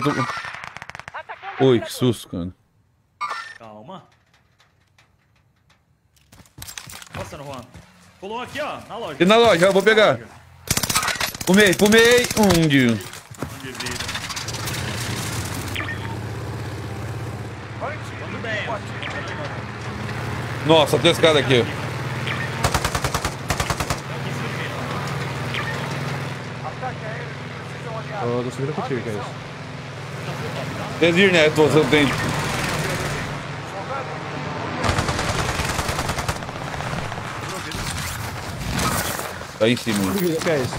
[SPEAKER 3] Ui, que susto, cara.
[SPEAKER 19] Calma. Passando, Juan. Pulou aqui, ó, na loja.
[SPEAKER 3] E na loja, eu vou pegar. Fumei, fumei. Um de.
[SPEAKER 19] Um vida.
[SPEAKER 3] Nossa, tem esse cara aqui.
[SPEAKER 1] Eu tô subindo contigo, que é isso.
[SPEAKER 3] Desir, né? Você tem. Tá em cima.
[SPEAKER 1] Que é isso?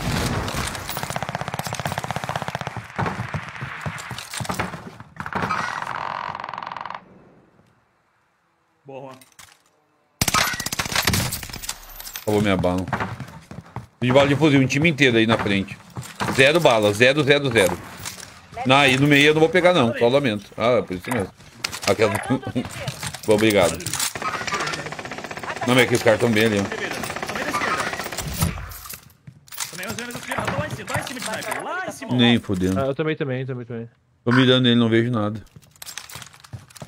[SPEAKER 19] Boa.
[SPEAKER 3] Acabou minha bala. De bala de fuzil, um time inteiro aí na frente. Zero bala, zero, zero, zero. Não, aí no meio eu não vou pegar não, só lamento. Ah, é por isso mesmo. Aquela... Bom, (laughs) Obrigado. Não, mas é que os caras estão bem ali, ó.
[SPEAKER 19] Também os menos esquerda. Tô lá em cima, lá em cima de sniper. Lá em cima.
[SPEAKER 3] Nem fudendo.
[SPEAKER 1] Ah, eu também, também, também, também.
[SPEAKER 3] Tô mirando nele, não vejo nada.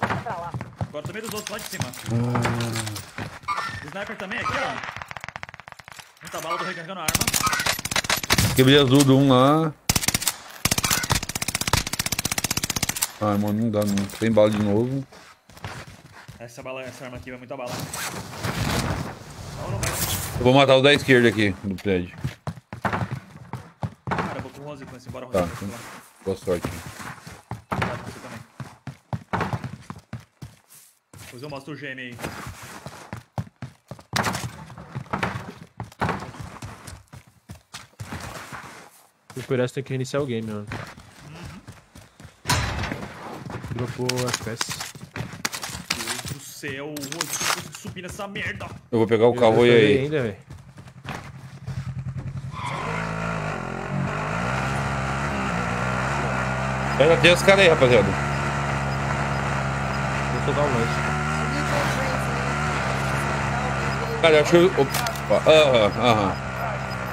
[SPEAKER 19] Agora também dos outros lá de cima.
[SPEAKER 3] Ah.
[SPEAKER 19] Sniper também aqui, ó. Muita bala, tô recarregando a arma.
[SPEAKER 3] Quebrei azul do um lá. Ai, mano, não dá não. Tem bala de novo.
[SPEAKER 19] Essa, bala, essa arma aqui vai muita bala.
[SPEAKER 3] Eu vou matar o da esquerda aqui, do prédio.
[SPEAKER 19] Cara, vou com o Rose com esse. Bora, Rose.
[SPEAKER 3] Tá,
[SPEAKER 19] vai
[SPEAKER 3] então, boa sorte.
[SPEAKER 19] Cuidado com você também. Depois eu mostro o GM aí.
[SPEAKER 1] E por essa tem que reiniciar o game, mano. Dropou FPS.
[SPEAKER 19] Deus do céu, o não conseguiu subir nessa merda.
[SPEAKER 3] Eu vou pegar o carro e
[SPEAKER 1] Eu
[SPEAKER 3] aí.
[SPEAKER 1] ainda, velho.
[SPEAKER 3] Pega tem os caras aí, rapaziada.
[SPEAKER 1] Vou soltar um lance.
[SPEAKER 3] Cara, eu acho que eu. Opa, Aham, aham.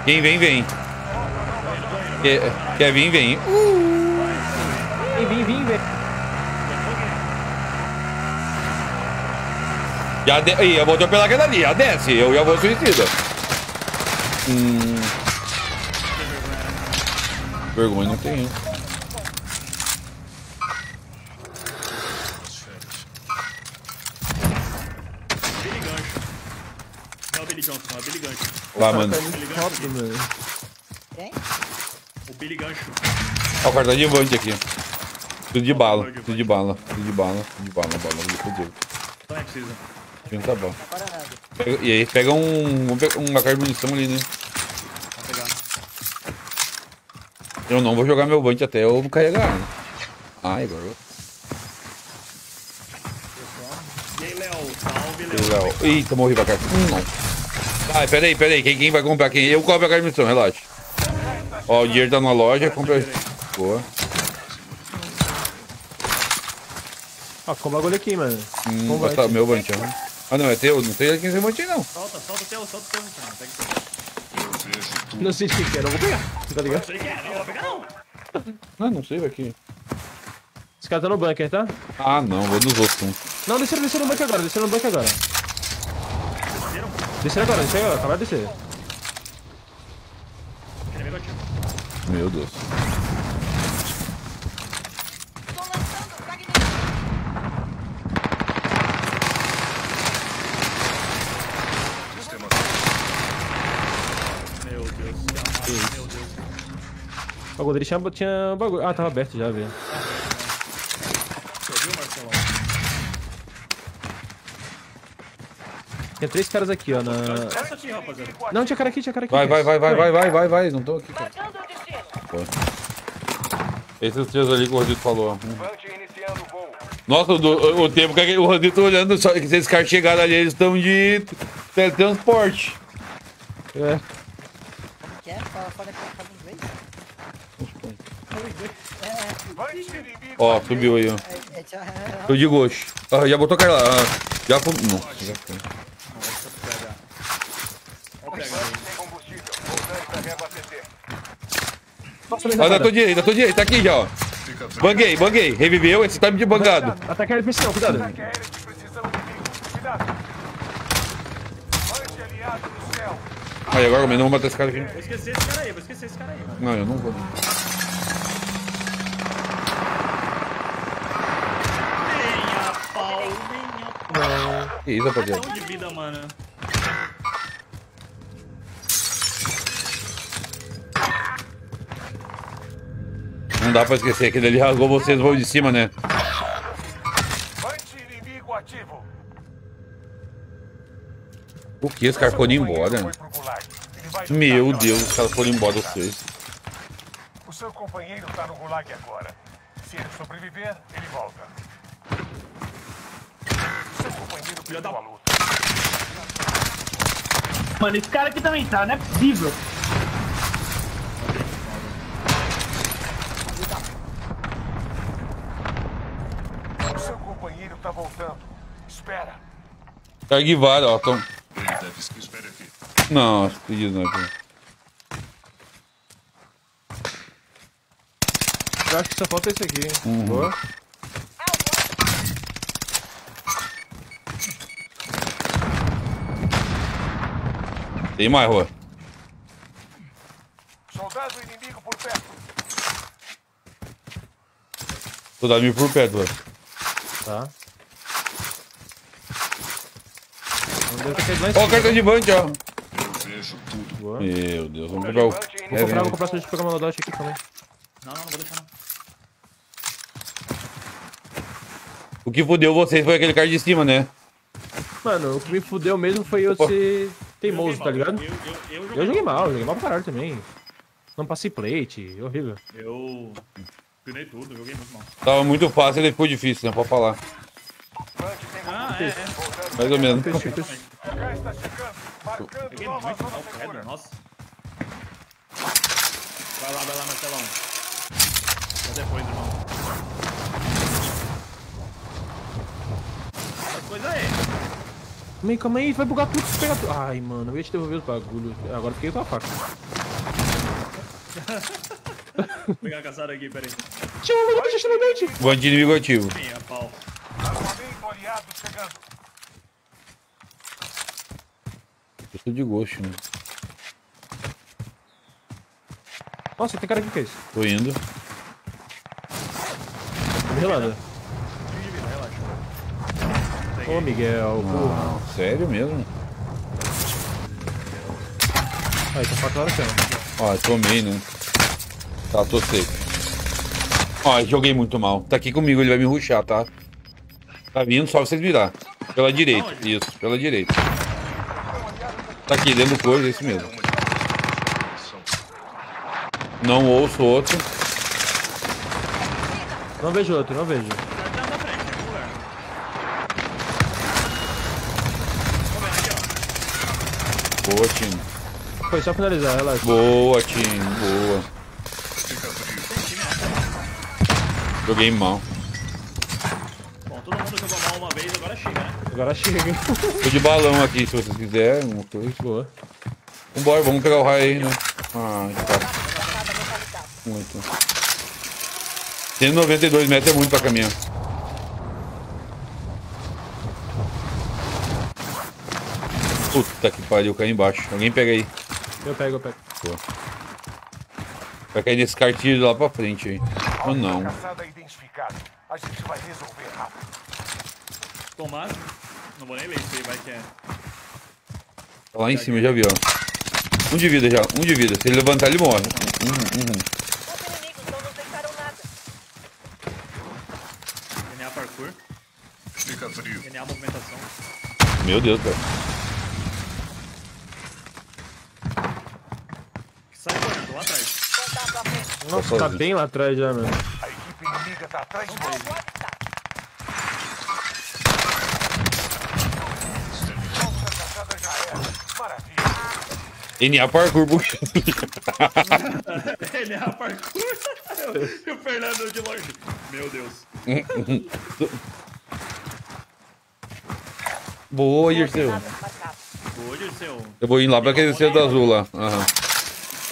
[SPEAKER 3] Quem vem, vem. Quer, quer vir, vem.
[SPEAKER 1] Vem, vem, vem, velho.
[SPEAKER 3] Já de... Ih, eu vou atropelar aquela ali, já desce. Eu já vou suicida. Hum. Vergonha não tem.
[SPEAKER 19] Billy o Billy.
[SPEAKER 3] Lá, mano.
[SPEAKER 1] Tá muito
[SPEAKER 19] Gancho. O.
[SPEAKER 3] Ó, o cartão de volante aqui. Tudo de bala, tudo de bala, tudo de bala, tudo de bala, bala, me fodeu.
[SPEAKER 19] Então é precisa.
[SPEAKER 3] Não tá bom. Pega- e aí, pega um. vamos pegar Uma carga de munição ali, né?
[SPEAKER 19] Pegar.
[SPEAKER 3] Eu não vou jogar meu volante até eu carregar. né? Ai, agora.
[SPEAKER 19] E aí, Léo? Salve, Léo.
[SPEAKER 3] Eita, morri pra cá. Hum, não. Ai, peraí, peraí. Quem, quem vai comprar? Quem? Eu compro a carga de munição, relaxa. Ó, o dinheiro tá na loja, compra. Boa.
[SPEAKER 1] Ó, com o bagulho aqui, mano.
[SPEAKER 3] Hum, vai tá, meu ó. Ah, não, é teu. Não tem aqui em cima de não.
[SPEAKER 19] Solta, solta o teu, solta o teu. Fernando. Pega o teu.
[SPEAKER 1] Não sei de quem que era, eu vou pegar. Tá ligado?
[SPEAKER 19] Você quer? Não vou pegar, não.
[SPEAKER 3] Ah, não sei, vai aqui.
[SPEAKER 1] Esse cara tá no bunker, tá?
[SPEAKER 3] Ah, não, vou nos outros. um.
[SPEAKER 1] Não, desceram, desceram no bunker agora, desceram no bunker agora. Desceram agora, desceram agora, acabaram de descer.
[SPEAKER 19] Inimigo ativo.
[SPEAKER 3] Meu Deus.
[SPEAKER 19] Meu Deus. Meu Deus.
[SPEAKER 1] O bagulho dele tinha, tinha bagulho. Ah, tava aberto já, velho.
[SPEAKER 19] Você viu, Marcelão?
[SPEAKER 1] Tinha três caras aqui, ó, na... Não, tinha cara aqui, tinha cara aqui.
[SPEAKER 3] Vai, vai, vai, vai, vai, vai, vai, vai. Não tô aqui, cara. Esses três ali que o Rodrigo falou. Nossa, o, o tempo que o Rodrigo tá olhando, só que esses caras chegaram ali, eles estão de teletransporte.
[SPEAKER 1] É.
[SPEAKER 20] Quer? Fala, fala, fala inglês?
[SPEAKER 3] Ó, subiu aí, ó.
[SPEAKER 20] É, é.
[SPEAKER 3] Tô de gosto. Ah, já botou a cara lá. Ah, já. Não, já foi. Ah, da tua direita, da tua direita, tá aqui já, ó. Banguei, banguei. Reviveu, esse tá de bangado.
[SPEAKER 1] Ataque aéreo preciso, cuidado.
[SPEAKER 3] Aí, agora eu não vou matar esse cara aqui.
[SPEAKER 19] Vou esquecer esse cara aí, vou esquecer esse cara aí.
[SPEAKER 3] Não, eu não vou. não.
[SPEAKER 19] Nem a pau, nem a pau.
[SPEAKER 3] Que isso, rapaziada.
[SPEAKER 19] De vida, mano.
[SPEAKER 3] Não dá pra esquecer, aquele ali rasgou vocês voo de cima, né? O que? Os caras foram embora? Meu Deus, os caras foram embora vocês.
[SPEAKER 6] O seu companheiro tá no gulag agora. Se ele sobreviver, ele volta. Seu companheiro perdeu a luta.
[SPEAKER 11] Mano, esse cara aqui também tá, não é possível.
[SPEAKER 3] Ó.
[SPEAKER 13] Deve se espere aqui.
[SPEAKER 3] Não, acho que pedido não. cara.
[SPEAKER 1] Eu acho que só falta esse aqui.
[SPEAKER 3] Uhum.
[SPEAKER 1] Boa.
[SPEAKER 3] Tem mais, Rua.
[SPEAKER 6] Soldado inimigo por perto.
[SPEAKER 3] Soldado mil por perto, velho.
[SPEAKER 1] Tá. Não deve ter caído lá em
[SPEAKER 3] Ó, o
[SPEAKER 1] né?
[SPEAKER 3] de banco, ó.
[SPEAKER 1] Boa.
[SPEAKER 3] Meu Deus, vamos pegar o.
[SPEAKER 1] Vou comprar, vou comprar pra gente pegar uma loadout aqui também.
[SPEAKER 19] Não, não, não vou deixar não.
[SPEAKER 3] O que fudeu vocês foi aquele cara de cima, né?
[SPEAKER 1] Mano, o que me fudeu mesmo foi eu
[SPEAKER 3] Pô.
[SPEAKER 1] ser teimoso, tá ligado?
[SPEAKER 19] Eu, eu, eu,
[SPEAKER 1] Eu joguei mal, joguei mal pra caralho também. Não passei plate, horrível.
[SPEAKER 19] Eu pinei tudo, joguei muito mal.
[SPEAKER 3] Tava muito fácil, ele ficou difícil, né? Pode falar.
[SPEAKER 19] Ah, é, é.
[SPEAKER 3] Mais ou menos.
[SPEAKER 19] Peguei muito mal, credo, nossa. Vai lá, vai lá, Marcelão. Até depois, irmão. Essa coisa aí.
[SPEAKER 1] Calma aí, calma aí, vai bugar tudo, se pegar tudo. Ai, mano, eu ia te devolver os bagulhos. Agora fiquei com a faca.
[SPEAKER 19] Vou pegar a caçada aqui, peraí.
[SPEAKER 1] Chama o dente, chama o dente!
[SPEAKER 3] Bande inimigo ativo.
[SPEAKER 19] Sim, a pau.
[SPEAKER 6] Aliado chegando.
[SPEAKER 3] Eu sou de ghost, né?
[SPEAKER 1] Nossa, tem cara aqui que é isso?
[SPEAKER 3] Tô indo.
[SPEAKER 1] Tô relando. Ô, Miguel.
[SPEAKER 3] Não, sério mesmo?
[SPEAKER 1] Aí, tá faca hora cena.
[SPEAKER 3] Ó, tomei, né? Tá, tô seco. Ó, joguei muito mal. Tá aqui comigo, ele vai me ruxar, tá? Tá vindo, só vocês virar. Pela direita, isso, pela direita. Tá aqui, dentro do coisa, é isso mesmo. Não ouço outro.
[SPEAKER 1] Não vejo outro, não vejo.
[SPEAKER 3] Boa, time.
[SPEAKER 1] Foi só finalizar, relaxa.
[SPEAKER 3] Boa, time, boa. Joguei mal.
[SPEAKER 19] Agora chega.
[SPEAKER 3] Tô de balão aqui, se vocês quiserem. Uma coisa.
[SPEAKER 1] Boa.
[SPEAKER 3] Vambora, vamos pegar o raio aí, né? Ah, tá. Muito. 192 metros é muito pra caminhar. Puta que pariu, caiu embaixo. Alguém pega aí.
[SPEAKER 1] Eu pego, eu pego.
[SPEAKER 3] Boa. Vai cair nesse cartilho lá pra frente aí. Ou não.
[SPEAKER 6] A gente vai resolver rápido.
[SPEAKER 19] Tomás, não vou nem ler isso aí, vai que é.
[SPEAKER 3] Tá lá em cima, já vi, ó. Um de vida já, um de vida. Se ele levantar, ele morre. Uhum, uhum.
[SPEAKER 19] DNA parkour.
[SPEAKER 13] Fica frio.
[SPEAKER 19] DNA movimentação.
[SPEAKER 3] Meu Deus, cara.
[SPEAKER 19] Sai correndo, lá atrás.
[SPEAKER 1] Nossa, tá
[SPEAKER 3] sozinho.
[SPEAKER 1] bem lá atrás já, mano.
[SPEAKER 6] A equipe inimiga tá atrás de
[SPEAKER 3] NA Parkour puxa.
[SPEAKER 19] DNA parkour. (laughs) e o Fernando de longe. Meu Deus.
[SPEAKER 3] Boa, Dirceu.
[SPEAKER 19] Hoje, seu.
[SPEAKER 3] Eu vou indo lá pra aquele centro azul lá. Aham.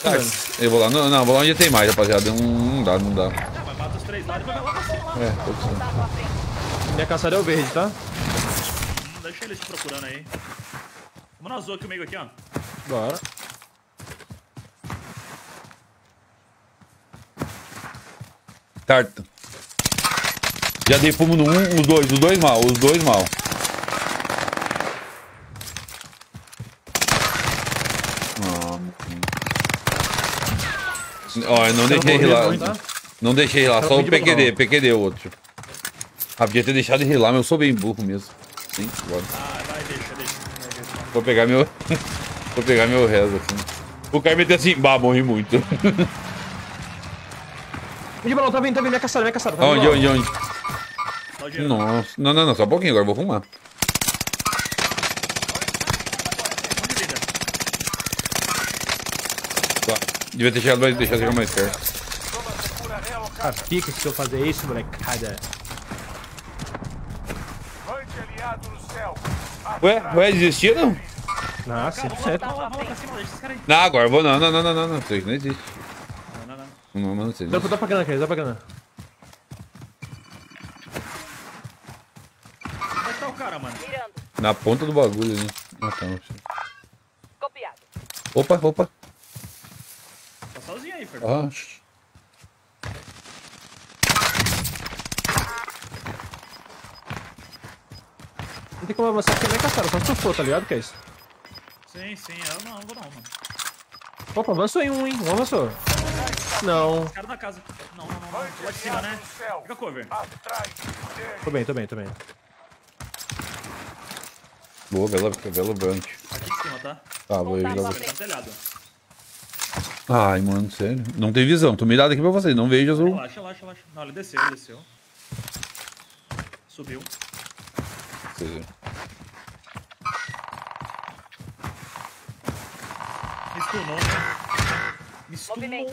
[SPEAKER 3] Tá, eu vou lá. Não, não, vou lá onde tem mais, rapaziada. Não, não dá, não dá.
[SPEAKER 19] Ah, mas mata os três lados e vai lá pra cima. lá.
[SPEAKER 3] É, pode ser.
[SPEAKER 1] Minha caçada é o verde, tá?
[SPEAKER 19] Hum, Deixa eles te procurando aí. Vamos na azul aqui comigo aqui, ó.
[SPEAKER 1] Bora.
[SPEAKER 3] Tarta. Já dei fumo no um, os dois, os dois mal, os dois mal. Ó, eu não deixei rilar.
[SPEAKER 1] muito, tá?
[SPEAKER 3] Não deixei rilar, só o. PQD, PQD o outro. Ah, podia ter deixado de rilar, mas eu sou bem burro mesmo. Sim, bora.
[SPEAKER 19] Ah.
[SPEAKER 3] Vou pegar meu. (laughs) Vou pegar meu resto assim. O cara meteu assim, bah, morri muito. (laughs)
[SPEAKER 1] O de balão, tá vindo, tá vindo, minha caçada, minha caçada. Tá
[SPEAKER 3] Onde, onde, onde? Nossa. Não, não, não, só um pouquinho agora, eu vou fumar.
[SPEAKER 19] Um.
[SPEAKER 3] Tá. Devia ter chegado mais, deixar chegar mais perto.
[SPEAKER 1] Ah, fica que se eu fazer isso, molecada.
[SPEAKER 6] Mande aliado no céu.
[SPEAKER 3] Ué, ué, desistiram?
[SPEAKER 1] Ah,
[SPEAKER 19] Vamos lá,
[SPEAKER 1] 100%.
[SPEAKER 19] vamos lá, vamos lá pra cima, deixa esse cara aí.
[SPEAKER 3] Não, agora eu vou não, não, não, não, não, não, aí não existe.
[SPEAKER 19] Não, não, não.
[SPEAKER 3] Não, não, não sei.
[SPEAKER 1] Dá pra, dá pra grana, Cris, dá pra grana.
[SPEAKER 19] Onde é tá o cara, mano?
[SPEAKER 3] Na ponta do bagulho ali. Ah, tá, não sei.
[SPEAKER 5] Copiado.
[SPEAKER 3] Opa, opa.
[SPEAKER 19] Tá sozinho aí, Fernando.
[SPEAKER 3] Ah,
[SPEAKER 1] Não tem como avançar aqui nem caçaram, só se tu for, tá ligado? Que é isso?
[SPEAKER 19] Sim, sim, eu não, vou não, mano.
[SPEAKER 1] Opa, avançou em um, hein? Um avançou. Não.
[SPEAKER 19] Cara na casa. Não, não, não, não. Lá de cima, né? Fica cover.
[SPEAKER 1] Tô bem, tô bem, tô bem.
[SPEAKER 3] Boa, bela bunch.
[SPEAKER 19] Aqui em cima, tá?
[SPEAKER 3] Tá, vou jogar
[SPEAKER 19] Tá telhado.
[SPEAKER 3] Ai, mano, sério. Não tem visão. Tô mirado aqui pra vocês. Não vejo azul.
[SPEAKER 19] Relaxa, relaxa, relaxa. Não, ele desceu, ele desceu. Subiu. Me stunou, né? Me stunou.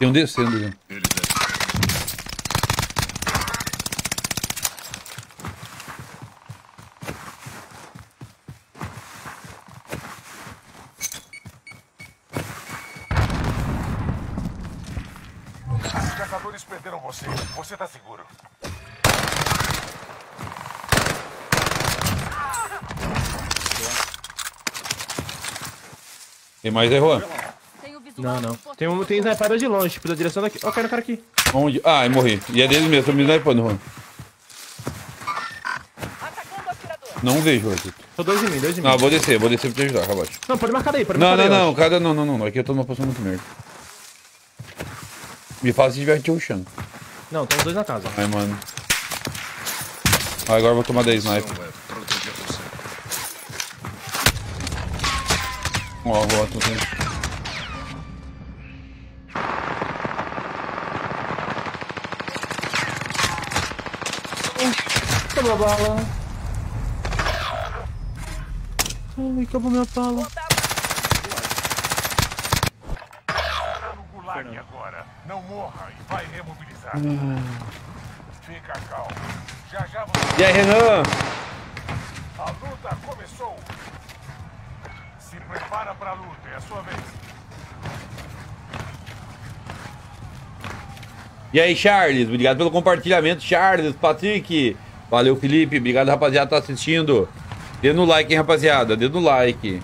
[SPEAKER 3] Tem um descendo já.
[SPEAKER 6] Os você. Você tá seguro.
[SPEAKER 3] Tem mais aí, Juan?
[SPEAKER 1] Não, não. Tem, um, tem sniper de longe, tipo, da direção daqui. Ó, cai no cara aqui.
[SPEAKER 3] Onde? Ah, eu morri. E é dele mesmo, tô me snipando, Juan. Não vejo, Arthur.
[SPEAKER 1] Tô dois em mim, dois em mim.
[SPEAKER 3] Não, vou descer, vou descer pra te ajudar, relaxa.
[SPEAKER 1] Não, pode marcar daí, pode
[SPEAKER 3] Não,
[SPEAKER 1] marcar
[SPEAKER 3] não,
[SPEAKER 1] daí.
[SPEAKER 3] não, cara, não, não, não, não. Aqui eu tô numa posição muito merda. Me fala se tiver te rushando.
[SPEAKER 1] Não, tem os dois na casa.
[SPEAKER 3] Ai, mano. Ah, agora eu vou tomar 10 sniper. Ó, tô tendo.
[SPEAKER 1] Acabou a bala. Ai, acabou minha bala.
[SPEAKER 6] No gulag agora. Não morra e vai remobilizar. Fica calmo. Já já você...
[SPEAKER 3] E aí, Renan?
[SPEAKER 6] A luta começou. Se prepara pra luta. É a sua vez.
[SPEAKER 3] E aí, Charles? Obrigado pelo compartilhamento, Charles, Patrick. Valeu, Felipe. Obrigado, rapaziada, tá assistindo. Dê no like, hein, rapaziada. Dê no like.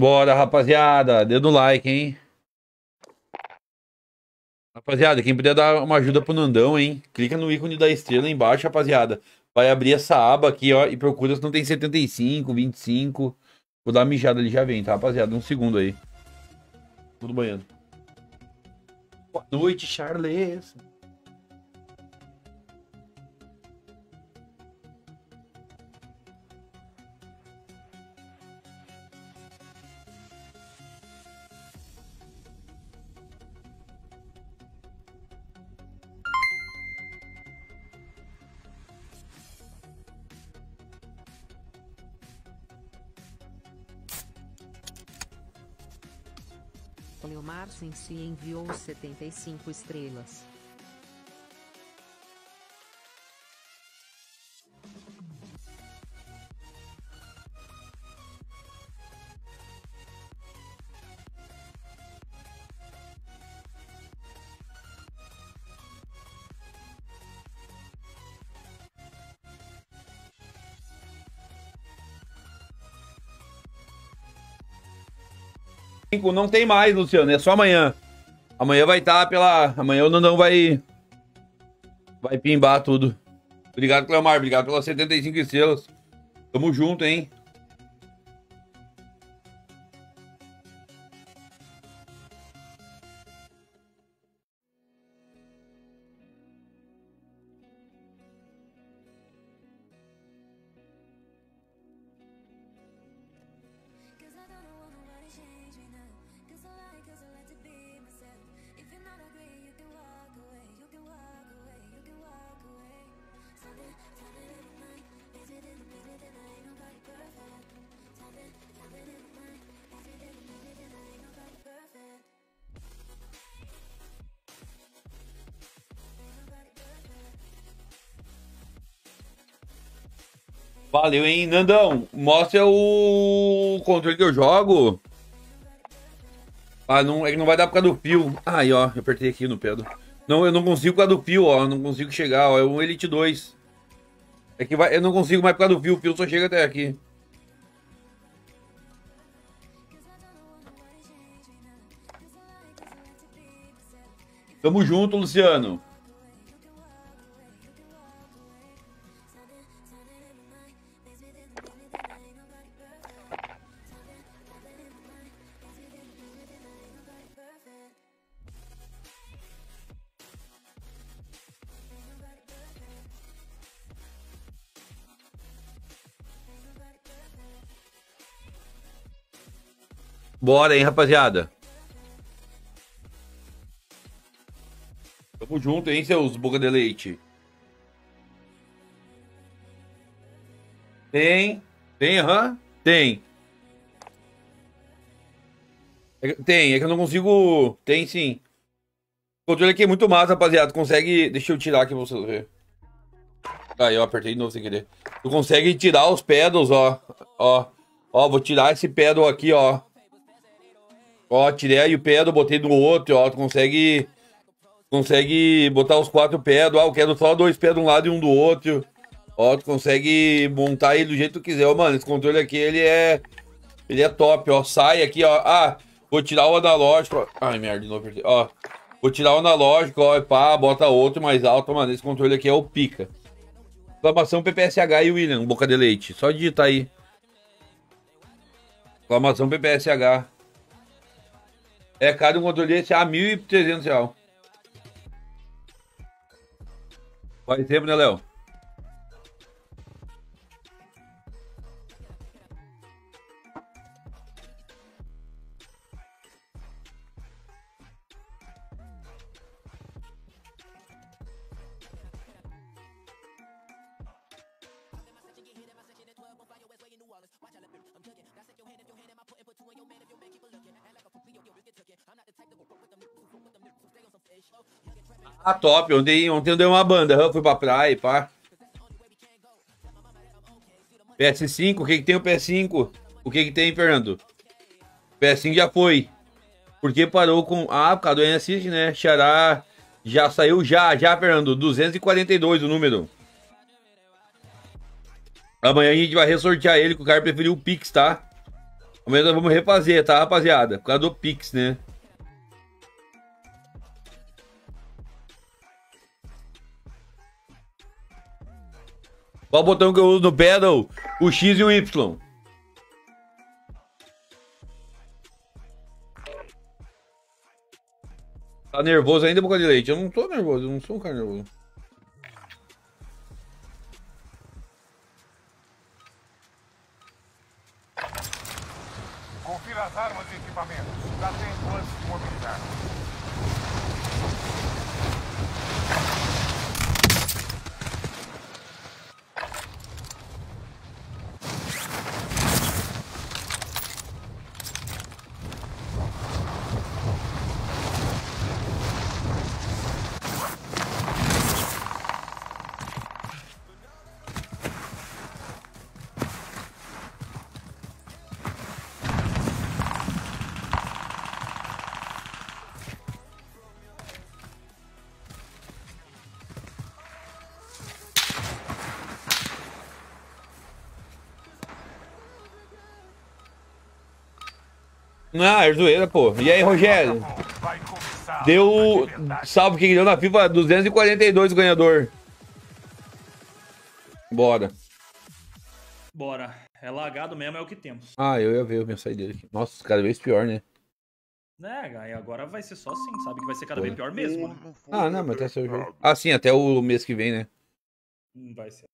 [SPEAKER 3] Bora, rapaziada. Dê no like, hein? Rapaziada, quem puder dar uma ajuda pro Nandão, hein? Clica no ícone da estrela embaixo, rapaziada. Vai abrir essa aba aqui, ó, e procura se não tem 75, 25. Vou dar uma mijada ali já vem, tá, rapaziada? Um segundo aí. Tudo banhando. Boa noite, Charles.
[SPEAKER 12] Leomar Sensi enviou 75 estrelas.
[SPEAKER 3] Cinco Não tem mais, Luciano. É só amanhã. Amanhã vai estar pela. Amanhã o Nandão vai. Vai pimbar tudo. Obrigado, Cleomar. Obrigado pelas 75 estrelas. Tamo junto, hein? Valeu, hein? Nandão, mostra o controle que eu jogo. Ah, não, é que não vai dar por causa do fio. Aí, ó, eu apertei aqui no pedo. Não, eu não consigo por causa do fio, ó. Não consigo chegar, ó. É um Elite 2. É que vai, eu não consigo mais por causa do fio. O fio só chega até aqui. Tamo junto, Luciano. Bora, hein, rapaziada. Tamo junto, hein, seus boca de leite. Tem. Tem, aham? Tem. É Tem, é que eu não consigo. Tem sim. O controle aqui é muito massa, rapaziada. Consegue. Deixa eu tirar aqui pra vocês verem. Aí, eu apertei de novo sem querer. Tu consegue tirar os pedals, ó. Ó. Ó, vou tirar esse pedal aqui, ó. Ó, tirei aí o pedal, botei no outro, ó. Tu consegue. Consegue botar os quatro pedals. Ah, eu quero só dois pés de um lado e um do outro. Ó, tu consegue montar ele do jeito que tu quiser. Ó, mano, esse controle aqui, ele é. Ele é top, ó. Sai aqui, ó. Ah, vou tirar o analógico. ó. Ai, merda, de novo. Ó. Vou tirar o analógico, ó. E pá, bota outro mais alto, mano. Esse controle aqui é o pica. Exclamação PPSH e William, boca de leite. Só digitar aí. Exclamação PPSH. É caro um desse a 1.300 reais. Faz tempo, né, Léo? Ah, top. Ontem, ontem eu dei uma banda. Eu fui pra praia, pá. PS5, o que que tem o PS5? O que que tem, Fernando? PS5 já foi. Porque parou com... Ah, por causa do NSX, né? Xará já saiu já, já, Fernando. 242 o número. Amanhã a gente vai ressortear ele, que o cara preferiu o Pix, tá? Amanhã nós vamos refazer, tá, rapaziada? Por causa do Pix, né? Qual o botão que eu uso no pedal? O X e o Y. Tá nervoso ainda, boca de leite? Eu não tô nervoso, eu não sou um cara nervoso. Ah, é zoeira, pô. E aí, Rogério? Deu. Salve quem deu na FIFA 242 o ganhador. Bora.
[SPEAKER 19] Bora. É lagado mesmo, é o que temos.
[SPEAKER 3] Ah, eu ia ver, eu ia sair dele aqui. Nossa, cada vez pior, né?
[SPEAKER 19] Gai? Agora vai ser só assim, sabe? Que vai ser cada vez pior mesmo. né?
[SPEAKER 3] Ah, não, mas até seu jogo. Ah, sim, até o mês que vem, né?
[SPEAKER 19] Hum, Vai ser.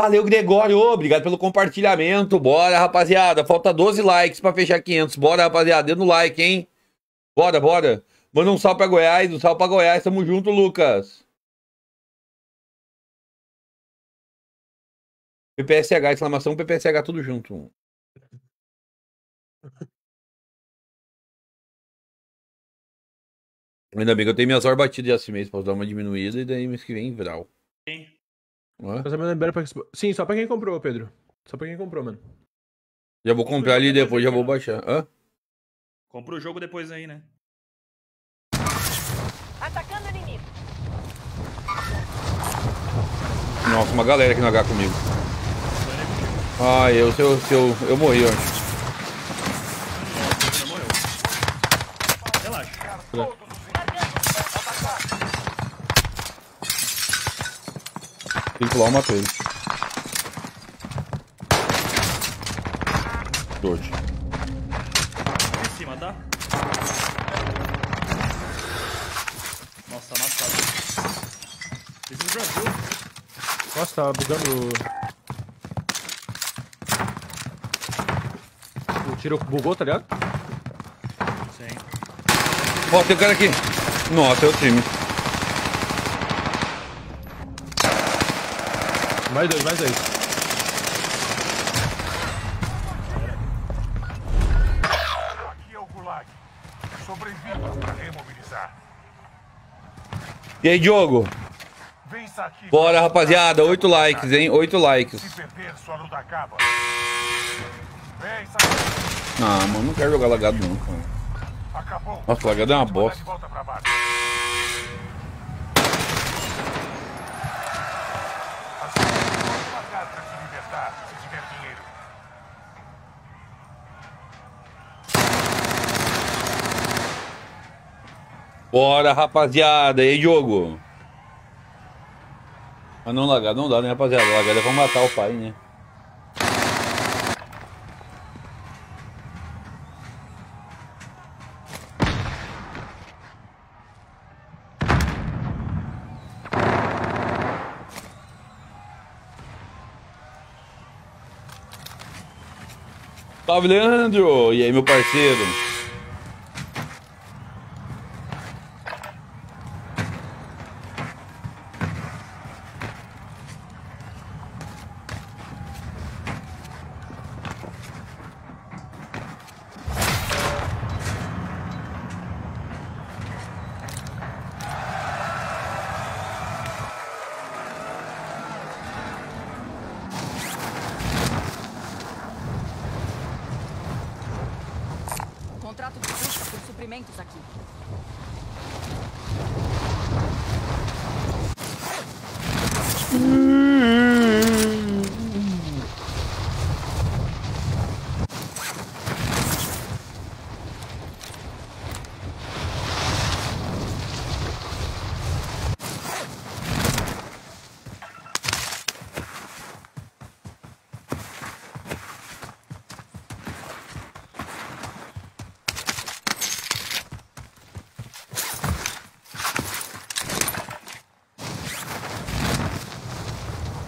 [SPEAKER 3] Valeu, Gregório. Obrigado pelo compartilhamento. Bora, rapaziada. Falta 12 likes pra fechar 500. Bora, rapaziada. Dê no like, hein? Bora, bora. Manda um salve pra Goiás. Um salve pra Goiás. Tamo junto, Lucas. PPSH, exclamação PPSH, tudo junto. Ainda bem que eu tenho minhas horas batidas já esse mês. Posso dar uma diminuída e daí mês que vem, Vral.
[SPEAKER 19] Sim.
[SPEAKER 1] Lembrando pra... Sim, só pra quem comprou, Pedro. Só pra quem comprou, mano.
[SPEAKER 3] Já vou comprar ali depois, já vou baixar. Hã?
[SPEAKER 19] Compra o jogo depois aí, né?
[SPEAKER 21] Atacando inimigo.
[SPEAKER 3] Nossa, uma galera aqui no H comigo. Ai, eu, se eu, se eu, eu morri, eu acho.
[SPEAKER 19] Relaxa.
[SPEAKER 3] Tem que pular, eu matei ele. Doide.
[SPEAKER 19] Em cima, tá? Nossa, matado. Esse do Brasil.
[SPEAKER 1] Nossa, tá bugando. O tiro bugou, tá ligado?
[SPEAKER 19] Sim.
[SPEAKER 3] Ó, tem um cara aqui. Nossa, é o time.
[SPEAKER 1] Mais dois, mais dois.
[SPEAKER 6] Aqui é o Gulag. Sobreviva para remobilizar.
[SPEAKER 3] E aí, Diogo? Bora, rapaziada. Oito likes, hein? Oito likes. Ah, mano, não quero jogar lagado, não, cara.
[SPEAKER 6] Acabou.
[SPEAKER 3] Nossa, lagado é uma bosta.
[SPEAKER 6] Volta pra baixo. Assim, pode pagar pra se libertar, se tiver dinheiro.
[SPEAKER 3] Bora, rapaziada. E aí, Diogo? Mas não lagado não dá, né, rapaziada? Lagado é pra matar o pai, né? Salve, Leandro! E aí, meu parceiro?
[SPEAKER 21] Contrato de busca por suprimentos aqui.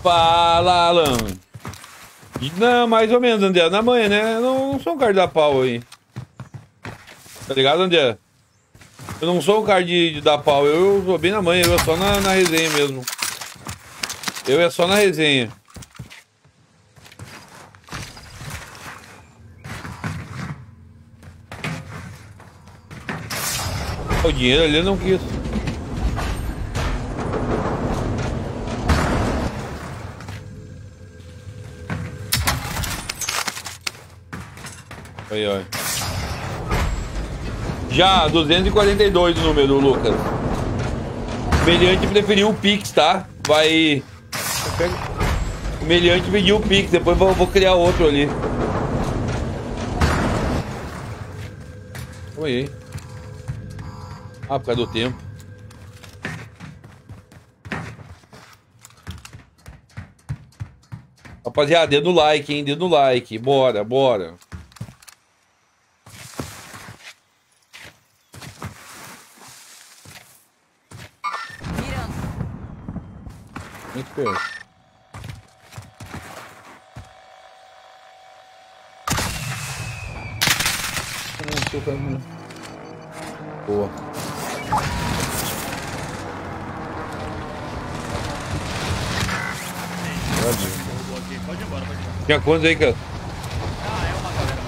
[SPEAKER 3] Fala, Alan. Não, mais ou menos, André. Na manhã, né? Eu não, sou um cara da pau aí. Tá ligado, André? Eu não sou um cara de, de dar pau. Eu sou bem na manhã. Eu é só na, na resenha mesmo. Eu é só na resenha. O dinheiro ali eu não quis. Já, 242 o número, Lucas. O Meliante preferiu o Pix, tá? Vai. O Meliante pediu o Pix, depois vou, vou criar outro ali. Oi. Ah, por causa do tempo. Rapaziada, dedo no like, hein? Dedo no like. Bora, bora. Com- Boa.
[SPEAKER 19] Pode ir embora, pode ir.
[SPEAKER 3] Tinha quantos aí, cara?
[SPEAKER 19] Ah, é uma galera,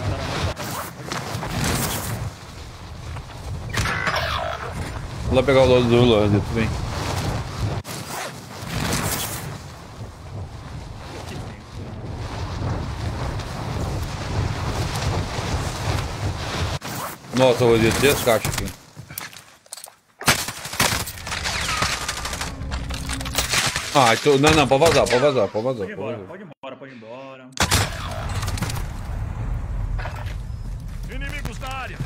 [SPEAKER 3] Vou lá pegar o lado do Lando, tudo bem. Molotov ali, três caixas aqui. Ah, então, não, não, pode vazar, pode vazar, pode vazar.
[SPEAKER 19] Pode ir embora, pode ir embora, pode ir embora.
[SPEAKER 6] Inimigos na área.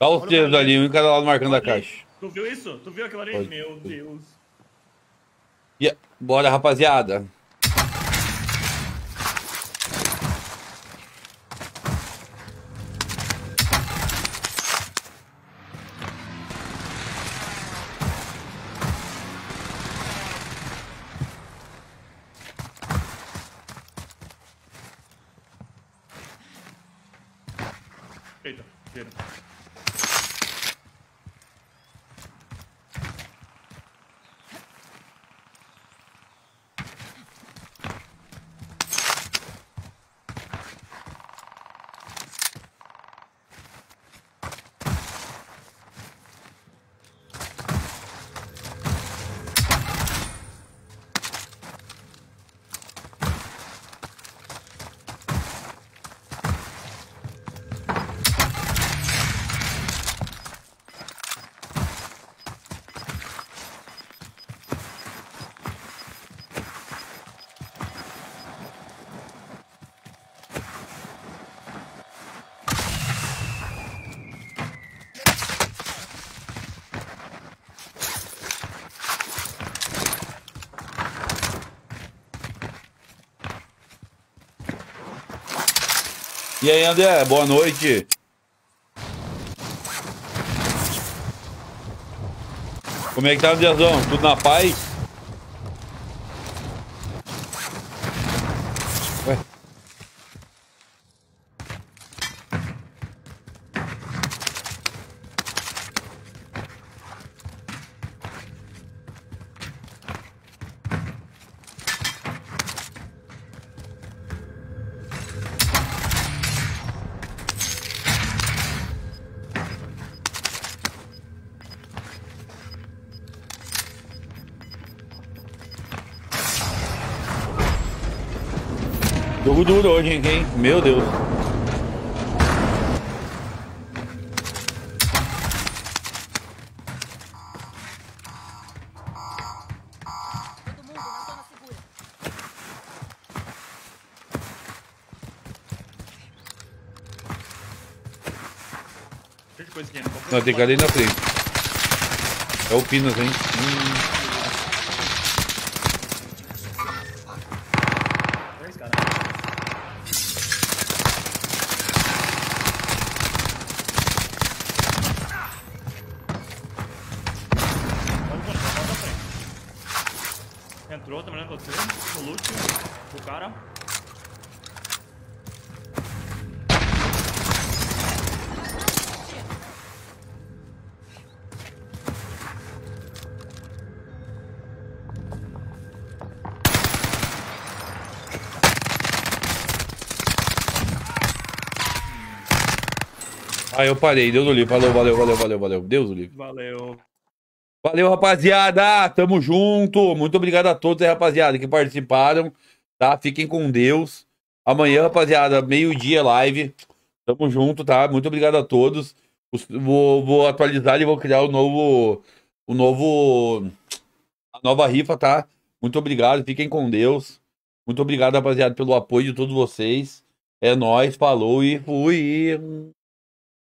[SPEAKER 3] Dá os tiros ali, um em cada lado marcando a caixa.
[SPEAKER 19] Tu viu isso? Tu viu aquilo ali?
[SPEAKER 3] Pode.
[SPEAKER 19] Meu Deus.
[SPEAKER 3] Yeah. Bora, rapaziada. E aí, André, boa noite. Como é que tá, Andrezão? Tudo na paz? Duro hoje, hein? Meu Deus.
[SPEAKER 19] Né?
[SPEAKER 3] Não, tem cara aí na frente. É o Pinas, hein? Hum. Eu parei. Deus do livre. Falou, valeu, valeu, valeu, valeu. Deus do livre.
[SPEAKER 19] Valeu.
[SPEAKER 3] Valeu, rapaziada. Tamo junto. Muito obrigado a todos aí, rapaziada, que participaram. Tá? Fiquem com Deus. Amanhã, rapaziada, meio-dia live. Tamo junto, tá? Muito obrigado a todos. Os- Vou, vou atualizar e vou criar o novo. O novo. A nova rifa, tá? Muito obrigado. Fiquem com Deus. Muito obrigado, rapaziada, pelo apoio de todos vocês. É nóis, falou e fui.